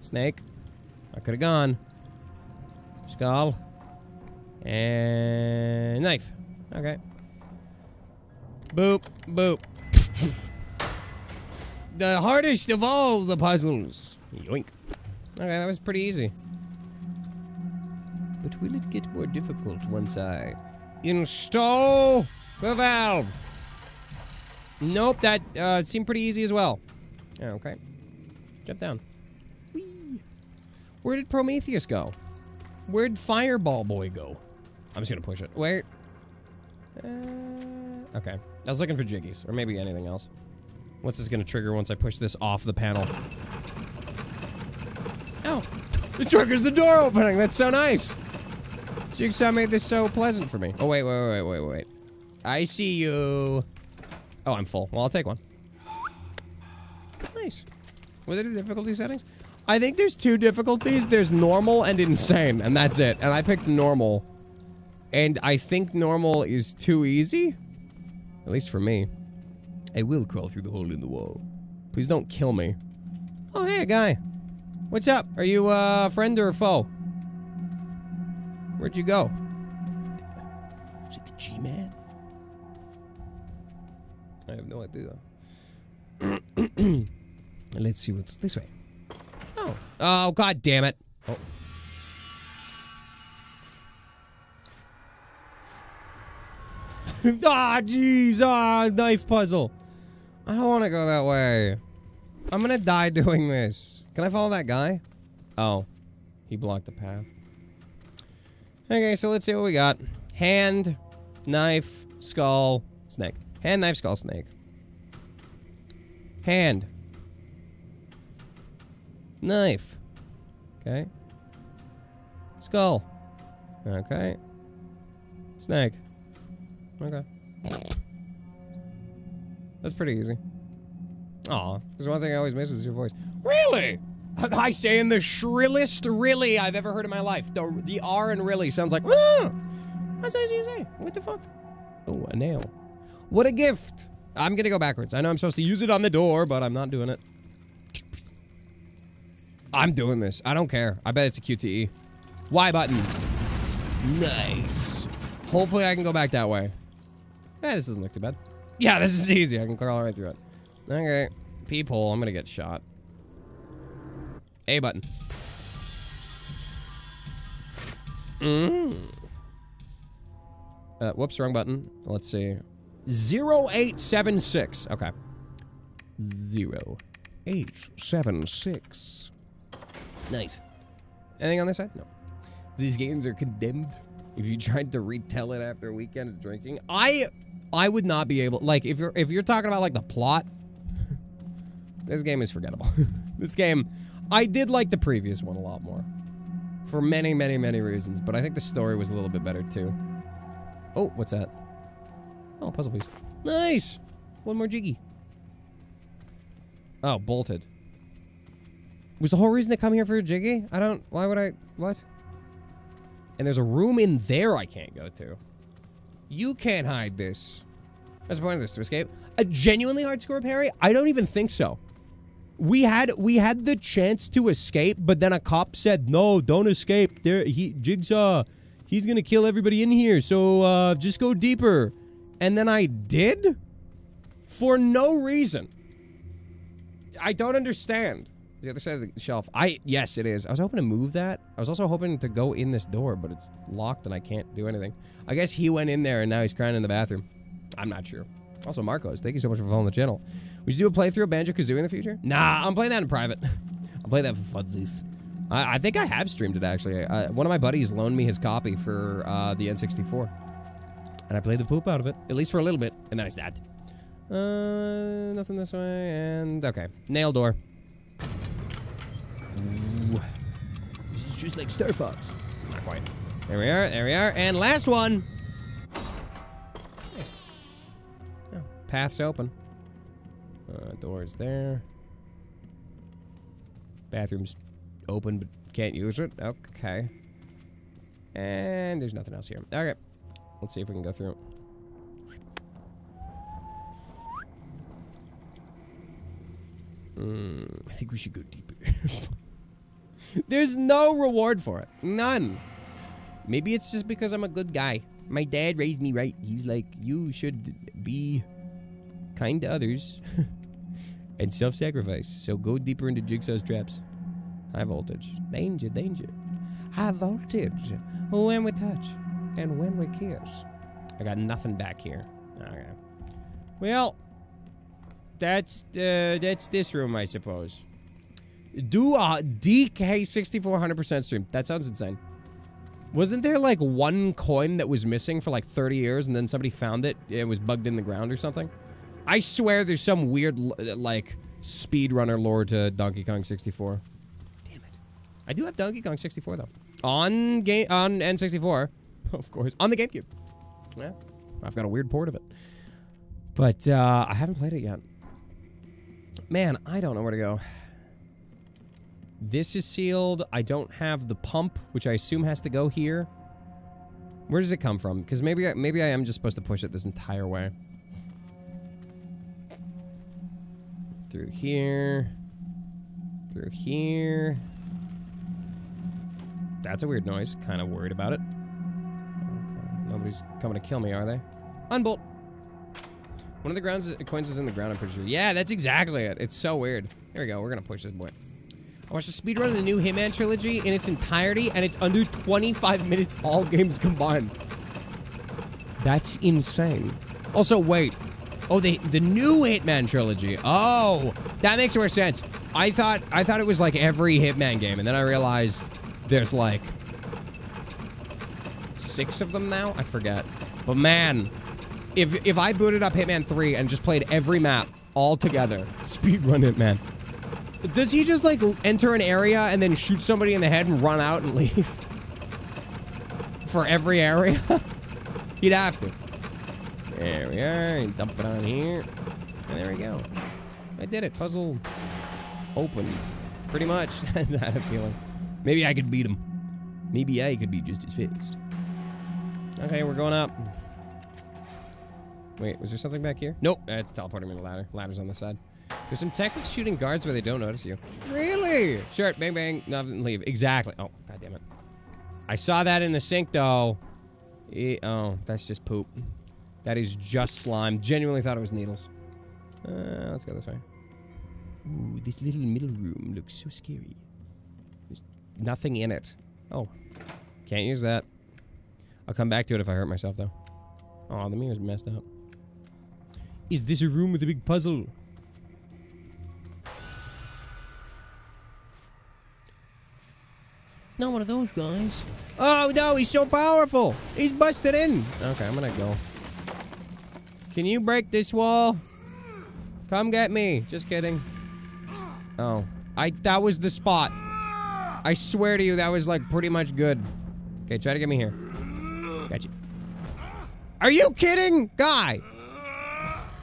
[SPEAKER 1] Snake. I could have gone. Skull. And knife. Okay. Boop, boop. the hardest of all the puzzles. Yoink. Okay, that was pretty easy. But will it get more difficult once I install the valve? Nope, that uh, seemed pretty easy as well. Okay. Jump down. Whee. Where did Prometheus go? Where'd Fireball Boy go? I'm just gonna push it. Wait. Uh, okay. I was looking for jiggies, or maybe anything else. What's this gonna trigger once I push this off the panel? Oh. It triggers the door opening! That's so nice! Jigsaw made this so pleasant for me. Oh, wait, wait, wait, wait, wait. I see you. Oh, I'm full. Well, I'll take one. Nice. What are the difficulty settings? I think there's two difficulties. There's normal and insane, and that's it. And I picked normal. And I think normal is too easy. At least for me. I will crawl through the hole in the wall. Please don't kill me. Oh, hey, guy. What's up? Are you uh, a friend or a foe? Where'd you go? Is it the G-Man? I have no idea. Let's see what's this way. Oh. Oh, god damn it. Oh. Ah, jeez. Ah, knife puzzle. I don't want to go that way. I'm gonna die doing this. Can I follow that guy? Oh. He blocked the path. Okay, so let's see what we got. Hand, knife, skull, snake. Hand, knife, skull, snake. Hand. Knife. Okay. Skull. Okay. Snake. Okay. That's pretty easy. Aw, there's one thing I always miss is your voice. Really? I say in the shrillest really I've ever heard in my life. The, the R and really sounds like, ah! Say. What the fuck? Oh, a nail. What a gift. I'm gonna go backwards. I know I'm supposed to use it on the door, but I'm not doing it. I'm doing this. I don't care. I bet it's a QTE. Y button. Nice. Hopefully I can go back that way. Eh, this doesn't look too bad. Yeah, this is easy. I can crawl right through it. Okay. Peephole. I'm gonna get shot. A button. Mm. Uh, whoops, wrong button. Let's see. 0876. Okay. 0876. Nice. Anything on this side? No. These games are condemned. If you tried to retell it after a weekend of drinking, I I would not be able like if you're if you're talking about like the plot, this game is forgettable. this game I did like the previous one a lot more. For many, many, many reasons, but I think the story was a little bit better too. Oh, what's that? Oh, puzzle piece. Nice! One more jiggy. Oh, bolted. Was the whole reason to come here for a jiggy? I don't... Why would I... What? And there's a room in there I can't go to. You can't hide this. What's the point of this? To escape? A genuinely hard score, Harry? I don't even think so. We had we had the chance to escape, but then a cop said, "No, don't escape. There, he Jigsaw, he's gonna kill everybody in here. So uh, just go deeper." And then I did, for no reason. I don't understand. The other side of the shelf. I yes, it is. I was hoping to move that. I was also hoping to go in this door, but it's locked and I can't do anything. I guess he went in there and now he's crying in the bathroom. I'm not sure. Also, Marcos, thank you so much for following the channel. We should do a playthrough of Banjo Kazooie in the future. Nah, I'm playing that in private. I'm playing that for fudsies. I, I think I have streamed it actually. Uh, one of my buddies loaned me his copy for uh, the N64, and I played the poop out of it, at least for a little bit, and then I stabbed. Uh, nothing this way, and okay, nail door. Ooh. This is just like Star Fox. Not quite. There we are. There we are. And last one. Nice. Oh, path's open. Uh, doors there. Bathroom's open, but can't use it. Okay. And there's nothing else here. Okay. Let's see if we can go through. Mm, I think we should go deeper. There's no reward for it. None. Maybe it's just because I'm a good guy. My dad raised me right. He's like, you should be kind to others and self-sacrifice. So go deeper into Jigsaw's traps. High voltage. Danger, danger. High voltage. When we touch and when we kiss. I got nothing back here. Okay. Well, that's uh, that's this room, I suppose. Do a DK64 100% stream. That sounds insane. Wasn't there like one coin that was missing for like 30 years and then somebody found it? It was bugged in the ground or something? I swear there's some weird like speedrunner lore to Donkey Kong 64. Damn it. I do have Donkey Kong 64 though. On game on N64, of course. On the GameCube. Yeah. I've got a weird port of it. But uh, I haven't played it yet. Man, I don't know where to go. This is sealed. I don't have the pump, which I assume has to go here. Where does it come from? Because maybe I, maybe I am just supposed to push it this entire way. Through here. Through here. That's a weird noise. Kind of worried about it. Okay. Nobody's coming to kill me, are they? Unbolt. One of the grounds coins is in the ground, I'm pretty sure. Yeah, that's exactly it. It's so weird. Here we go. We're going to push this boy. I watched the speedrun of the new Hitman trilogy in its entirety, and it's under 25 minutes all games combined. That's insane. Also, wait. Oh, the the new Hitman trilogy. Oh, that makes more sense. I thought I thought it was like every Hitman game, and then I realized there's like six of them now. I forget. But man, if if I booted up Hitman 3 and just played every map all together, speedrun it, man. Does he just like enter an area and then shoot somebody in the head and run out and leave? For every area? He'd have to. There we are. Dump it on here. And there we go. I did it. Puzzle opened. Pretty much. That's how I'm feeling. Maybe I could beat him. Maybe I could be just as fast. Okay, we're going up. Wait, was there something back here? Nope, that's teleporting me to the ladder. Ladder's on the side. There's some techniques shooting guards where they don't notice you. Really? Sure, bang bang, nothing, leave. Exactly. Oh, god damn it. I saw that in the sink though. E oh, that's just poop. That is just slime. Genuinely thought it was needles. Uh, let's go this way. Ooh, this little middle room looks so scary. There's nothing in it. Oh, can't use that. I'll come back to it if I hurt myself though. Oh, the mirror's messed up. Is this a room with a big puzzle? Not one of those guys. Oh no, he's so powerful. He's busted in. Okay, I'm gonna go. Can you break this wall? Come get me. Just kidding. Oh, I that was the spot. I swear to you, that was like pretty much good. Okay, try to get me here. Got you. Are you kidding, guy?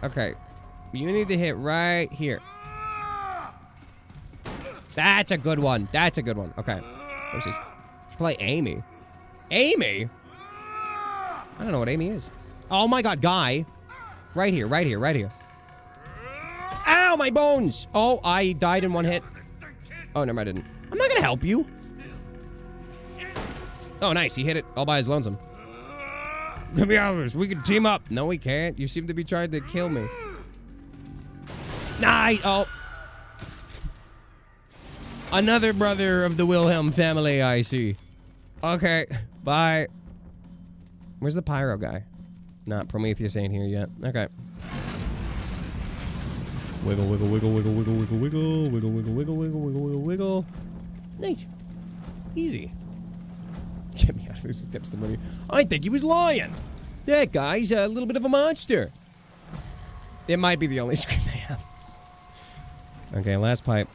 [SPEAKER 1] Okay, you need to hit right here. That's a good one. That's a good one. Okay. Where's this? Should play Amy. Amy? I don't know what Amy is. Oh my god, guy. Right here, right here, right here. Ow, my bones! Oh, I died in one hit. Oh, never mind, I didn't. I'm not gonna help you. Oh, nice. He hit it all by his lonesome. Come be honest, we can team up. No, we can't. You seem to be trying to kill me. Nice. Oh. Another brother of the Wilhelm family, I see. Okay, bye. Where's the pyro guy? Not Prometheus ain't here yet. Okay. Wiggle, wiggle, wiggle, wiggle, wiggle, wiggle, wiggle, wiggle, wiggle, wiggle, wiggle, wiggle, wiggle. Nice. Easy. Get me out of this steps the money. I think he was lying. That guy's a little bit of a monster. It might be the only scream they have. Okay, last pipe.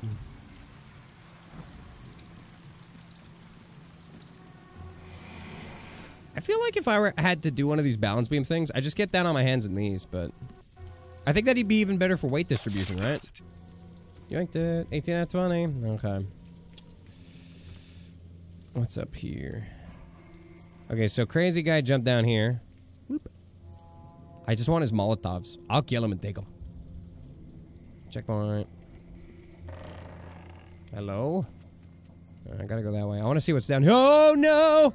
[SPEAKER 1] I feel like if I were, had to do one of these balance beam things, I just get down on my hands and knees, but I think that'd be even better for weight distribution, right? You Yanked it. 18 out of 20. Okay. What's up here? Okay, so crazy guy jumped down here. Whoop. I just want his Molotovs. I'll kill him and take them. Checkpoint. Hello? I gotta go that way. I want to see what's down here. Oh, no!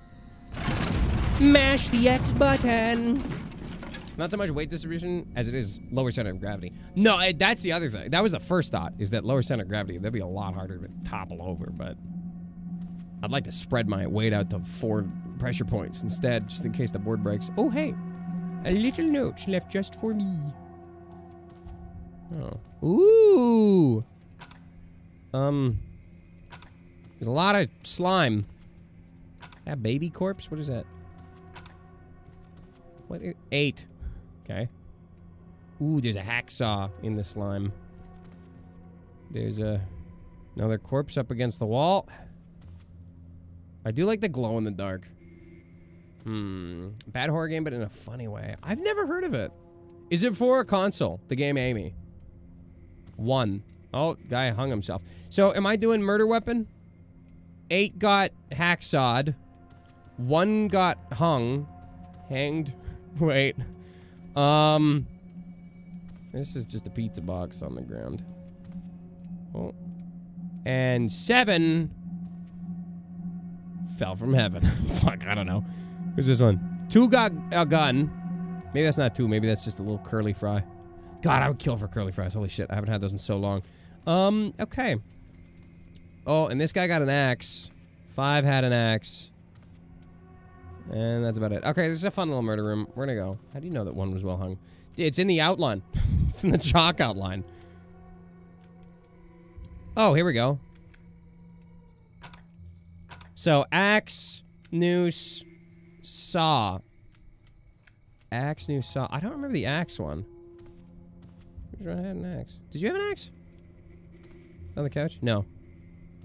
[SPEAKER 1] Mash the X button. Not so much weight distribution as it is lower center of gravity. No, that's the other thing. That was the first thought, is that lower center of gravity, that'd be a lot harder to topple over, but I'd like to spread my weight out to four pressure points instead, just in case the board breaks. Oh, hey, a little note left just for me. Oh. Ooh. Um, there's a lot of slime. That baby corpse? What is that? What? Eight. Okay. Ooh, there's a hacksaw in the slime. There's a another corpse up against the wall. I do like the glow in the dark. Hmm. Bad horror game, but in a funny way. I've never heard of it. Is it for a console? The game Amy. One. Oh, guy hung himself. So, am I doing murder weapon? Eight got hacksawed. One got hung. Hanged. Wait. Um. This is just a pizza box on the ground. Oh. And seven fell from heaven. Fuck, I don't know. Who's this one? Two got a gun. Maybe that's not two. Maybe that's just a little curly fry. God, I would kill for curly fries. Holy shit, I haven't had those in so long. Um, okay. Oh, and this guy got an axe. Five had an axe. And that's about it. Okay, this is a fun little murder room. We're gonna go. How do you know that one was well hung? It's in the outline. it's in the chalk outline. Oh, here we go. So, axe, noose, saw. Axe, noose, saw. I don't remember the axe one. Who's I had an axe? Did you have an axe? On the couch? No.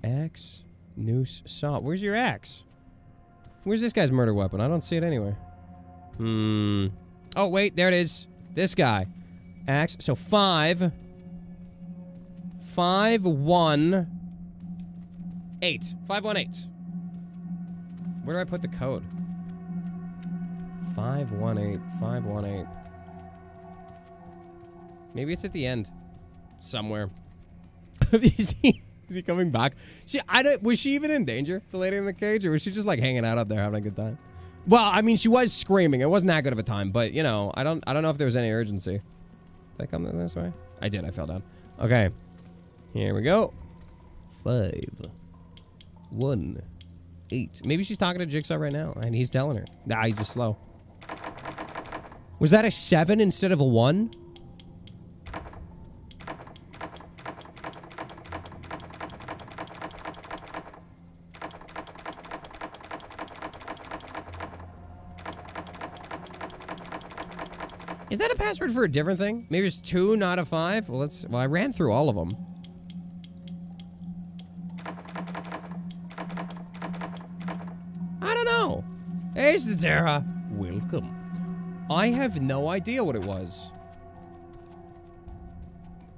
[SPEAKER 1] Axe, noose, saw. Where's your axe? Where's this guy's murder weapon? I don't see it anywhere. Hmm. Oh, wait, there it is. This guy. Axe. So five. Five, one, eight. Five, one, eight. Where do I put the code? Five, one, eight. Five, one, eight. Maybe it's at the end. Somewhere. is he coming back? She, I don't, was she even in danger, the lady in the cage, or was she just like hanging out up there having a good time? Well, I mean, she was screaming. It wasn't that good of a time, but you know, I don't, I don't know if there was any urgency. Did I come this way? I did. I fell down. Okay, here we go. Five, one, eight. Maybe she's talking to Jigsaw right now, and he's telling her. Nah, he's just slow. Was that a seven instead of a one? Is that a password for a different thing? Maybe it's two, not a five? Well, let's. Well, I ran through all of them. I don't know. Hey, Statera. Welcome. I have no idea what it was.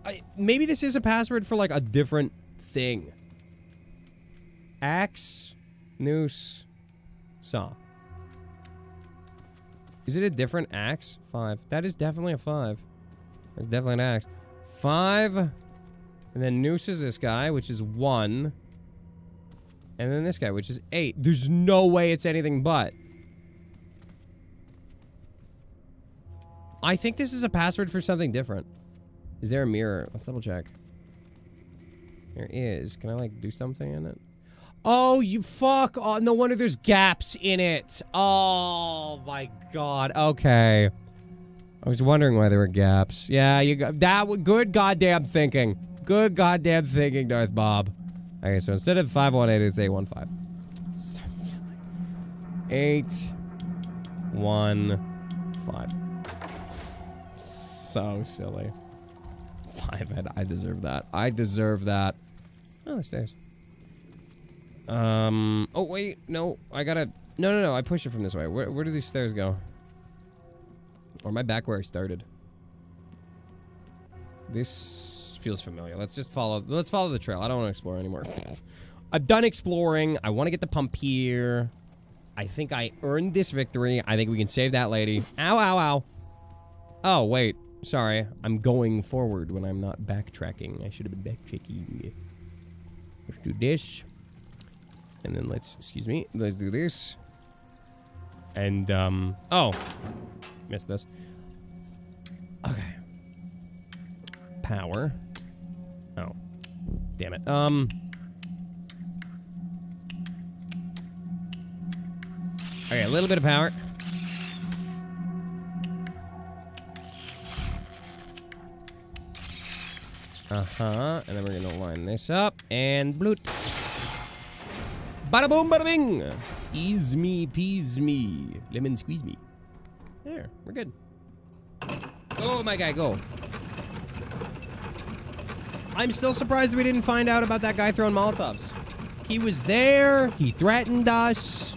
[SPEAKER 1] I, maybe this is a password for like a different thing. Axe, noose, saw. Is it a different axe? Five. That is definitely a five. That's definitely an axe. Five. And then Noose is this guy, which is one. And then this guy, which is eight. There's no way it's anything but. I think this is a password for something different. Is there a mirror? Let's double check. There is. Can I, like, do something in it? Oh, you fuck. Oh, no wonder there's gaps in it. Oh, my God. Okay. I was wondering why there were gaps. Yeah, you got that. Good goddamn thinking. Good goddamn thinking, Darth Bob. Okay, so instead of 518, it's 815. So silly. 815. So silly. Five. I deserve that. I deserve that. Oh, the stairs. Um. Oh wait, no. I gotta. No, no, no. I push it from this way. Where, where do these stairs go? Or am I back where I started? This feels familiar. Let's just follow. Let's follow the trail. I don't want to explore anymore. I'm done exploring. I want to get the pump here. I think I earned this victory. I think we can save that lady. Ow, ow, ow. Oh, wait. Sorry. I'm going forward when I'm not backtracking. I should have been backtracking. Let's do this. And then let's, excuse me, let's do this. And, um, oh. Missed this. Okay. Power. Oh. Damn it. Um. Okay, a little bit of power. Uh-huh. And then we're gonna line this up and bloot. Bada boom, bada bing. Ease me, pease me. Lemon squeeze me. There, we're good. Oh, my guy, go. I'm still surprised we didn't find out about that guy throwing Molotovs. He was there. He threatened us.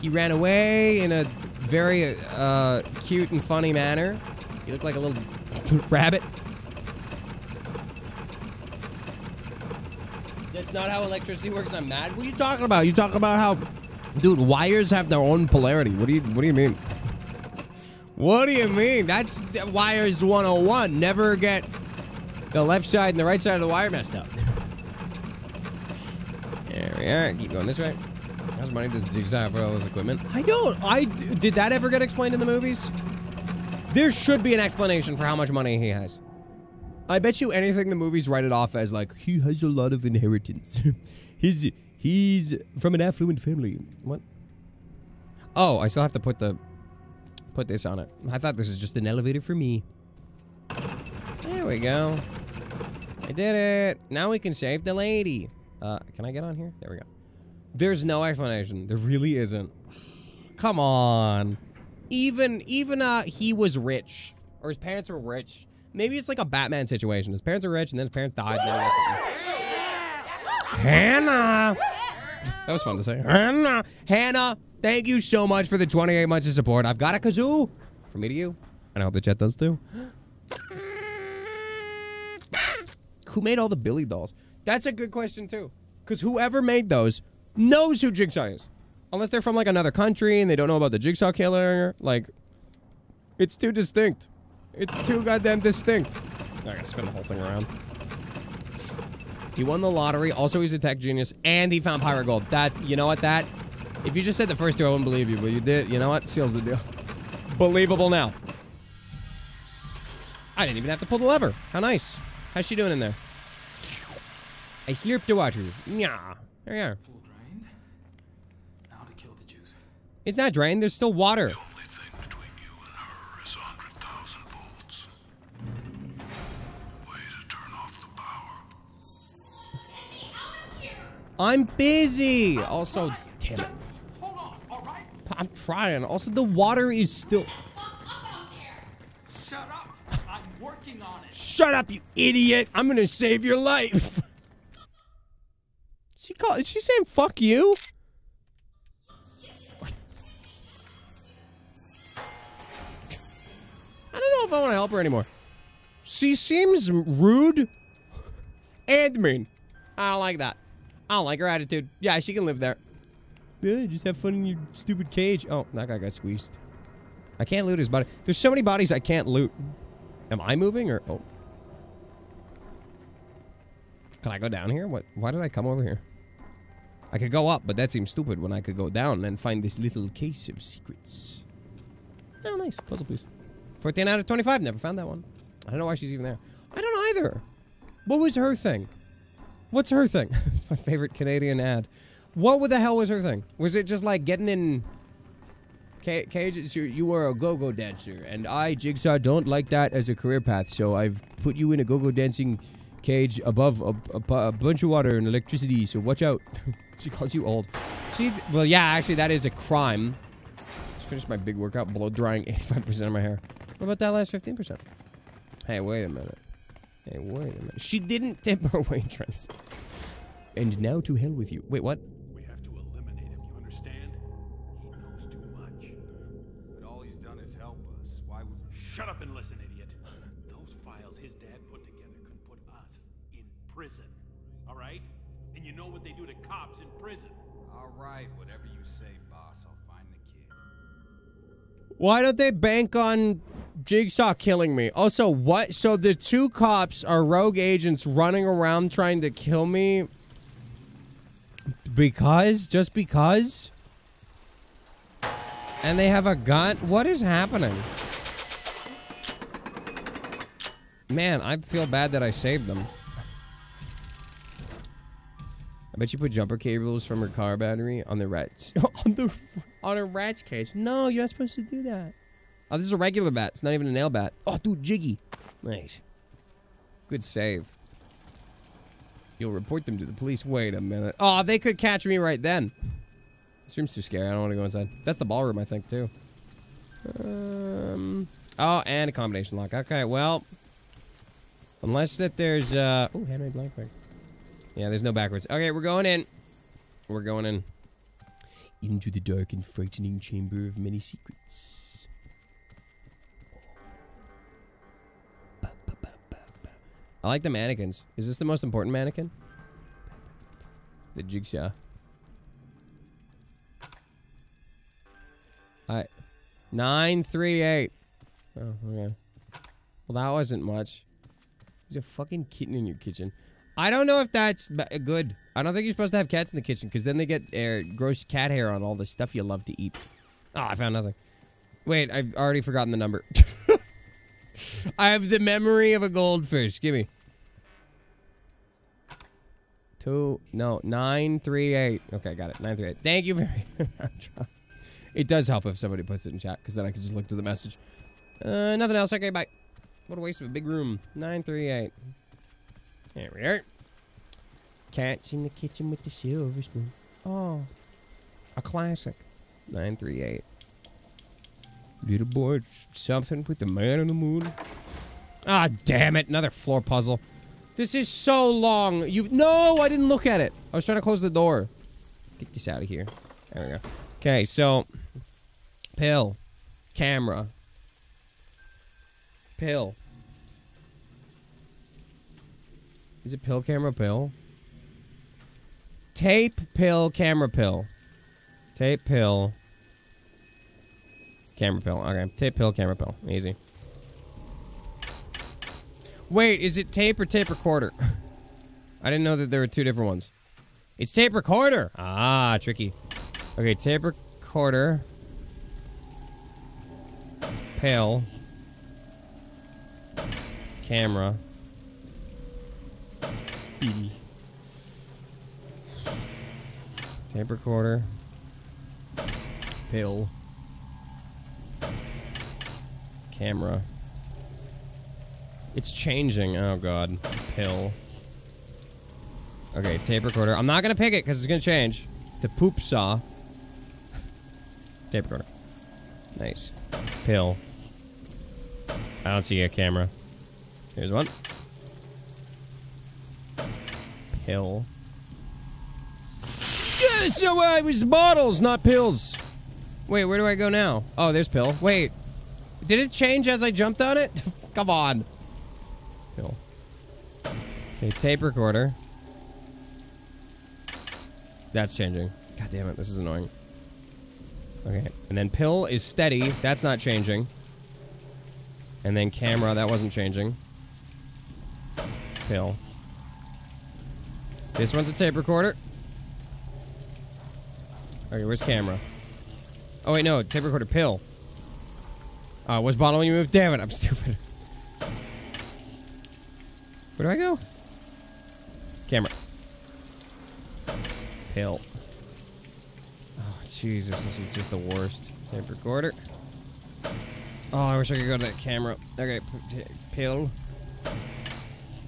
[SPEAKER 1] He ran away in a very uh, cute and funny manner. He looked like a little rabbit. That's not how electricity works. I'm mad. What are you talking about? You talking about how, dude? Wires have their own polarity. What do you What do you mean? What do you mean? That's wires 101. Never get the left side and the right side of the wire messed up. There we are. Keep going this way. How much money does Jigsaw for all this equipment? I don't. I did that ever get explained in the movies? There should be an explanation for how much money he has. I bet you anything the movies write it off as like he has a lot of inheritance. he's he's from an affluent family. What? Oh, I still have to put the put this on it. I thought this is just an elevator for me. There we go. I did it. Now we can save the lady. Uh, can I get on here? There we go. There's no explanation. There really isn't. Come on. Even even uh he was rich or his parents were rich. Maybe it's like a Batman situation. His parents are rich and then his parents died. And then he. Hannah. That was fun to say. Hannah. Hannah, thank you so much for the 28 months of support. I've got a kazoo from me to you. And I hope the chat does too. Who made all the Billy dolls? That's a good question too. Because whoever made those knows who Jigsaw is. Unless they're from like another country and they don't know about the Jigsaw Killer. Like, it's too distinct. It's too goddamn distinct. I gotta spin the whole thing around. He won the lottery. Also, he's a tech genius, and he found pirate gold. That, you know what? That, if you just said the first two, I wouldn't believe you, but you did. You know what? Seals the deal. Believable now. I didn't even have to pull the lever. How nice. How's she doing in there? I slurped the water. Yeah. There you are.
[SPEAKER 7] Pool drained. Now to kill the juice.
[SPEAKER 1] It's not drained. There's still water. I'm busy. Also, damn it.
[SPEAKER 7] Hold on, all right?
[SPEAKER 1] I'm trying. Also, the water is still.
[SPEAKER 7] Shut up. I'm working on it.
[SPEAKER 1] Shut up, you idiot! I'm gonna save your life. she call? Is she saying fuck you? I don't know if I want to help her anymore. She seems rude and mean. I don't like that. I don't like her attitude. Yeah, she can live there. Yeah, just have fun in your stupid cage. Oh, that guy got squeezed. I can't loot his body. There's so many bodies I can't loot. Am I moving or... Oh. Can I go down here? What? Why did I come over here? I could go up, but that seems stupid when I could go down and find this little case of secrets. Oh, nice. Puzzle piece. 14 out of 25. Never found that one. I don't know why she's even there. I don't either. What was her thing? What's her thing? it's my favorite Canadian ad. What the hell was her thing? Was it just like getting in ca- cages? You- were a go-go dancer, and I, Jigsaw, don't like that as a career path, so I've put you in a go-go dancing cage above a, a a bunch of water and electricity, so watch out. she calls you old. She, well, yeah, actually, that is a crime. Just finished my big workout, blow drying 85% of my hair. What about that last 15%? Hey, wait a minute. Hey, wait a minute. She didn't tip her waitress. And now to hell with you. Wait, what?
[SPEAKER 6] We have to eliminate him, you understand? He knows too much.
[SPEAKER 5] But all he's done is help us. Why would...
[SPEAKER 6] Shut up and listen, idiot. Those files his dad put together could put us in prison. All right? And you know what they do to cops in prison.
[SPEAKER 5] All right, whatever you say, boss. I'll find the kid.
[SPEAKER 1] Why don't they bank on Jigsaw killing me? Also, what? So the two cops are rogue agents running around trying to kill me because? Just because? And they have a gun? What is happening? Man, I feel bad that I saved them. I bet you put jumper cables from her car battery on the rats on the on a rat's cage. No, you're not supposed to do that. Oh, this is a regular bat. It's not even a nail bat. Oh, dude, jiggy. Nice. Good save. You'll report them to the police. Wait a minute. Oh, they could catch me right then. This room's too scary. I don't want to go inside. That's the ballroom, I think, too. Um. Oh, and a combination lock. Okay, well. Unless that there's, uh... Oh, handmade blank bag. Yeah, there's no backwards. Okay, we're going in. We're going in. Into the dark and frightening chamber of many secrets. I like the mannequins. Is this the most important mannequin? The jigsaw. Three eight. Oh, okay. Well, that wasn't much. There's a fucking kitten in your kitchen. I don't know if that's ba- good. I don't think you're supposed to have cats in the kitchen because then they get uh, gross cat hair on all the stuff you love to eat. Oh, I found nothing. Wait, I've already forgotten the number. I have the memory of a goldfish. Give me. Two, no, nine, three, eight. Okay, got it. Nine, three, eight. Thank you very much. It does help if somebody puts it in chat because then I can just look to the message. Uh, nothing else. Okay, bye. What a waste of a big room. Nine, three, eight. There we are. Cats in the kitchen with the silver spoon. Oh, a classic. Nine, three, eight. Little boy, something with the man on the moon. Ah, damn it! Another floor puzzle. This is so long. You've- no, I didn't look at it. I was trying to close the door. Get this out of here. There we go. Okay, so pill, camera, pill. Is it pill, camera, pill? Tape, pill, camera, pill. Tape, pill. Camera pill. Okay. Tape pill, camera pill. Easy. Wait, is it tape or tape recorder? I didn't know that there were two different ones. It's tape recorder. Ah, tricky. Okay, tape recorder. Pill. Camera. E. Tape recorder. Pill. Camera. It's changing. Oh god. Pill. Okay, tape recorder. I'm not gonna pick it because it's gonna change. The poop saw. tape recorder. Nice. Pill. I don't see a camera. Here's one. Pill. Yeah, so uh, it was bottles, not pills. Wait, where do I go now? Oh, there's pill. Wait, did it change as I jumped on it? Come on. Pill. Okay, tape recorder. That's changing. God damn it, this is annoying. Okay, and then pill is steady. That's not changing. And then camera, that wasn't changing. Pill. This one's a tape recorder. Okay, where's camera? Oh wait, no, tape recorder pill. Uh, was bottle when you move? Damn it, I'm stupid. Where do I go? Camera. Pill. Oh, Jesus, this is just the worst. Tape recorder. Oh, I wish I could go to that camera. Okay, pill.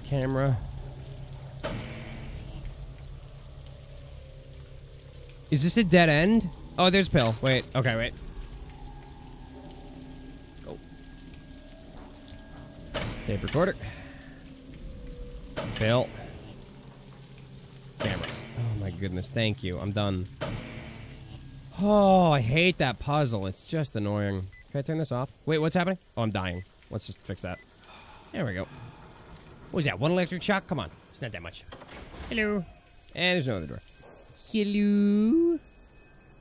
[SPEAKER 1] Camera. Is this a dead end? Oh, there's pill. Wait. Okay, wait. Tape recorder. Pill. Camera. Oh my goodness. Thank you. I'm done. Oh, I hate that puzzle. It's just annoying. Can I turn this off? Wait, what's happening? Oh, I'm dying. Let's just fix that. There we go. What was that? One electric shock? Come on. It's not that much. Hello. And there's no other door. Hello.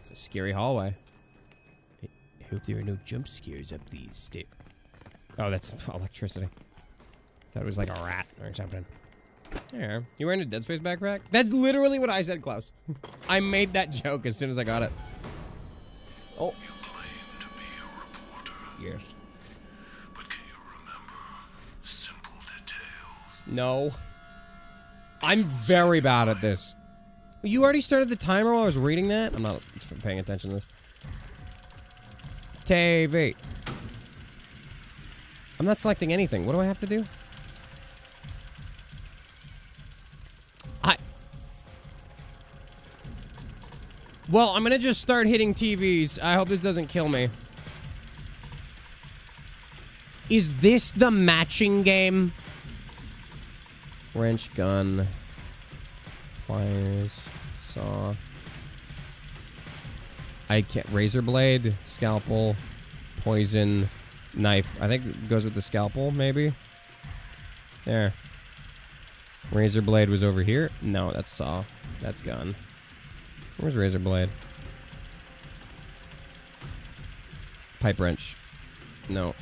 [SPEAKER 1] It's a scary hallway. I hope there are no jump scares up these stairs. Oh, that's electricity. Thought it was like a rat or something. There. You wearing a Dead Space backpack? That's literally what I said, Klaus. I made that joke as soon as I got it. Oh. Yes.
[SPEAKER 4] Simple details.
[SPEAKER 1] No. I'm very bad at this. You already started the timer while I was reading that? I'm not paying attention to this. TV. I'm not selecting anything. What do I have to do? Well, I'm gonna just start hitting TVs. I hope this doesn't kill me. Is this the matching game? Wrench, gun, pliers, saw. I can't. Razor blade, scalpel, poison, knife. I think it goes with the scalpel, maybe. There. Razor blade was over here. No, that's saw. That's gun. Where's razor blade? Pipe wrench. No.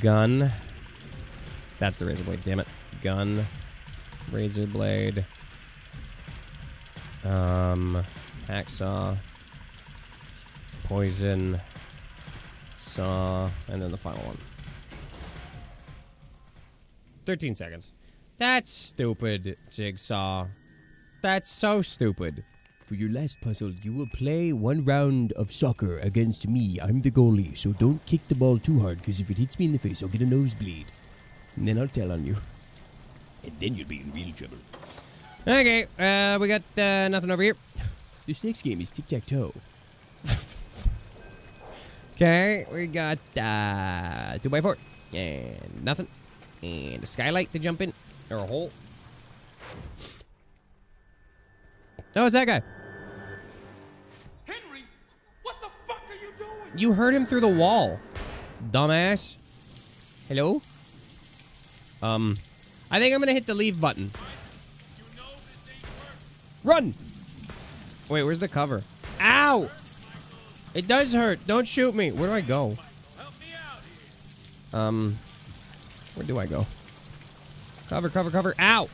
[SPEAKER 1] Gun. That's the razor blade, damn it. Gun. Razor blade. Um hacksaw. Poison. Saw. And then the final one. 13 seconds. That's stupid, Jigsaw. That's so stupid. For your last puzzle, you will play one round of soccer against me. I'm the goalie, so don't kick the ball too hard, because if it hits me in the face, I'll get a nosebleed. And then I'll tell on you. And then you'll be in real trouble. Okay, uh, we got uh, nothing over here. This next game is tic-tac-toe. okay, we got uh, 2x4. And nothing. And a skylight to jump in. Or a hole. Oh, it's that guy.
[SPEAKER 7] Henry, what the fuck are you doing?
[SPEAKER 1] You heard him through the wall. Dumbass. Hello? Um, I think I'm gonna hit the leave button. Run! Wait, where's the cover? Ow! It does hurt. Don't shoot me. Where do I go? Um, where do I go? Cover, cover, cover. Ow!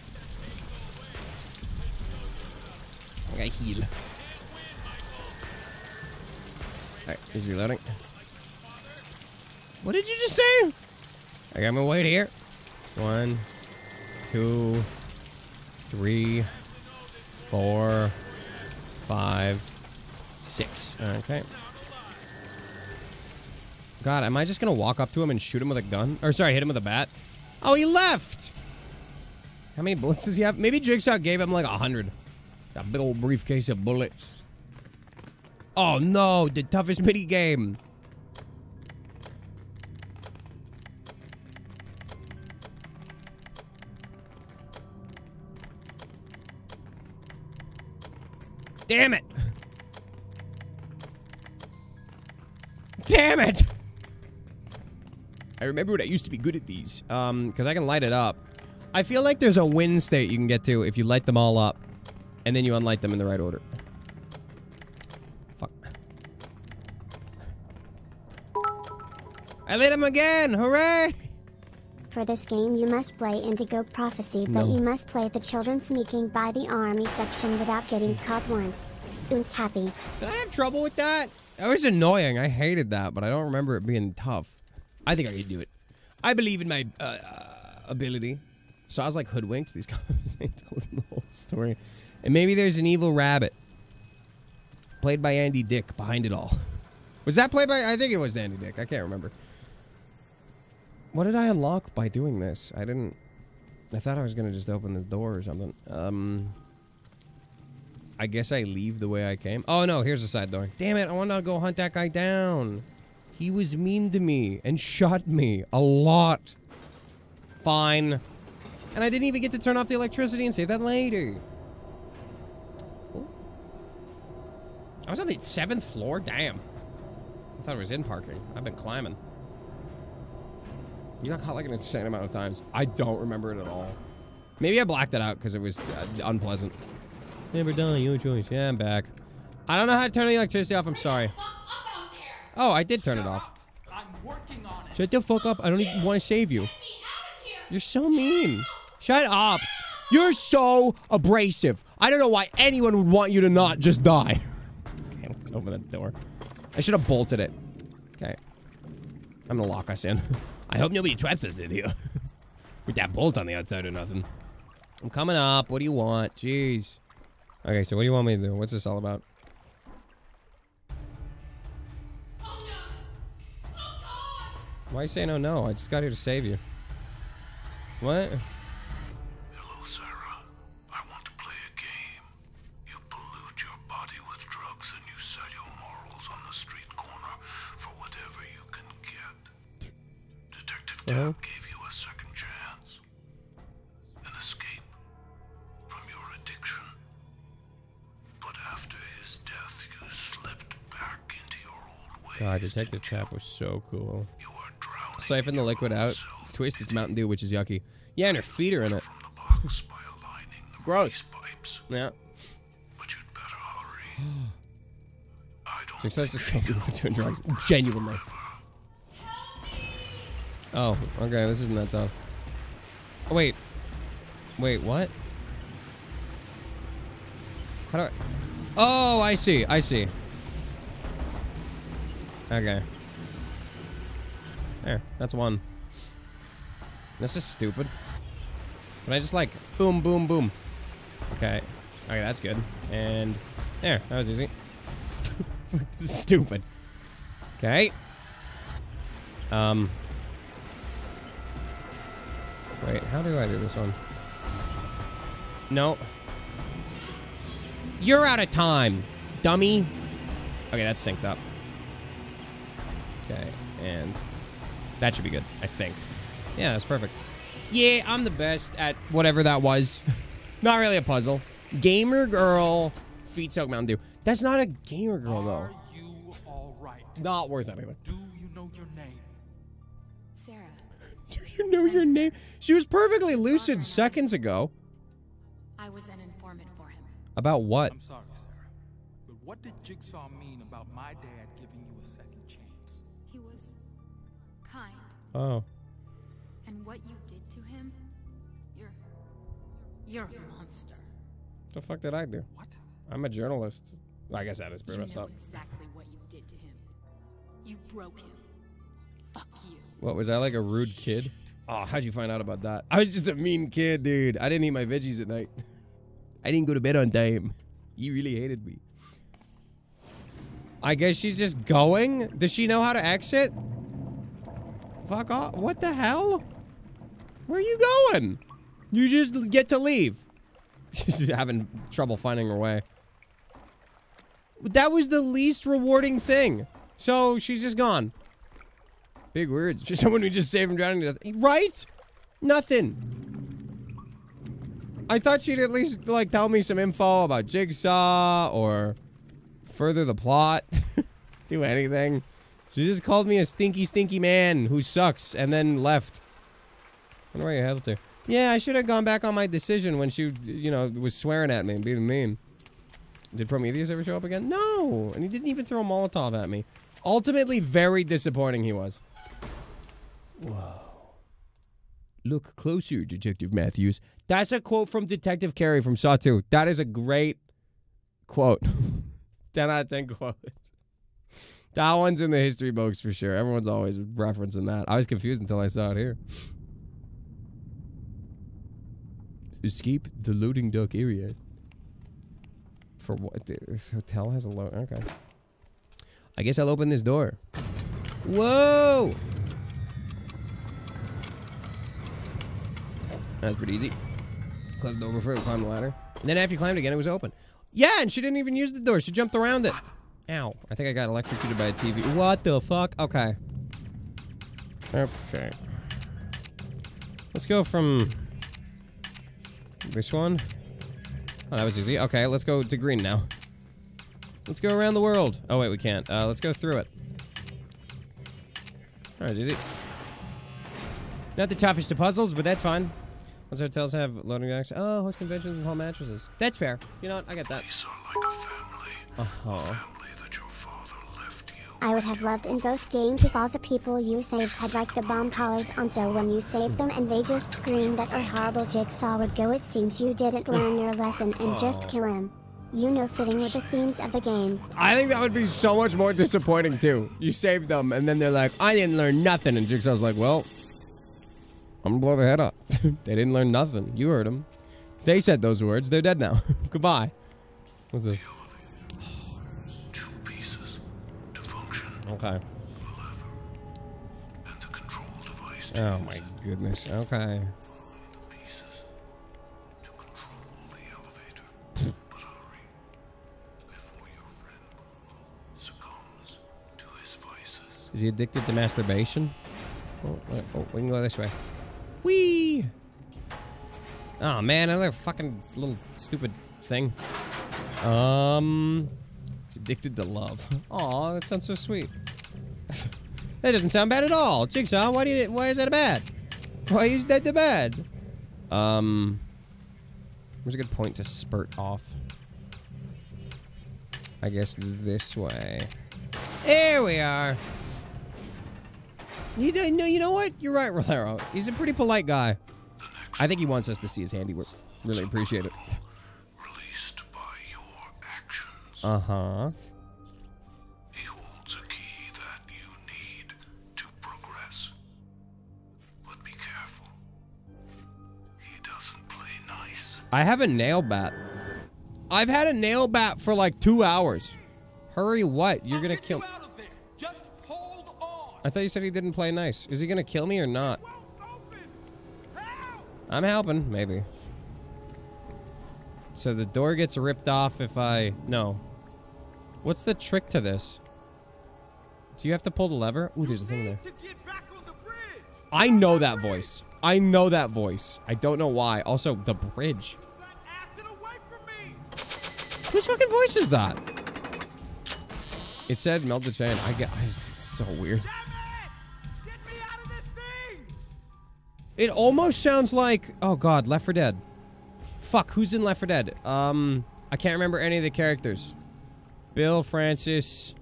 [SPEAKER 1] I gotta heal. Alright, he's reloading. What did you just say? I'm gonna wait here. One, two, three, four, five, six. Okay. God, am I just gonna walk up to him and shoot him with a gun? Or sorry, hit him with a bat? Oh, he left! How many bullets does he have? Maybe Jigsaw gave him like a hundred. That big old briefcase of bullets. Oh no, the toughest mini game. Damn it! Damn it! I remember when I used to be good at these. Um, because I can light it up. I feel like there's a win state you can get to if you light them all up. And then you unlight them in the right order. Fuck. I lit them again! Hooray!
[SPEAKER 3] For this game, you must play Indigo Prophecy, but
[SPEAKER 1] no.
[SPEAKER 3] you must play the children sneaking by the army section without getting caught once. Oops, happy.
[SPEAKER 1] Did I have trouble with that? That was annoying. I hated that, but I don't remember it being tough. I think I could do it. I believe in my uh, uh ability. So I was like hoodwinked. These guys ain't telling the whole story. And maybe there's an evil rabbit. Played by Andy Dick behind it all. Was that played by? I think it was Andy Dick. I can't remember. What did I unlock by doing this? I didn't. I thought I was gonna just open the door or something. Um. I guess I leave the way I came. Oh no, here's the side door. Damn it, I want to go hunt that guy down. He was mean to me and shot me a lot. Fine. And I didn't even get to turn off the electricity and save that lady. I was on the seventh floor? Damn. I thought it was in parking. I've been climbing. You got caught like an insane amount of times. I don't remember it at all. Maybe I blacked it out because it was uh, unpleasant. Never done. You choice. Yeah, I'm back. I don't know how to turn the electricity off. I'm sorry. Oh, I did turn it off.
[SPEAKER 7] I'm working on it.
[SPEAKER 1] Shut the fuck up. I don't even want to save you. You're so mean. Shut up. You're so abrasive. I don't know why anyone would want you to not just die. Open the door. I should have bolted it. Okay. I'm gonna lock us in. I hope nobody traps us in here. With that bolt on the outside or nothing. I'm coming up. What do you want? Jeez. Okay, so what do you want me to do? What's this all about? Why you saying oh no? I just got here to save you. What? Uh-huh.
[SPEAKER 4] Gave you a second chance. An escape from your addiction. But after his death, you slipped back into your old ways.
[SPEAKER 1] God, Detective Tapp was so cool. Siphon the liquid out, twist its Mountain Dew, which is yucky. Yeah, and her feet are in it. Gross. Yeah. Success just killed me for doing drugs. Genuinely. Oh, okay, this isn't that tough. Oh, wait. Wait, what? How do I... Oh, I see, I see. Okay. There, that's one. This is stupid. Can I just like boom, boom, boom? Okay. Okay, that's good. And there, that was easy. this is stupid. Okay. Um. Wait, how do I do this one? No. You're out of time, dummy. Okay, that's synced up. Okay, and that should be good, I think. Yeah, that's perfect. Yeah, I'm the best at whatever that was. not really a puzzle. Gamer girl, feet soak Mountain Dew. That's not a gamer girl though.
[SPEAKER 7] You all right?
[SPEAKER 1] Not worth anything.
[SPEAKER 7] Do you know your name?
[SPEAKER 9] Sarah.
[SPEAKER 1] Do you know your name? She was perfectly lucid seconds ago.
[SPEAKER 9] I was an informant for him.
[SPEAKER 1] About what?
[SPEAKER 7] I'm sorry, Sarah. But what did Jigsaw mean about my dad giving you a second chance?
[SPEAKER 9] He was kind.
[SPEAKER 1] Oh.
[SPEAKER 9] And what you did to him, you're. You're a monster.
[SPEAKER 1] The fuck did I do?
[SPEAKER 7] What?
[SPEAKER 1] I'm a journalist. I guess that is pretty
[SPEAKER 9] you
[SPEAKER 1] messed
[SPEAKER 9] know
[SPEAKER 1] up.
[SPEAKER 9] exactly what you did to him. You broke him. Fuck you.
[SPEAKER 1] What was I like a rude kid? Oh, how'd you find out about that? I was just a mean kid, dude. I didn't eat my veggies at night. I didn't go to bed on time. You really hated me. I guess she's just going. Does she know how to exit? Fuck off. What the hell? Where are you going? You just get to leave. She's having trouble finding her way. That was the least rewarding thing. So she's just gone. Big words for someone who just saved from drowning to death. Right? Nothing. I thought she'd at least, like, tell me some info about Jigsaw or further the plot. Do anything. She just called me a stinky, stinky man who sucks and then left. I wonder where you held to. Yeah, I should have gone back on my decision when she, you know, was swearing at me and being mean. Did Prometheus ever show up again? No! And he didn't even throw a Molotov at me. Ultimately, very disappointing he was. Whoa. Look closer, Detective Matthews. That's a quote from Detective Kerry from Saw 2. That is a great quote. 10 out of 10 quote. That one's in the history books for sure. Everyone's always referencing that. I was confused until I saw it here. Escape the loading dock area. For what? This hotel has a load. Okay. I guess I'll open this door. Whoa! That's pretty easy. Close the door before I climb the ladder. And then after you climbed again, it was open. Yeah, and she didn't even use the door. She jumped around it. Ow. I think I got electrocuted by a TV. What the fuck? Okay. Okay. Let's go from this one. Oh, that was easy. Okay, let's go to green now. Let's go around the world. Oh, wait, we can't. Uh, let's go through it. All right, easy. Not the toughest of puzzles, but that's fine. Most hotels have loading docks. Oh, host conventions and hall mattresses. That's fair. You know what? I get that. These are like a family. Uh-huh.
[SPEAKER 3] I would have loved in both games if all the people you saved had like the bomb collars on so when you saved them and they just screamed that a horrible jigsaw would go it seems you didn't learn your lesson and just kill him. You know fitting with the themes of the game.
[SPEAKER 1] I think that would be so much more disappointing too. You saved them, and then they're like, "I didn't learn nothing," and Jigsaw's like, "Well, I'm gonna blow their head off. they didn't learn nothing. You heard them. They said those words. They're dead now. Goodbye." What's this? Okay. Oh my goodness. Okay. Is he addicted to masturbation? Oh, oh, we can go this way. Whee! Oh man, another fucking little stupid thing. Um, he's addicted to love. Aw, that sounds so sweet. that doesn't sound bad at all. Jigsaw, why do you? Why is that bad? Why is that the bad? Um, where's a good point to spurt off? I guess this way. There we are. You don't know. You know what? You're right, Rolero. He's a pretty polite guy. I think he wants us to see his handiwork. Really appreciate it. Uh huh. I have a nail bat. I've had a nail bat for like two hours. Hurry, what? You're gonna kill. I thought you said he didn't play nice. Is he gonna kill me or not? I'm helping, maybe. So the door gets ripped off if I... No. What's the trick to this? Do you have to pull the lever? Ooh, there's a thing there. I know that voice. I know that voice. I don't know why. Also, the bridge. Whose fucking voice is that? It said melt the chain. I get. I, it's so weird. It almost sounds like. Oh god, Left 4 Dead. Fuck, who's in Left 4 Dead? Um, I can't remember any of the characters. Bill, Francis.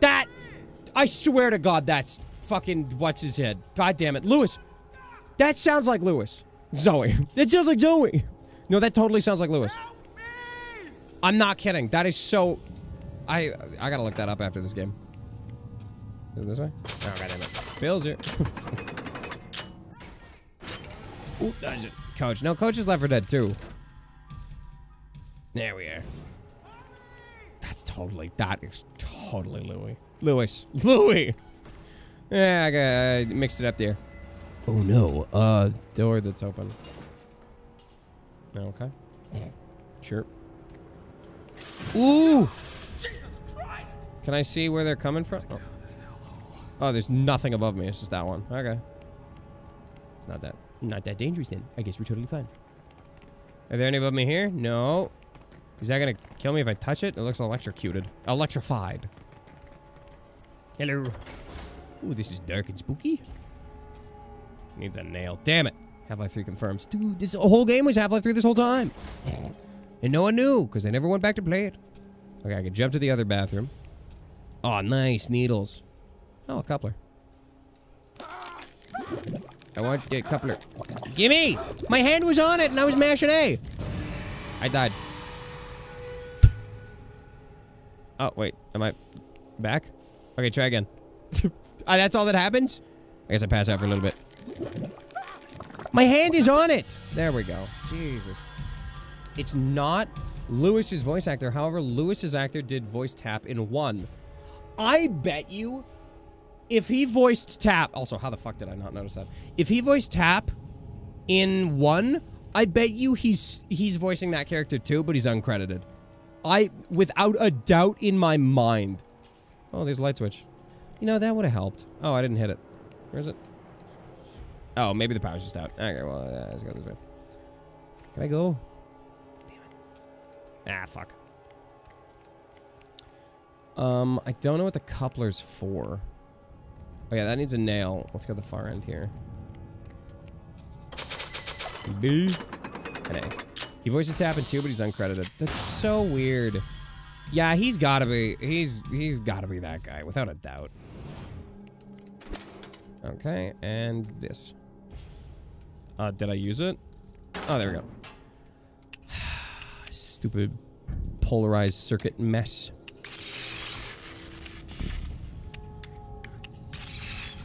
[SPEAKER 1] That. I swear to God, that's fucking what's his head. God damn it, Louis. That sounds like Louis. Zoe. That sounds like Zoe. No, that totally sounds like Louis. I'm not kidding. That is so... I I gotta look that up after this game. Is it this way? Oh, God damn it. Bill's here. Ooh, dodge it. Coach. No, Coach is Left 4 Dead too. There we are. That's totally... That is totally Louis. Louis. Louis! Yeah, I, got, I mixed it up there. Oh, no. Uh, door that's open. Okay. Sure. Ooh! Jesus Christ. Can I see where they're coming from? Oh. Oh, there's nothing above me. It's just that one. Okay. It's not that not that dangerous then. I guess we're totally fine. Are there any above me here? No. Is that gonna kill me if I touch it? It looks electrocuted. Electrified. Hello. Ooh, this is dark and spooky. Needs a nail. Damn it. Half-Life 3 confirms. Dude, this whole game was Half-Life 3 this whole time. And no one knew, because they never went back to play it. Okay, I can jump to the other bathroom. Oh, nice. Needles. Oh, a coupler. I want the coupler. Gimme! My hand was on it and I was mashing A. I died. Oh, wait. Am I back? Okay, try again. Ah, that's all that happens? I guess I pass out for a little bit. My hand is on it! There we go. Jesus. It's not Louis's voice actor. However, Louis's actor did voice Tapp in one. I bet you if he voiced Tapp, also, how the fuck did I not notice that? If he voiced Tapp in one, I bet you he's he's voicing that character too, but he's uncredited. I, without a doubt in my mind. Oh, there's a light switch. You know, that would have helped. Oh, I didn't hit it. Where is it? Oh, maybe the power's just out. Okay, well, uh, let's go this way. Can I go? Damn it. Ah, fuck. Um, I don't know what the coupler's for. Oh yeah, that needs a nail. Let's go to the far end here. B and A. He voices Tapp in two, but he's uncredited. That's so weird. Yeah, he's gotta be. He's he's gotta be that guy, without a doubt. Okay, and this. Uh, did I use it? Oh, there we go. Stupid polarized circuit mess.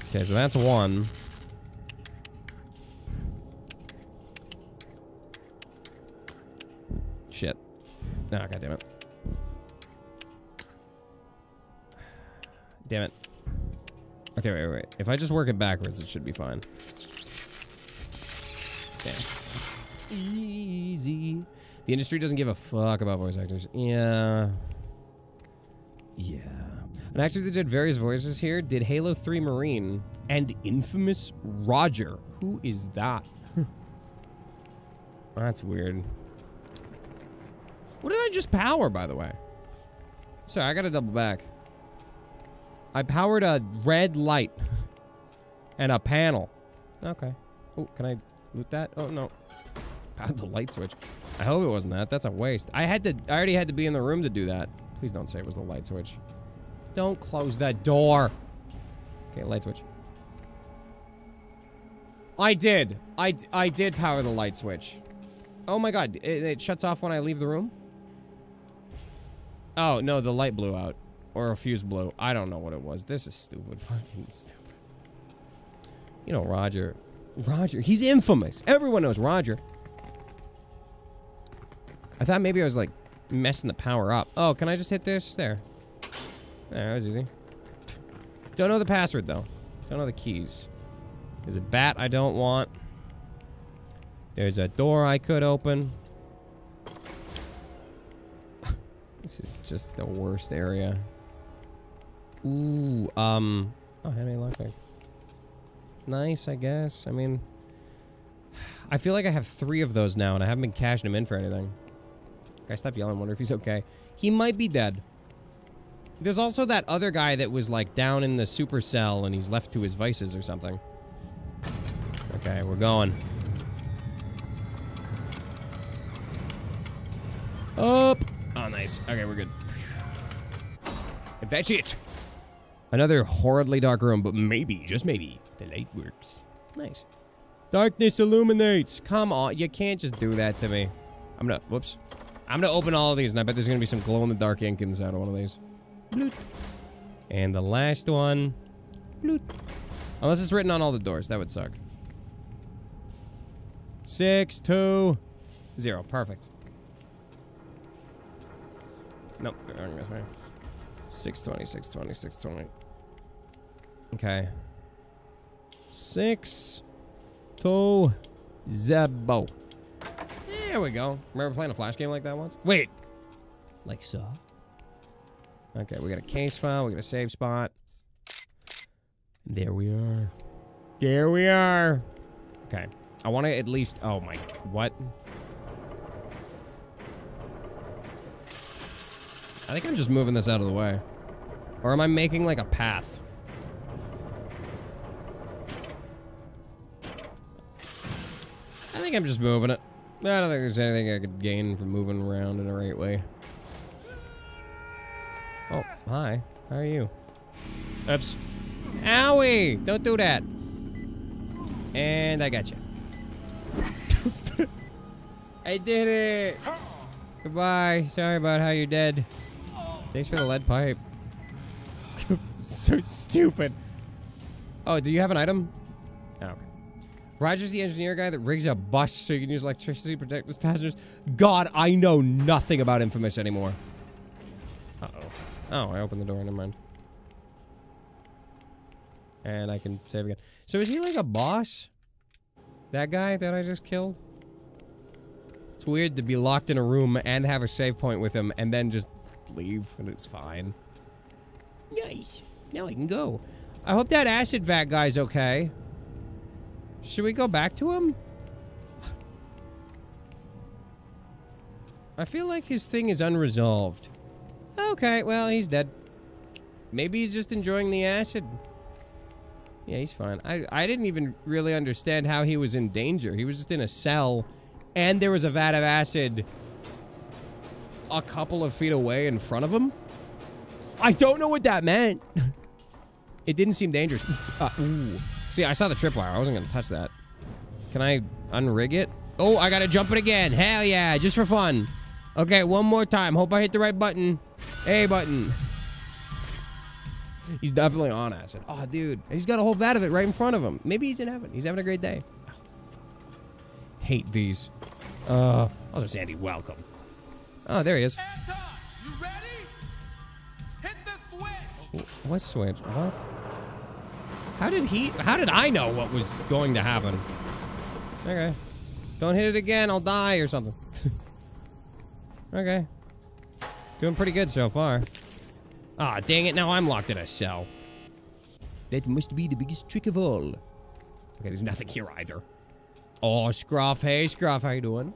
[SPEAKER 1] Okay, so that's one. Shit. Ah, god damn it. Damn it. Okay, wait, wait, wait. If I just work it backwards, it should be fine. Damn. Easy. The industry doesn't give a fuck about voice actors. Yeah. Yeah. An actor that did various voices here did Halo 3 Marine and infamous Roger. Who is that? That's weird. What did I just power, by the way? Sorry, I gotta double back. I powered a red light and a panel. Okay. Oh, can I loot that? Oh, no. Powered the light switch. I hope it wasn't that. That's a waste. I had to, I already had to be in the room to do that. Please don't say it was the light switch. Don't close that door. Okay, light switch. I did. I, I did power the light switch. Oh my god, it, it shuts off when I leave the room? Oh, no, the light blew out. Or a fuse blew. I don't know what it was. This is stupid. Fucking stupid. You know, Roger. Roger. He's infamous. Everyone knows Roger. I thought maybe I was, like, messing the power up. Oh, can I just hit this? There. That was easy. Don't know the password, though. Don't know the keys. There's a bat I don't want. There's a door I could open. this is just the worst area. Ooh, um... Oh, handmade lockpick. Nice, I guess. I mean... I feel like I have three of those now, and I haven't been cashing them in for anything. Guy, stop yelling. Wonder if he's okay. He might be dead. There's also that other guy that was, like, down in the supercell, and he's left to his vices or something. Okay, we're going. Up! Oh, nice. Okay, we're good. And that's it. Another horridly dark room, but maybe, just maybe, the light works. Nice. Darkness illuminates. Come on, you can't just do that to me. I'm gonna, whoops. I'm gonna open all of these, and I bet there's gonna be some glow-in-the-dark ink inside of one of these. Bloot. And the last one. Bloot. Unless it's written on all the doors, that would suck. Six, two, zero. Perfect. Nope, wrong this way. 620, 620, 620. Okay. Six, two, zero. There we go. Remember playing a flash game like that once? Wait. Like so? Okay, we got a case file. We got a save spot. There we are. There we are. Okay. I want to at least... Oh my... What? I think I'm just moving this out of the way. Or am I making like a path? I think I'm just moving it. I don't think there's anything I could gain from moving around in the right way. Hi. How are you? Oops. Owie! Don't do that. And I got you. I did it. Goodbye. Sorry about how you're dead. Thanks for the lead pipe. so stupid. Oh, do you have an item? Oh, okay. Roger's the engineer guy that rigs a bus so you can use electricity to protect his passengers. God, I know nothing about Infamous anymore. Oh, I opened the door. Never mind. And I can save again. So is he like a boss? That guy that I just killed? It's weird to be locked in a room and have a save point with him and then just leave and it's fine. Nice. Now I can go. I hope that acid vat guy's okay. Should we go back to him? I feel like his thing is unresolved. Okay, well, he's dead. Maybe he's just enjoying the acid. Yeah, he's fine. I, I didn't even really understand how he was in danger. He was just in a cell, and there was a vat of acid a couple of feet away in front of him. I don't know what that meant. it didn't seem dangerous. Uh. See, I saw the tripwire. I wasn't going to touch that. Can I unrig it? Oh, I got to jump it again. Hell yeah, just for fun. Okay, one more time. Hope I hit the right button. A button. He's definitely on acid. Oh, dude. He's got a whole vat of it right in front of him. Maybe he's in heaven. He's having a great day. Oh, Hate these. Uh, also, Sandy, welcome. Oh, there he is.
[SPEAKER 7] Anton, you ready? Hit the switch.
[SPEAKER 1] What switch? What? How did he... How did I know what was going to happen? Okay. Don't hit it again. I'll die or something. okay. Doing pretty good so far. Ah, dang it. Now I'm locked in a cell. That must be the biggest trick of all. Okay, there's nothing here either. Oh, Scruff. Hey, Scruff. How you doing?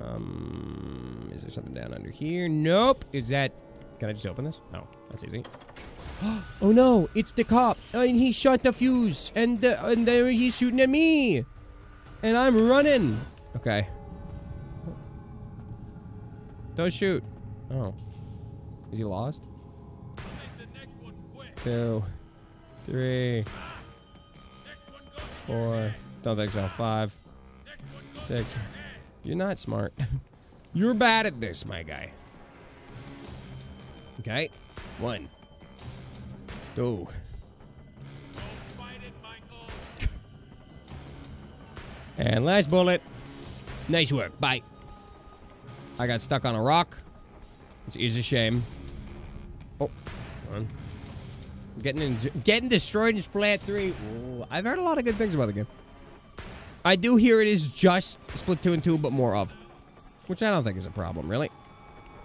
[SPEAKER 1] Um, is there something down under here? Nope. Is that... Can I just open this? Oh, that's easy. oh no, it's the cop. And he shot the fuse. And, uh, and there he's shooting at me. And I'm running. Okay. Don't shoot. Oh. Is he lost? Two. Three. Four. Don't think so. Five. Six. You're not smart. You're bad at this, my guy. Okay. One. Two. And last bullet. Nice work. Bye. I got stuck on a rock. Is a shame. Oh. On. Getting in, getting destroyed in Splat 3. Ooh, I've heard a lot of good things about the game. I do hear it is just Splatoon 2, but more of. Which I don't think is a problem, really.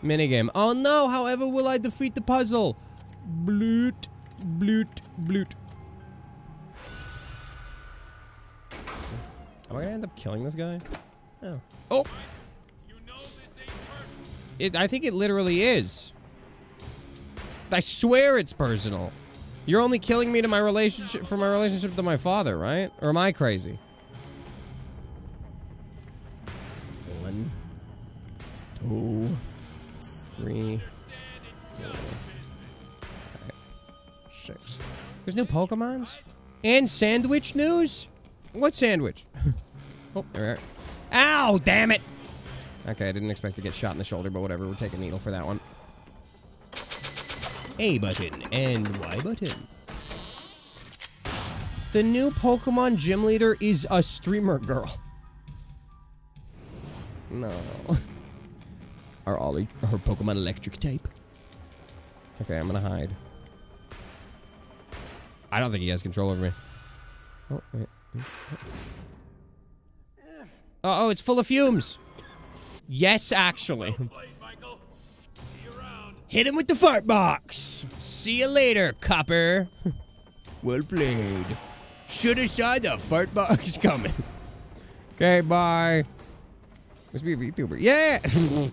[SPEAKER 1] Minigame. Oh no, however will I defeat the puzzle? Bloot, bloot, bloot. Am I gonna end up killing this guy? Oh. Oh! It, I think it literally is. I swear it's personal. You're only killing me to my relationship for my relationship to my father, right? Or am I crazy? One, two, three, four, five, six. There's new Pokemons? And sandwich news? What sandwich? oh, there we are. Ow, damn it! Okay, I didn't expect to get shot in the shoulder, but whatever. We'll take a needle for that one. A button and Y button. The new Pokemon gym leader is a streamer girl. No. Are all her Pokemon electric type? Okay, I'm gonna hide. I don't think he has control over me. Oh, wait. Uh oh, it's full of fumes. Yes, actually. Hit him with the fart box. See you later, copper. well played. Should have saw the fart box coming. Okay, bye. Must be a VTuber. Yeah!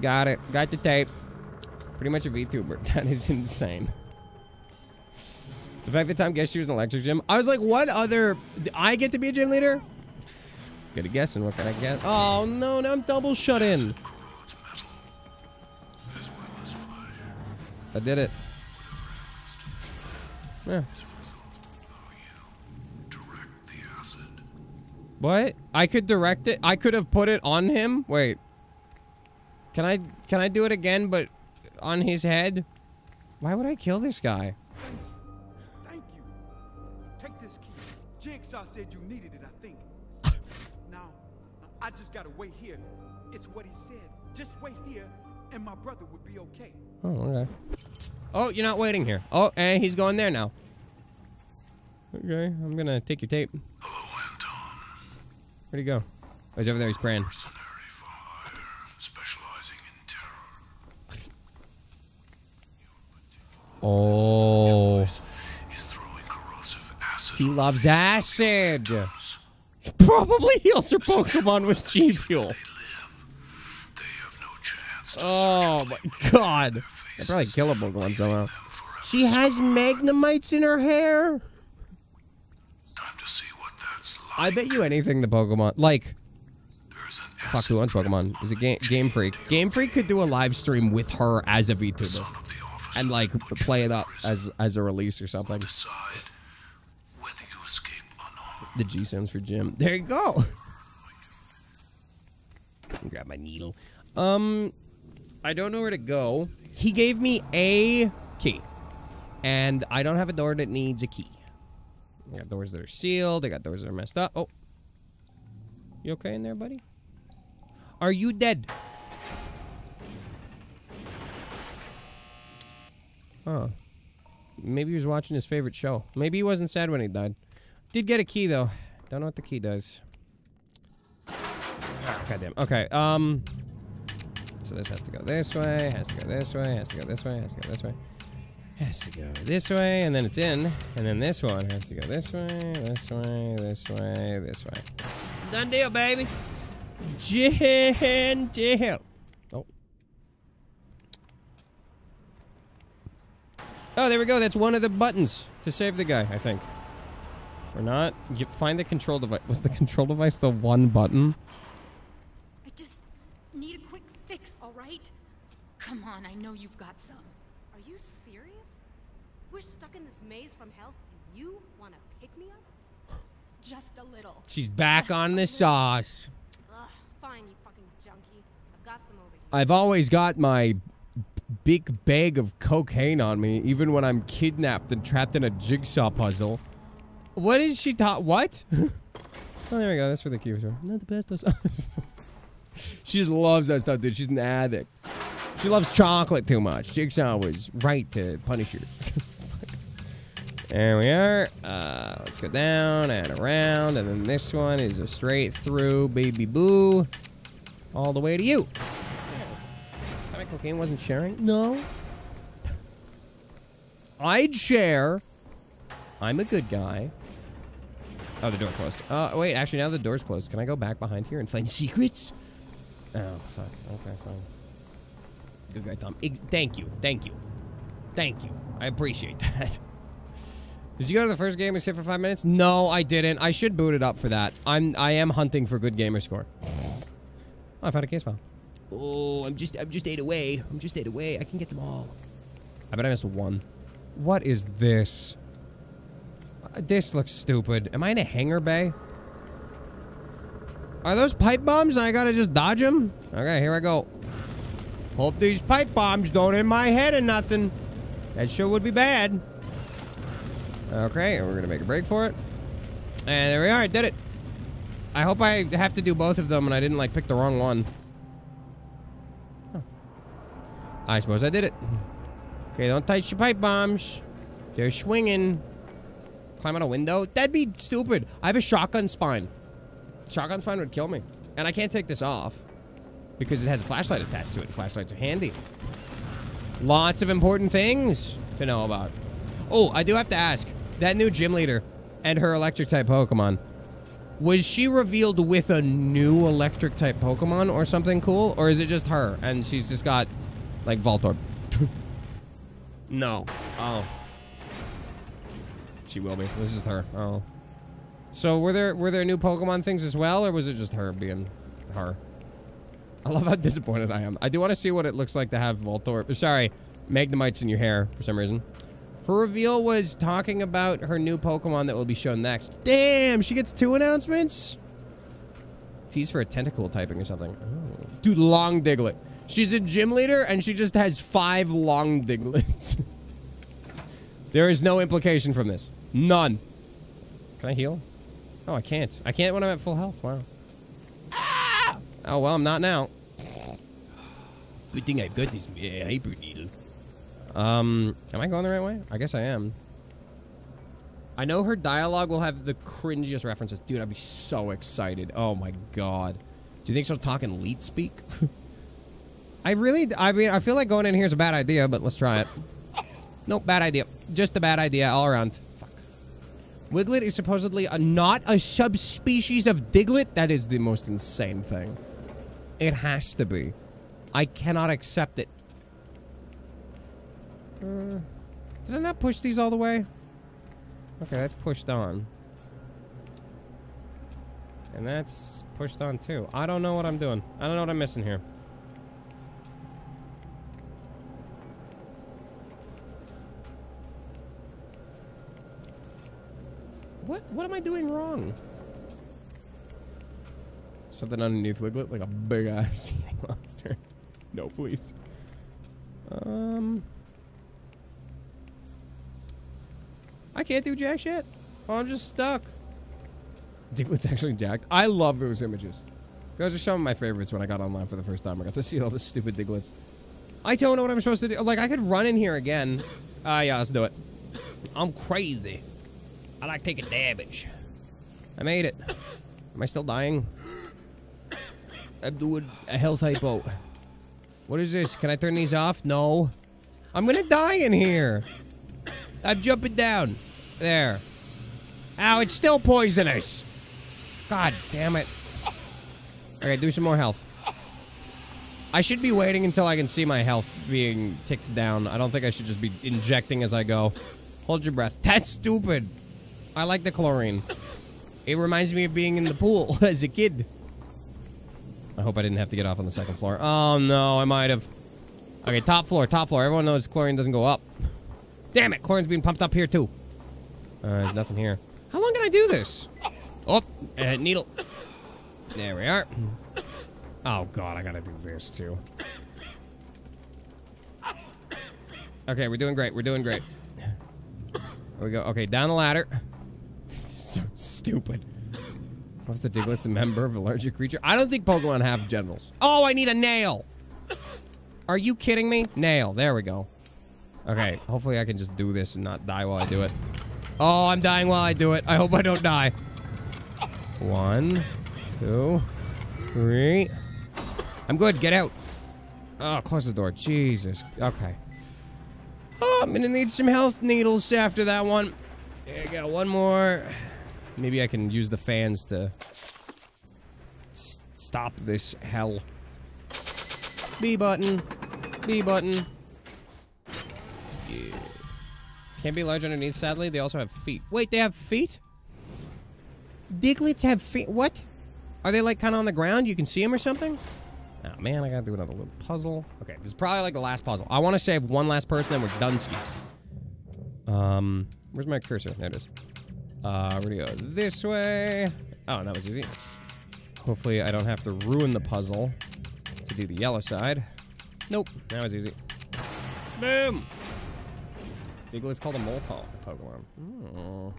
[SPEAKER 1] Got it. Got the tape. Pretty much a VTuber. That is insane. The fact that Tom guessed she was an electric gym. I was like, what other... I get to be a gym leader? Good at guessing. What can I get? Oh, no. Now I'm double shut in. I did it. Yeah. What? I could direct it? I could have put it on him? Wait. Can I can I do it again but on his head? Why would I kill this guy?
[SPEAKER 5] Thank you. Take this key. Jigsaw said you needed it, I just gotta wait here. It's what he said. Just wait here, and my brother would be okay.
[SPEAKER 1] Oh, okay. Oh, you're not waiting here. Oh, and he's going there now. Okay, I'm gonna take your tape. Hello, Anton. Where'd he go? Oh, he's over there. He's praying.
[SPEAKER 4] specializing in terror.
[SPEAKER 1] Oh.
[SPEAKER 4] Is throwing corrosive acid.
[SPEAKER 1] He loves acid. He probably heals her Pokemon with G Fuel. Oh my god. I probably kill a Pokemon somehow. She has Magnemites in her hair.
[SPEAKER 4] Time to see what that's like.
[SPEAKER 1] I bet you anything the Pokemon like. Fuck, who owns Pokemon? Is it Game, Game Freak? Game Freak could do a live stream with her as a VTuber, and like play it up as as a release or something. The G stands for Jim. There you go. Grab my needle. Um, I don't know where to go. He gave me a key, and I don't have a door that needs a key. I got doors that are sealed. I got doors that are messed up. Oh, you okay in there, buddy? Are you dead? Oh. Maybe he was watching his favorite show. Maybe he wasn't sad when he died. Did get a key, though. Don't know what the key does. Goddamn. Okay, um... So this has to go this way, has to go this way, has to go this way, has to go this way. Has to go this way, and then it's in. And then this one has to go this way, this way, this way, this way. Done deal, baby. Gentle. Oh. Oh, there we go. That's one of the buttons to save the guy, I think. Or not. You find the control device. Was the control device the one button?
[SPEAKER 9] I just need a quick fix, all right? Come on, I know you've got some.
[SPEAKER 11] Are you serious? We're stuck in this maze from hell, and you want to pick me up?
[SPEAKER 9] Just a little.
[SPEAKER 1] She's back on the sauce.
[SPEAKER 11] Ugh, fine, you fucking junkie. I've got some over here.
[SPEAKER 1] I've always got my big bag of cocaine on me, even when I'm kidnapped and trapped in a jigsaw puzzle. What is she taught? What? oh, there we go. That's where the key was from. Not the best. she just loves that stuff, dude. She's an addict. She loves chocolate too much. Jigsaw was right to punish her. there we are. Uh, let's go down and around. And then this one is a straight through, baby boo. All the way to you. i My cocaine wasn't sharing? No. I'd share. I'm a good guy. Oh, the door closed. Uh, wait, actually, now the door's closed. Can I go back behind here and find secrets? Oh, fuck. Okay, fine. Good guy, Tom. Ex thank you. Thank you. Thank you. I appreciate that. Did you go to the first game and sit for five minutes? No, I didn't. I should boot it up for that. I'm I am hunting for good gamer score. oh, I found a case file. Oh, I'm just I'm just eight away. I'm just eight away. I can get them all. I bet I missed one. What is this? This looks stupid. Am I in a hangar bay? Are those pipe bombs? I gotta just dodge them? Okay, here I go. Hope these pipe bombs don't hit my head and nothing. That sure would be bad. Okay, and we're gonna make a break for it. And there we are, I did it. I hope I have to do both of them and I didn't like pick the wrong one. Huh. I suppose I did it. Okay, don't touch your pipe bombs. They're swinging. Climb out a window? That'd be stupid. I have a shotgun spine. Shotgun spine would kill me. And I can't take this off. Because it has a flashlight attached to it. Flashlights are handy. Lots of important things to know about. Oh, I do have to ask. That new gym leader and her electric type Pokemon. Was she revealed with a new electric type Pokemon or something cool? Or is it just her and she's just got like Voltorb? no. Oh. She will be. This is her. Oh. So were there were there new Pokemon things as well, or was it just her being her? I love how disappointed I am. I do want to see what it looks like to have Voltorb. Sorry, Magnemites in your hair for some reason. Her reveal was talking about her new Pokemon that will be shown next. Damn, she gets two announcements? Tease for a tentacle typing or something. Oh. Dude, long Diglett. She's a gym leader and she just has five long Diglets. there is no implication from this. None. Can I heal? Oh, I can't. I can't when I'm at full health. Wow. Ah! Oh, well, I'm not now. Good thing I've got this uh, hyper needle. Um, am I going the right way? I guess I am. I know her dialogue will have the cringiest references. Dude, I'd be so excited. Oh my god. Do you think she'll talk in leet speak? I really, I mean, I feel like going in here is a bad idea, but let's try it. Nope, bad idea. Just a bad idea all around. Wiglett is supposedly a, not a subspecies of Diglett. That is the most insane thing. It has to be. I cannot accept it. Uh, did I not push these all the way? Okay, that's pushed on. And that's pushed on too. I don't know what I'm doing. I don't know what I'm missing here. What what am I doing wrong? Something underneath Wiglett, like a big ass monster. no, please. Um I can't do jack shit. I'm just stuck. Diglett's actually jacked. I love those images. Those are some of my favorites when I got online for the first time. I got to see all the stupid Diglets. I don't know what I'm supposed to do. Like, I could run in here again. Ah, uh, yeah, let's do it. I'm crazy. I like taking damage. I made it. Am I still dying? I'm doing a health hypo. What is this? Can I turn these off? No. I'm gonna die in here. I'm jumping down. There. Ow, it's still poisonous. God damn it. Okay, do some more health. I should be waiting until I can see my health being ticked down. I don't think I should just be injecting as I go. Hold your breath. That's stupid. I like the chlorine. It reminds me of being in the pool as a kid. I hope I didn't have to get off on the second floor. Oh, no, I might have. Okay, top floor, top floor. Everyone knows chlorine doesn't go up. Damn it, chlorine's being pumped up here, too. Uh, there's nothing here. How long can I do this? Oh, uh, needle. There we are. Oh, God, I gotta do this, too. Okay, we're doing great. We're doing great. There we go. Okay, down the ladder. So stupid. What if the Diglett's a member of a larger creature? I don't think Pokemon have genitals. Oh, I need a nail! Are you kidding me? Nail. There we go. Okay, hopefully I can just do this and not die while I do it. Oh, I'm dying while I do it. I hope I don't die. One, two, three. I'm good. Get out. Oh, close the door. Jesus. Okay. Oh, I'm gonna need some health needles after that one. There you go. One more. Maybe I can use the fans to stop this hell. B button. B button. Yeah. Can't be large underneath, sadly. They also have feet. Wait, they have feet? Diglets have feet? What? Are they like kind of on the ground? You can see them or something? Oh man, I gotta do another little puzzle. Okay, this is probably like the last puzzle. I want to save one last person and we're done skis. Um, where's my cursor? There it is. Uh, we're gonna go this way. Oh, that was easy. Hopefully I don't have to ruin the puzzle to do the yellow side. Nope, that was easy. Boom! Diglett's called a mole po Pokemon. Oh.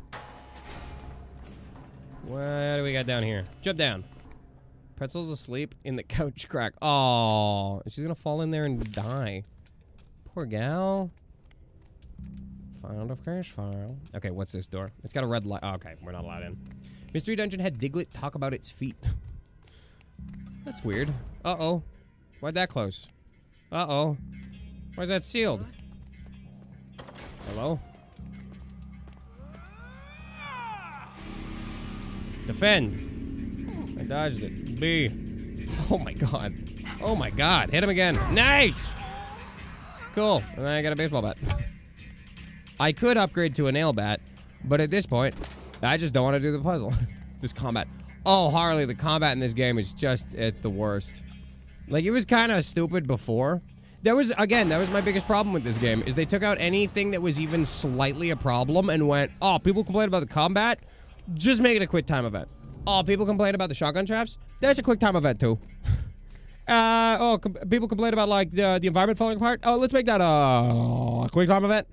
[SPEAKER 1] What do we got down here? Jump down. Pretzel's asleep in the couch crack. Oh, she's gonna fall in there and die. Poor gal. Found a cache file. Okay, what's this door? It's got a red light. Oh, okay, we're not allowed in. Mystery Dungeon had Diglett talk about its feet. That's weird. Uh-oh. Why'd that close? Uh-oh. Why's that sealed? Hello? Defend. I dodged it. B. Oh my god. Oh my god. Hit him again. Nice! Cool. And then I got a baseball bat. I could upgrade to a nail bat, but at this point, I just don't want to do the puzzle. this combat. Oh, Harley, the combat in this game is just, it's the worst. Like, it was kind of stupid before. That was, again, that was my biggest problem with this game, is they took out anything that was even slightly a problem and went, oh, people complain about the combat? Just make it a quick time event. Oh, people complain about the shotgun traps? There's a quick time event too. Uh, oh, com people complain about like the, the environment falling apart. Oh, let's make that a quick time event.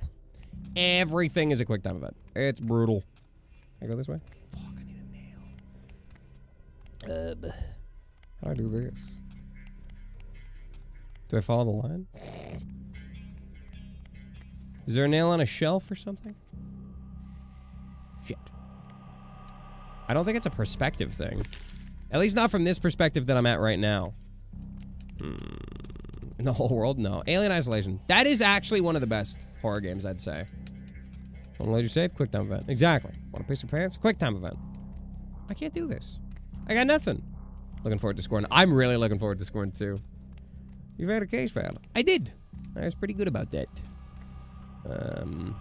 [SPEAKER 1] Everything is a quick time event. It's brutal. I go this way? Fuck, I need a nail. How do I do this? Do I follow the line? Is there a nail on a shelf or something? Shit. I don't think it's a perspective thing. At least not from this perspective that I'm at right now. Hmm. In the whole world? No. Alien Isolation. That is actually one of the best horror games, I'd say. Want to let you save? Quick time event. Exactly. Want to piss your pants? Quick time event. I can't do this. I got nothing. Looking forward to scoring. I'm really looking forward to scoring too. You've had a case file. I did. I was pretty good about that. Um,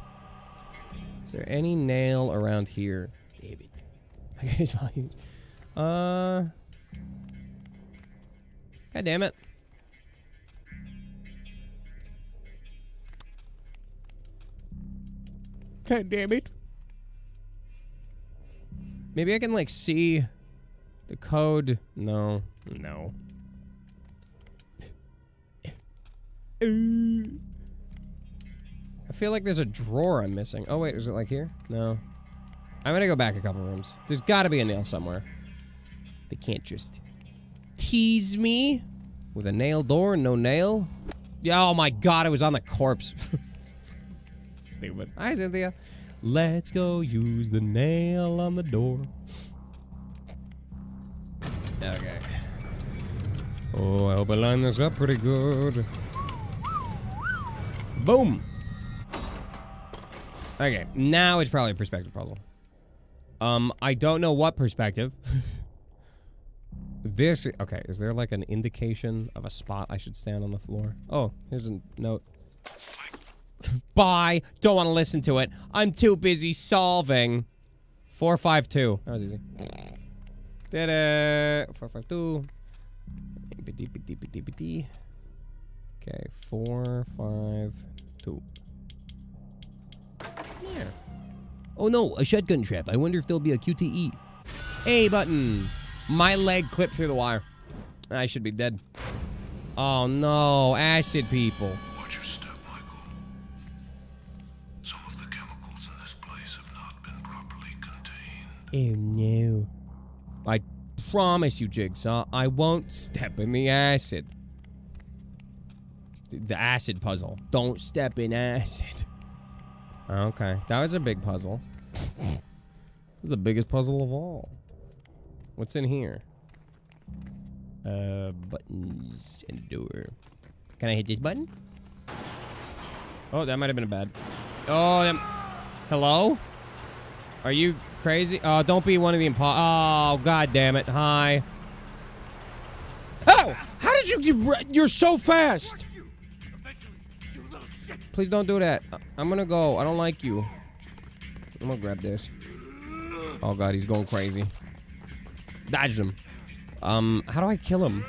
[SPEAKER 1] is there any nail around here? Damn it. Okay, volume. Uh. God damn it. God damn it. Maybe I can like see the code. No. No. I feel like there's a drawer I'm missing. Oh wait, is it like here? No. I'm gonna go back a couple rooms. There's gotta be a nail somewhere. They can't just tease me with a nail door and no nail. Yeah, oh my god, it was on the corpse. Stupid. Hi, Cynthia. Let's go use the nail on the door. Okay. Oh, I hope I line this up pretty good. Boom. Okay, now it's probably a perspective puzzle. Um, I don't know what perspective. this, okay, is there like an indication of a spot I should stand on the floor? Oh, here's a note. Bye. Don't want to listen to it. I'm too busy solving. 452. That was easy. Did it. 452. Okay, 452. Here. Oh no, a shotgun trap. I wonder if there'll be a QTE. A button. My leg clipped through the wire. I should be dead. Oh no, acid people. Oh no. I promise you, Jigsaw, I won't step in the acid. The acid puzzle. Don't step in acid. Okay, that was a big puzzle. this is the biggest puzzle of all. What's in here? Uh, buttons and door. Can I hit this button? Oh, that might have been a bad. Oh, that... hello? Are you crazy? Oh, don't be one of the impo- Oh, god damn it. Hi. Oh! How did you- you- You're so fast! Please don't do that. I'm gonna go. I don't like you. I'm gonna grab this. Oh god, he's going crazy. Dodge him. Um, how do I kill him?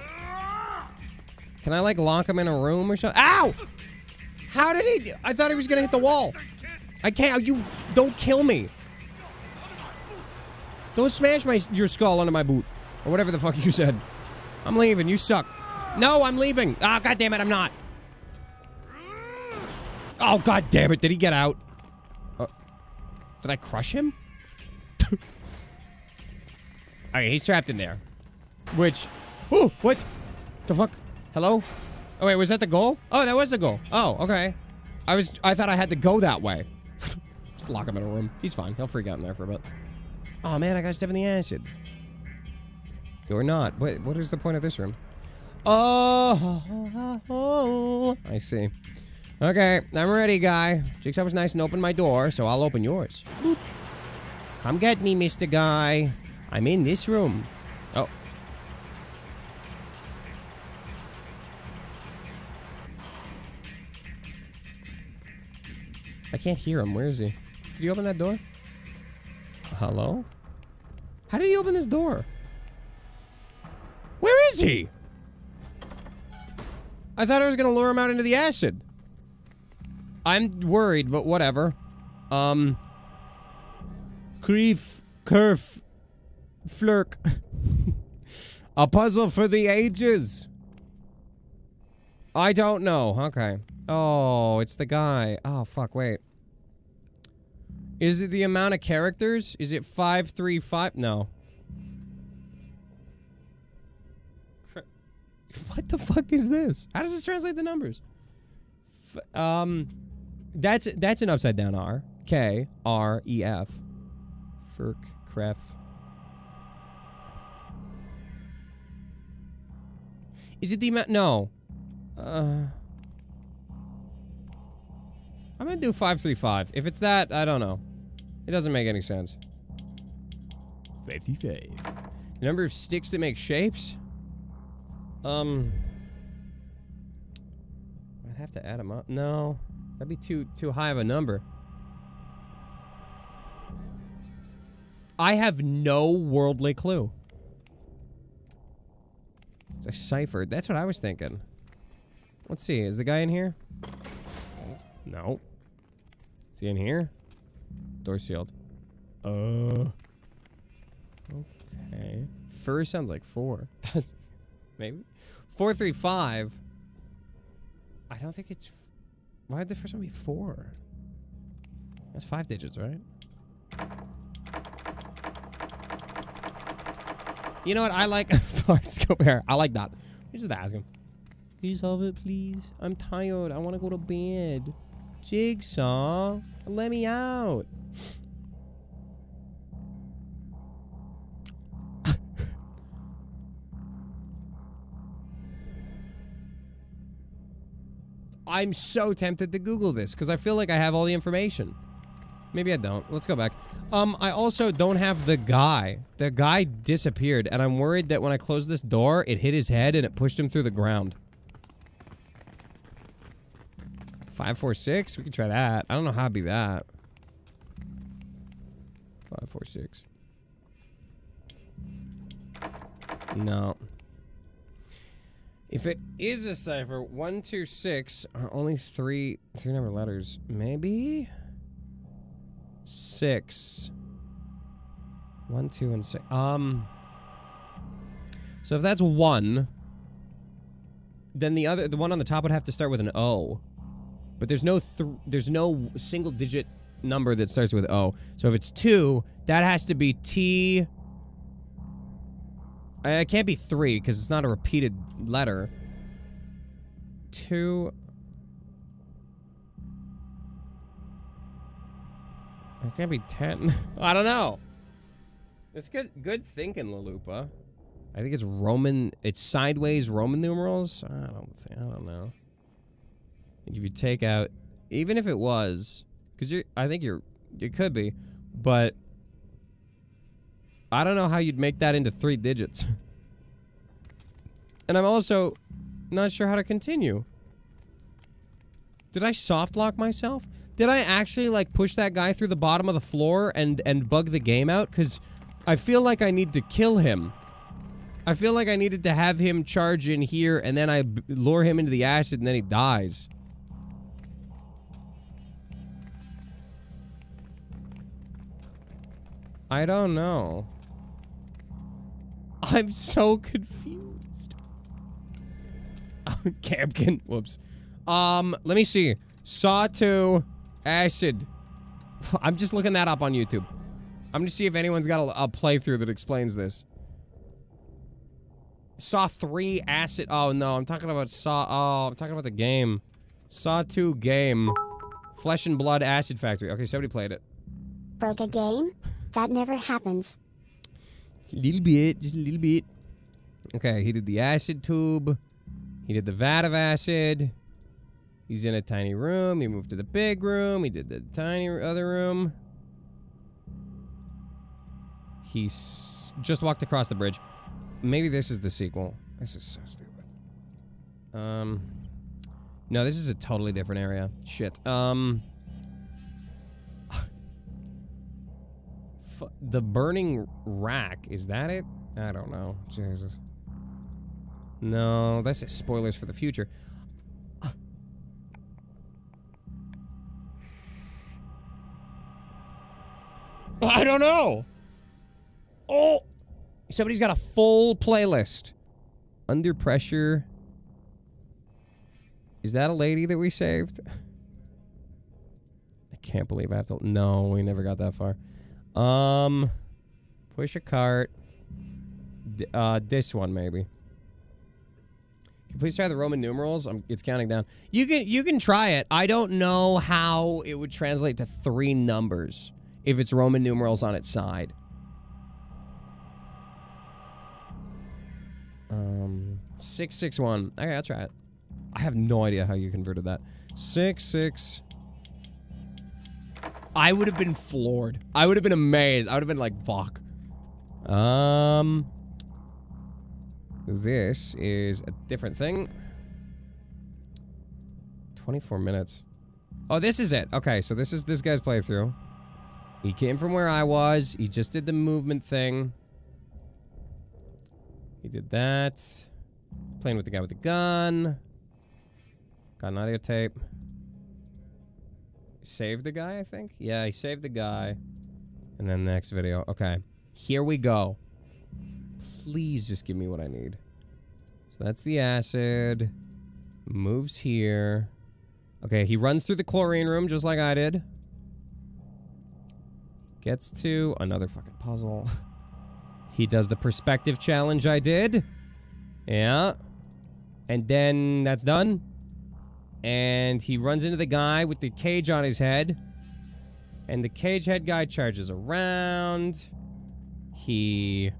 [SPEAKER 1] Can I like lock him in a room or something? Ow! How did he? I thought he was gonna hit the wall. I can't. You don't kill me. Don't smash my your skull under my boot or whatever the fuck you said. I'm leaving. You suck. No, I'm leaving. Ah, oh, god damn it, I'm not. Oh god damn it! Did he get out? Uh, did I crush him? okay, he's trapped in there. Which? Oh, what? The fuck? Hello? Oh wait, was that the goal? Oh, that was the goal. Oh, okay. I was. I thought I had to go that way. Just lock him in a room. He's fine. He'll freak out in there for a bit. Oh man, I gotta step in the acid. Or not. What? What is the point of this room? Oh, I see. Okay, I'm ready, guy. Jigsaw was nice and opened my door, so I'll open yours. Boop. Come get me, Mr. Guy. I'm in this room. Oh. I can't hear him. Where is he? Did you open that door? Hello? How did he open this door? Where is he? I thought I was gonna lure him out into the acid. I'm worried, but whatever. Um. Creef. Kerf. Flirk. A puzzle for the ages. I don't know. Okay. Oh, it's the guy. Oh, fuck, wait. Is it the amount of characters? Is it 535? No. Cr- What the fuck is this? How does this translate the numbers? F um, that's that's an upside down R. K R E F. Ferk Kref. Is it the amount? No. Uh, I'm gonna do 535. If it's that, I don't know. It doesn't make any sense. 55. The number of sticks that make shapes? Um. I'd have to add them up. No. That'd be too too high of a number. I have no worldly clue. It's a cipher. That's what I was thinking. Let's see. Is the guy in here? No. Is he in here? Door sealed. Uh. Okay. Fur sounds like four. That's maybe four three five. I don't think it's. Why would the first one be four? That's five digits, right? You know what? I like scope hair. I like that. You just ask him. Can you solve it, please? I'm tired. I want to go to bed. Jigsaw, let me out. I'm so tempted to Google this because I feel like I have all the information. Maybe I don't. Let's go back. Um, I also don't have the guy. The guy disappeared, and I'm worried that when I close this door, it hit his head and it pushed him through the ground. Five, four, six? We can try that. I don't know how to be that. Five, four, six. No. If it is a cipher, one, two, six are only three three number letters. Maybe six. One, two, and six. Um. So if that's one, then the other, the one on the top would have to start with an O. But there's no th there's no single digit number that starts with O. So if it's two, that has to be T. It can't be three because it's not a repeated letter. Two. It can't be ten. I don't know. It's good. Good thinking, Lalupa. I think it's Roman. It's sideways Roman numerals. I don't think. I don't know. If you take out, even if it was, because you're. I think you're. It could be, but I don't know how you'd make that into three digits. and I'm also not sure how to continue. Did I soft lock myself? Did I actually like push that guy through the bottom of the floor and and bug the game out? Because I feel like I need to kill him. I feel like I needed to have him charge in here and then I lure him into the acid and then he dies. I don't know. I'm so confused. Campkin. Whoops. Um, let me see. Saw 2 acid. I'm just looking that up on YouTube. I'm gonna see if anyone's got a, a playthrough that explains this. Saw 3 acid. Oh no, I'm talking about Saw. Oh, I'm talking about the game. Saw 2 game. Flesh and Blood Acid Factory. Okay, somebody played it.
[SPEAKER 3] Broke a game? That never happens.
[SPEAKER 1] Little bit, just a little bit. Okay, he did the acid tube. He did the vat of acid. He's in a tiny room. He moved to the big room. He did the tiny other room. He's just walked across the bridge. Maybe this is the sequel. This is so stupid. Um, no, this is a totally different area. Shit. Um, The burning rack. Is that it? I don't know. Jesus. No, that's spoilers for the future. Uh, I don't know. Oh, Somebody's got a full playlist. Under pressure. Is that a lady that we saved? I can't believe I have to. No, we never got that far. Um, push a cart. D- uh, this one maybe. Can you please try the Roman numerals? I'm, it's counting down. You can you can try it. I don't know how it would translate to three numbers if it's Roman numerals on its side. Um, six six one. Okay, I'll try it. I have no idea how you converted that. Six six. I would have been floored. I would have been amazed. I would have been like, fuck. Um, this is a different thing. 24 minutes. Oh, this is it. Okay, so this is this guy's playthrough. He came from where I was. He just did the movement thing. He did that. Playing with the guy with the gun. Got an audio tape. Saved the guy, I think? Yeah, he saved the guy. And then next video. Okay. Here we go. Please just give me what I need. So that's the acid. Moves here. Okay, he runs through the chlorine room just like I did. Gets to another fucking puzzle. He does the perspective challenge I did. Yeah. And then that's done. And he runs into the guy with the cage on his head. And the cage head guy charges around. He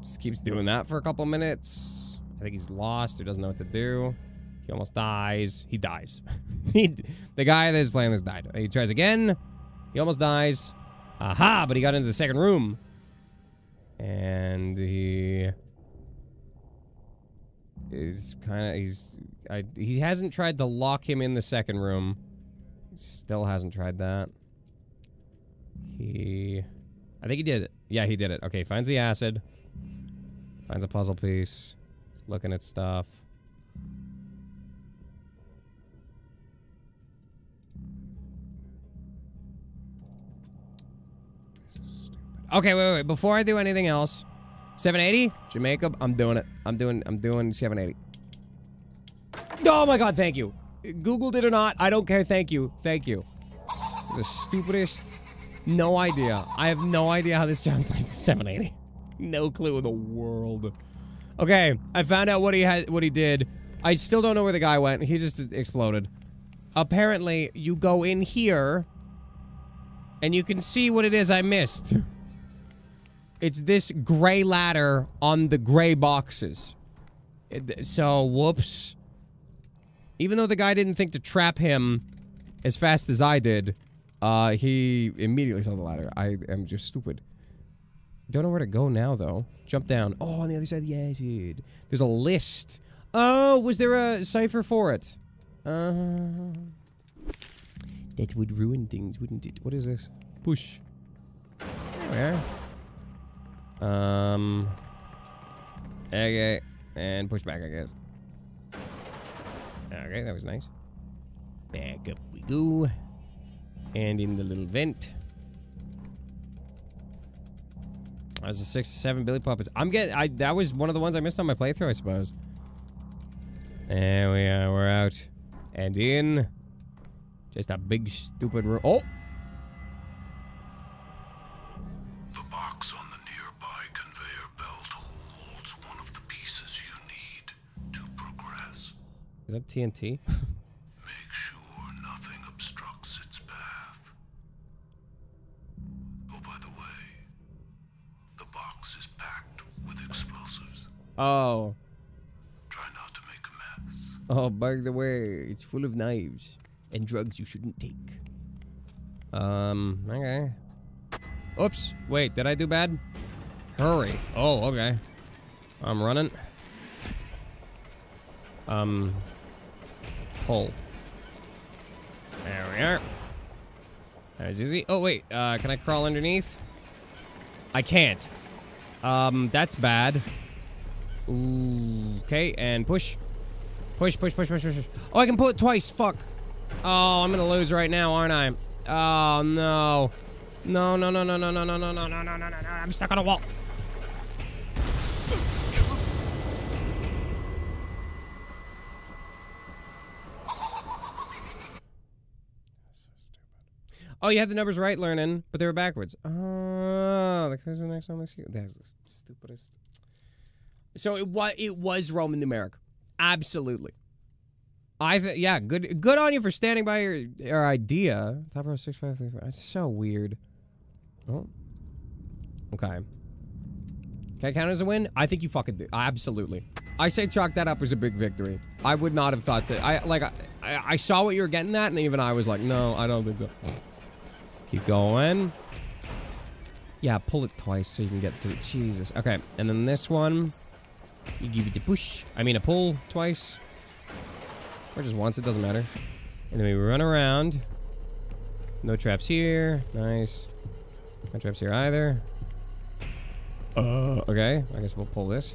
[SPEAKER 1] just keeps doing that for a couple minutes. I think he's lost or doesn't know what to do. He almost dies. He dies. he, the guy that is playing this died. He tries again. He almost dies. Aha, but he got into the second room. And he is kind of he's I he hasn't tried to lock him in the second room. Still hasn't tried that. He I think he did it. Yeah, he did it. Okay, finds the acid. Finds a puzzle piece. He's looking at stuff. This is stupid. Okay, wait, wait, wait. Before I do anything else, 780, Jamaica. I'm doing it. I'm doing. I'm doing 780. Oh my God! Thank you. Googled it or not, I don't care. Thank you. Thank you. The stupidest. No idea. I have no idea how this translates to 780. No clue in the world. Okay, I found out what he had, what he did. I still don't know where the guy went. He just exploded. Apparently, you go in here, and you can see what it is I missed. It's this gray ladder on the gray boxes. So, whoops. Even though the guy didn't think to trap him as fast as I did, uh, he immediately saw the ladder. I am just stupid. Don't know where to go now, though. Jump down. Oh, on the other side the acid. There's a list. Oh, was there a cipher for it? Uh, that would ruin things, wouldn't it? What is this? Push. Where? Um. Okay. And push back, I guess. Okay, that was nice. Back up we go. And in the little vent. That was a six to seven Billy Puppets. I'm getting. I that was one of the ones I missed on my playthrough, I suppose. There we are. We're out and in. Just a big stupid room. Oh, is that TNT?
[SPEAKER 4] Make sure nothing obstructs its path. Oh, by the way, the box is packed with explosives.
[SPEAKER 1] oh.
[SPEAKER 4] Try not to make a mess.
[SPEAKER 1] Oh, by the way, it's full of knives and drugs you shouldn't take. Um, okay. Oops. Wait, did I do bad? Hurry. Oh, okay. I'm running. Um, pull. There we are. There's easy. Oh, wait. Uh, can I crawl underneath? I can't. Um, that's bad. Ooh, okay, and push. Push, push, push, push, push. Oh, I can pull it twice. Fuck. Oh, I'm gonna lose right now, aren't I? Oh, no. No, no, no, no, no, no, no, no, no, no, no, no, no, no. I'm stuck on a wall. Oh, you had the numbers right, learning, but they were backwards. Oh, the the next on this. That's the stupidest. So it was it was Roman numeric, absolutely. I th- yeah, good good on you for standing by your your idea. Top row six five three four. That's so weird. Oh, okay. Can I count as a win? I think you fucking do. Absolutely. I say chalk that up as a big victory. I would not have thought that. I like. I, I saw what you were getting at, and even I was like, no, I don't think so. Keep going. Yeah, pull it twice so you can get through. Jesus. Okay, and then this one, you give it a push. I mean, a pull twice. Or just once, it doesn't matter. And then we run around. No traps here. Nice. No traps here either. Uh, okay, I guess we'll pull this.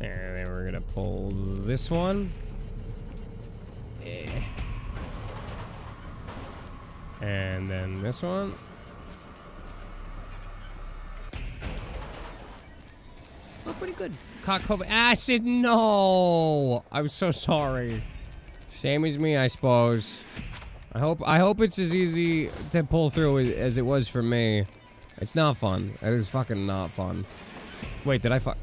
[SPEAKER 1] And then we're gonna pull this one. Eh. And then this one. Oh, pretty good. Caught COVID. Acid, no! I'm so sorry. Same as me, I suppose. I hope I hope it's as easy to pull through as it was for me. It's not fun. It is fucking not fun. Wait, did I fuck?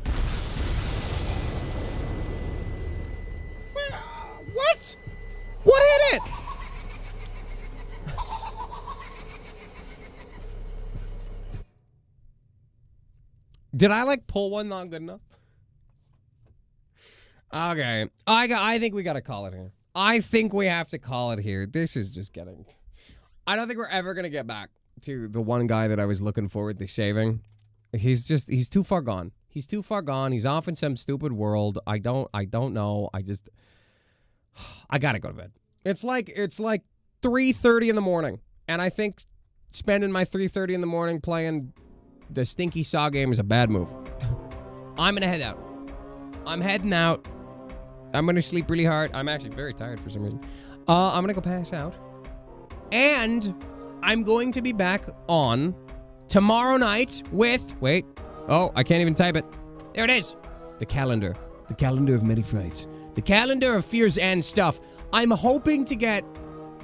[SPEAKER 1] Did I like pull one not good enough? Okay. I I think we got to call it here. I think we have to call it here. This is just getting I don't think we're ever going to get back to the one guy that I was looking forward to shaving. He's just he's too far gone. He's too far gone. He's off in some stupid world. I don't I don't know. I just I got to go to bed. It's like it's like 3:30 in the morning and I think spending my 3:30 in the morning playing the Stinky Saw game is a bad move. I'm to head out. I'm heading out. I'm to sleep really hard. I'm actually very tired for some reason. Uh, I'm to go pass out. And I'm going to be back on tomorrow night with, wait, oh, I can't even type it. There it is. The calendar. The calendar of many frights. The calendar of fears and stuff. I'm hoping to get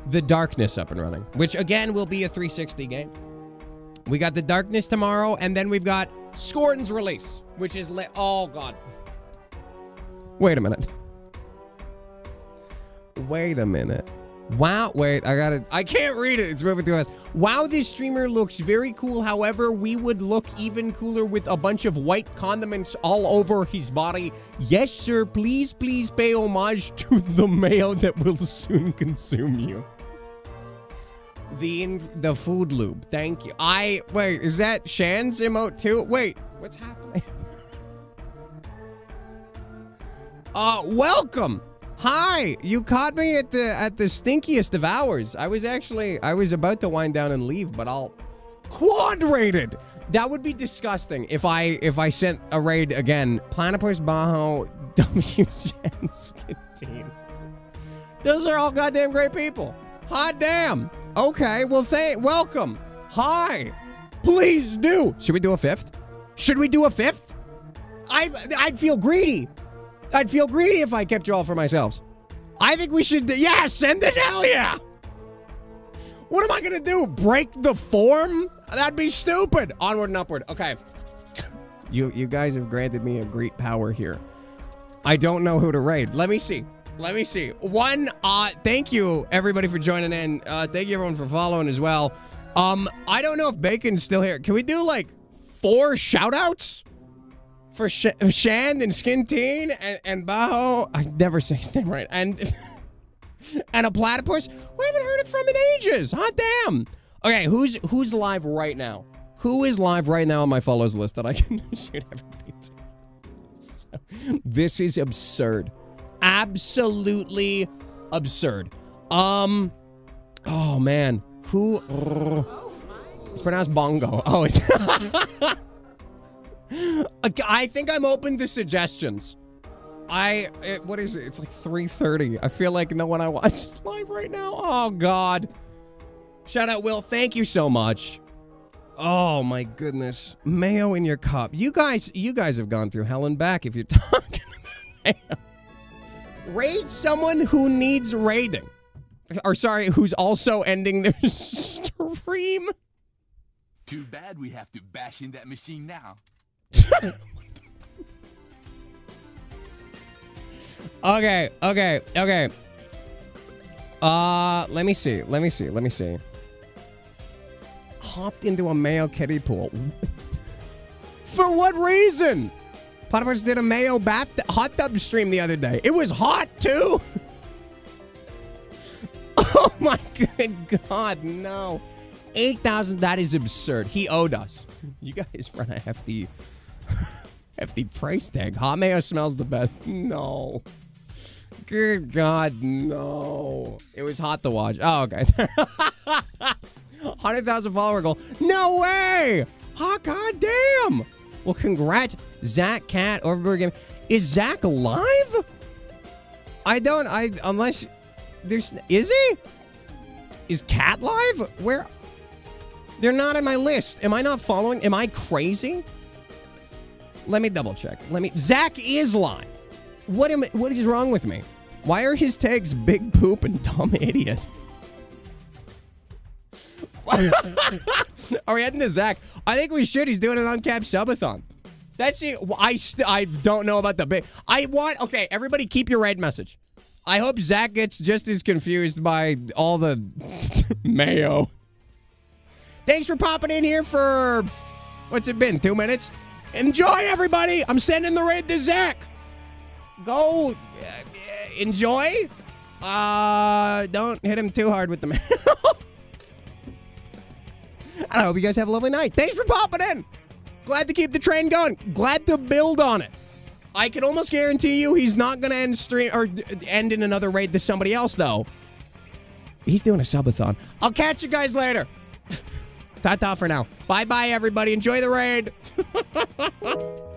[SPEAKER 1] the darkness up and running, which again will be a 360 game. We got the darkness tomorrow, and then we've got Scorn's release, which is lit. Oh, God. Wait a minute. Wait a minute. Wow, wait, I gotta, I can't read it. It's moving too fast. Wow, this streamer looks very cool. However, we would look even cooler with a bunch of white condiments all over his body. Yes, sir, please, please pay homage to the mayo that will soon consume you. The in, the food lube. Thank you. I wait. Is that Shan's emote too? Wait, what's happening? uh, welcome. Hi. You caught me at the at the stinkiest of hours. I was actually I was about to wind down and leave, but I'll quadrated. That would be disgusting if I if I sent a raid again. Platypus Bajo W team. Those are all goddamn great people. Hot damn. Okay, well, thank, welcome. Hi. Please do. Should we do a fifth? Should we do a fifth? I, I'd feel greedy. I'd feel greedy if I kept you all for myself. I think we should, yeah, send it, hell yeah. What am I gonna do? Break the form? That'd be stupid. Onward and upward. Okay. You, you guys have granted me a great power here. I don't know who to raid. Let me see. Let me see. One, uh, thank you everybody for joining in. Uh, thank you everyone for following as well. Um, I don't know if Bacon's still here. Can we do like four shout outs? For Sh Shan and Skin Teen and, and Bajo. I never say his name right. And and a platypus. We haven't heard it from in ages. Hot damn. Okay, who's who's live right now? Who is live right now on my follows list that I can shoot everybody to? So, this is absurd absolutely absurd. Um, oh man, who? It's pronounced bongo. Oh, it's. I think I'm open to suggestions. I it, what is it? It's like 3:30. I feel like no one I watch is live right now. Oh God. Shout out Will. Thank you so much. Oh my goodness. Mayo in your cup. You guys, you guys have gone through hell and back if you're talking about mayo. Raid someone who needs raiding. or sorry, who's also ending their stream.
[SPEAKER 12] Too bad we have to bash in that machine now.
[SPEAKER 1] Okay, okay, okay. Uh, let me see. Let me see. Let me see. Hopped into a male kiddie pool. For what reason? Potterverse did a Mayo bath hot tub stream the other day. It was hot too. oh my good god, no. 8,000, that is absurd. He owed us. You guys run a hefty, hefty price tag. Hot mayo smells the best. No. Good God, no. It was hot to watch. Oh, okay. 100,000 follower goal. No way! Oh, God damn! Well, congrats, Zach Cat Overboard Game. Is Zach alive? I don't, I, unless, there's, is he? Is Cat live? Where? They're not in my list. Am I not following? Am I crazy? Let me double check. Let me, Zach is live. What am, what is wrong with me? Why are his tags big poop and dumb idiot? are we heading to Zach? I think we should. He's doing an uncapped subathon. That's it. I st- I don't know about the big. I want. Okay, everybody, keep your raid message. I hope Zach gets just as confused by all the mayo. Thanks for popping in here for what's it been? Two minutes. Enjoy, everybody. I'm sending the raid to Zach. Go uh, enjoy. Uh, don't hit him too hard with the mail. I hope you guys have a lovely night. Thanks for popping in. Glad to keep the train going. Glad to build on it. I can almost guarantee you he's not going to end stream or end in another raid to somebody else though. He's doing a subathon. I'll catch you guys later. Ta-ta for now. Bye-bye, everybody. Enjoy the raid.